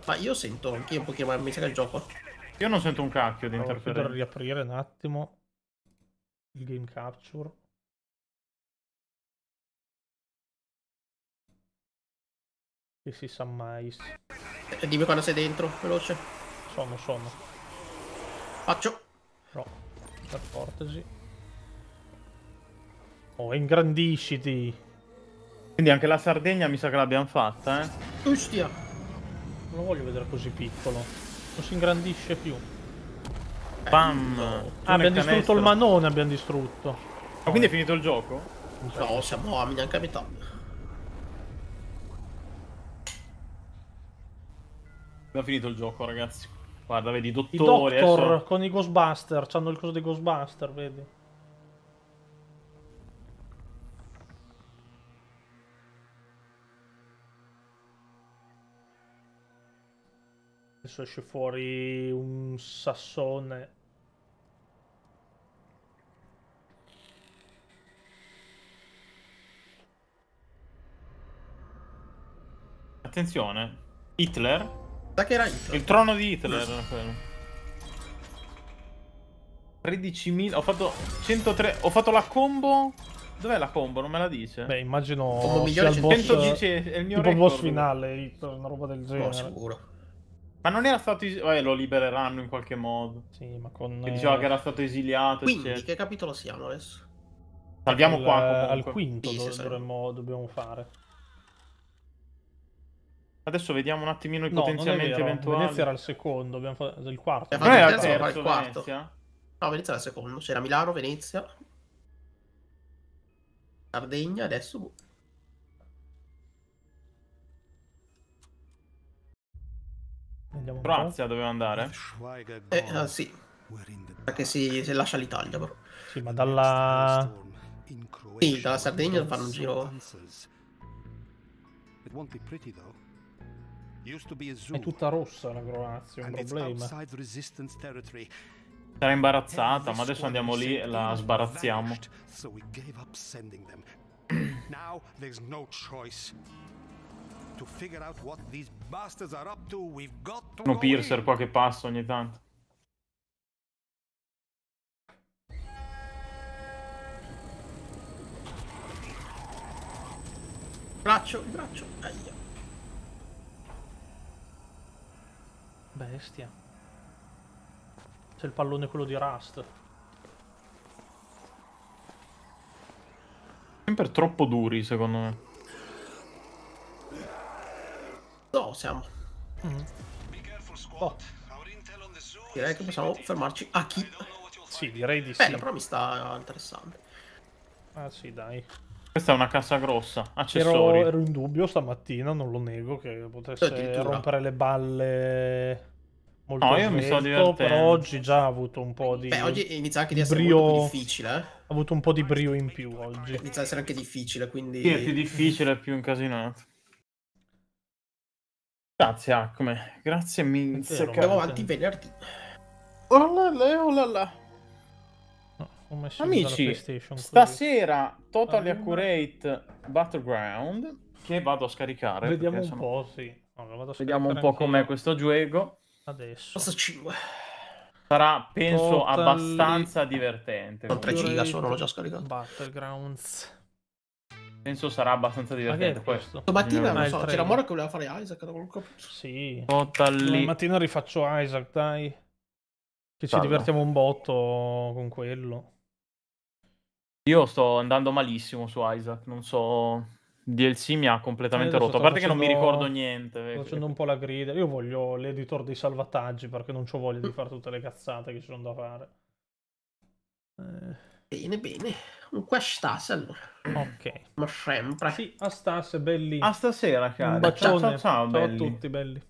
Ma io sento anch'io un pochino, ma mi sa che il gioco. Io non sento un cacchio di provo a chiudere e interferenza. riaprire un attimo. Il game capture. Che si sa mai. Eh, dimmi quando sei dentro, veloce. Sono, sono. Faccio. No, per cortesi. Oh, ingrandisciti. Quindi anche la Sardegna mi sa che l'abbiamo fatta, eh. Ustia. Non lo voglio vedere così piccolo. Non si ingrandisce più. Bam. Ah, abbiamo distrutto il manone, abbiamo distrutto. Ma quindi è finito il gioco? No, siamo a neanche a metà. Abbiamo finito il gioco, ragazzi. Guarda, vedi, I dottori. Doctor adesso- con i Ghostbuster, c'hanno il coso dei Ghostbuster, vedi? Adesso esce fuori un sassone. Attenzione. Hitler? Sa che era Hitler. Il trono di Hitler era quello. 13.000. Ho fatto 103. Ho fatto la combo. Dov'è la combo? Non me la dice. Beh, immagino sia il boss, 110 è il mio tipo record. boss finale, Hitler, una roba del No, genere. sicuro. Ma non era stato. es- Vabbè, lo libereranno in qualche modo. Sì, ma con... Che eh, diceva che era stato esiliato. Quindi, eccetera. che capitolo siamo adesso? Salviamo al- qua. Al comunque. quinto Sì, do- sì, sì. dovremmo, dobbiamo fare. Adesso vediamo un attimino i No, non è potenziamenti vero. eventuali. Venezia era il secondo, abbiamo fatto il quarto. Abbiamo fatto era il il terzo, ma terzo, il quarto. Venezia? No, Venezia era il secondo. C'era Milano, Venezia. Sardegna, adesso... boh. Po'. Croazia doveva andare. Eh, ah, sì. Perché si, si lascia l'Italia, però. Sì, ma dalla... Sì, dalla Sardegna fanno un giro. It won't be pretty though. È tutta rossa la Croazia, è un problema. Sarà imbarazzata, ma adesso andiamo lì e la sbarazziamo. now there's no choice. to figure out what these bastards are up to, we've got to Uno Piercer qua che passa ogni tanto. Braccio, braccio. Aia. Bestia. C'è il pallone quello di Rust. Sempre troppo duri, secondo me. No, siamo. Oh, Direi che possiamo fermarci a chi. sì, direi di sì. Bello, però mi sta interessando. Ah sì, dai. Questa è una cassa grossa. Ero, Accessori. ero in dubbio stamattina, non lo nego, che potesse rompere le balle molto No, io mi sto svelto, divertendo. però oggi già ha avuto un po' di... Beh, oggi inizia anche di essere brio- difficile, eh. Ha avuto un po' di brio in più oggi. Inizia ad essere anche difficile, quindi... Sì, è più difficile, è più incasinato. Grazie, Acme. Grazie mille. Vero. Andiamo avanti venerdì. Oh là là, oh là là. No, Amici. Stasera Totally Allora. Accurate Battleground che vado a scaricare. Vediamo un sennò- po', sì. No, lo vado a Vediamo un po' com'è questo gioco. Adesso. Posto 5. Sarà, penso, Totally- abbastanza divertente. Sono tre comunque. giga solo, l'ho già scaricato. Battlegrounds. Penso sarà abbastanza divertente. Questo? Bisogna non so, c'era. Mora che voleva fare Isaac, non. Sì. Totally... Mattina rifaccio Isaac, dai. Che ci Salve. divertiamo un botto con quello. Io sto andando malissimo su Isaac. Non so. DLC mi ha completamente Eh, rotto. A parte che non mi ricordo niente. Sto facendo un po' la grida. Io voglio l'editor dei salvataggi perché non ho voglia di fare tutte le cazzate che ci sono da fare. Eh, Bene, bene. Un questas allora. ok. Come sempre. Sì, a Stas, belli. A stasera, cari. un bacione. Ciao, ciao, ciao, ciao a tutti, belli.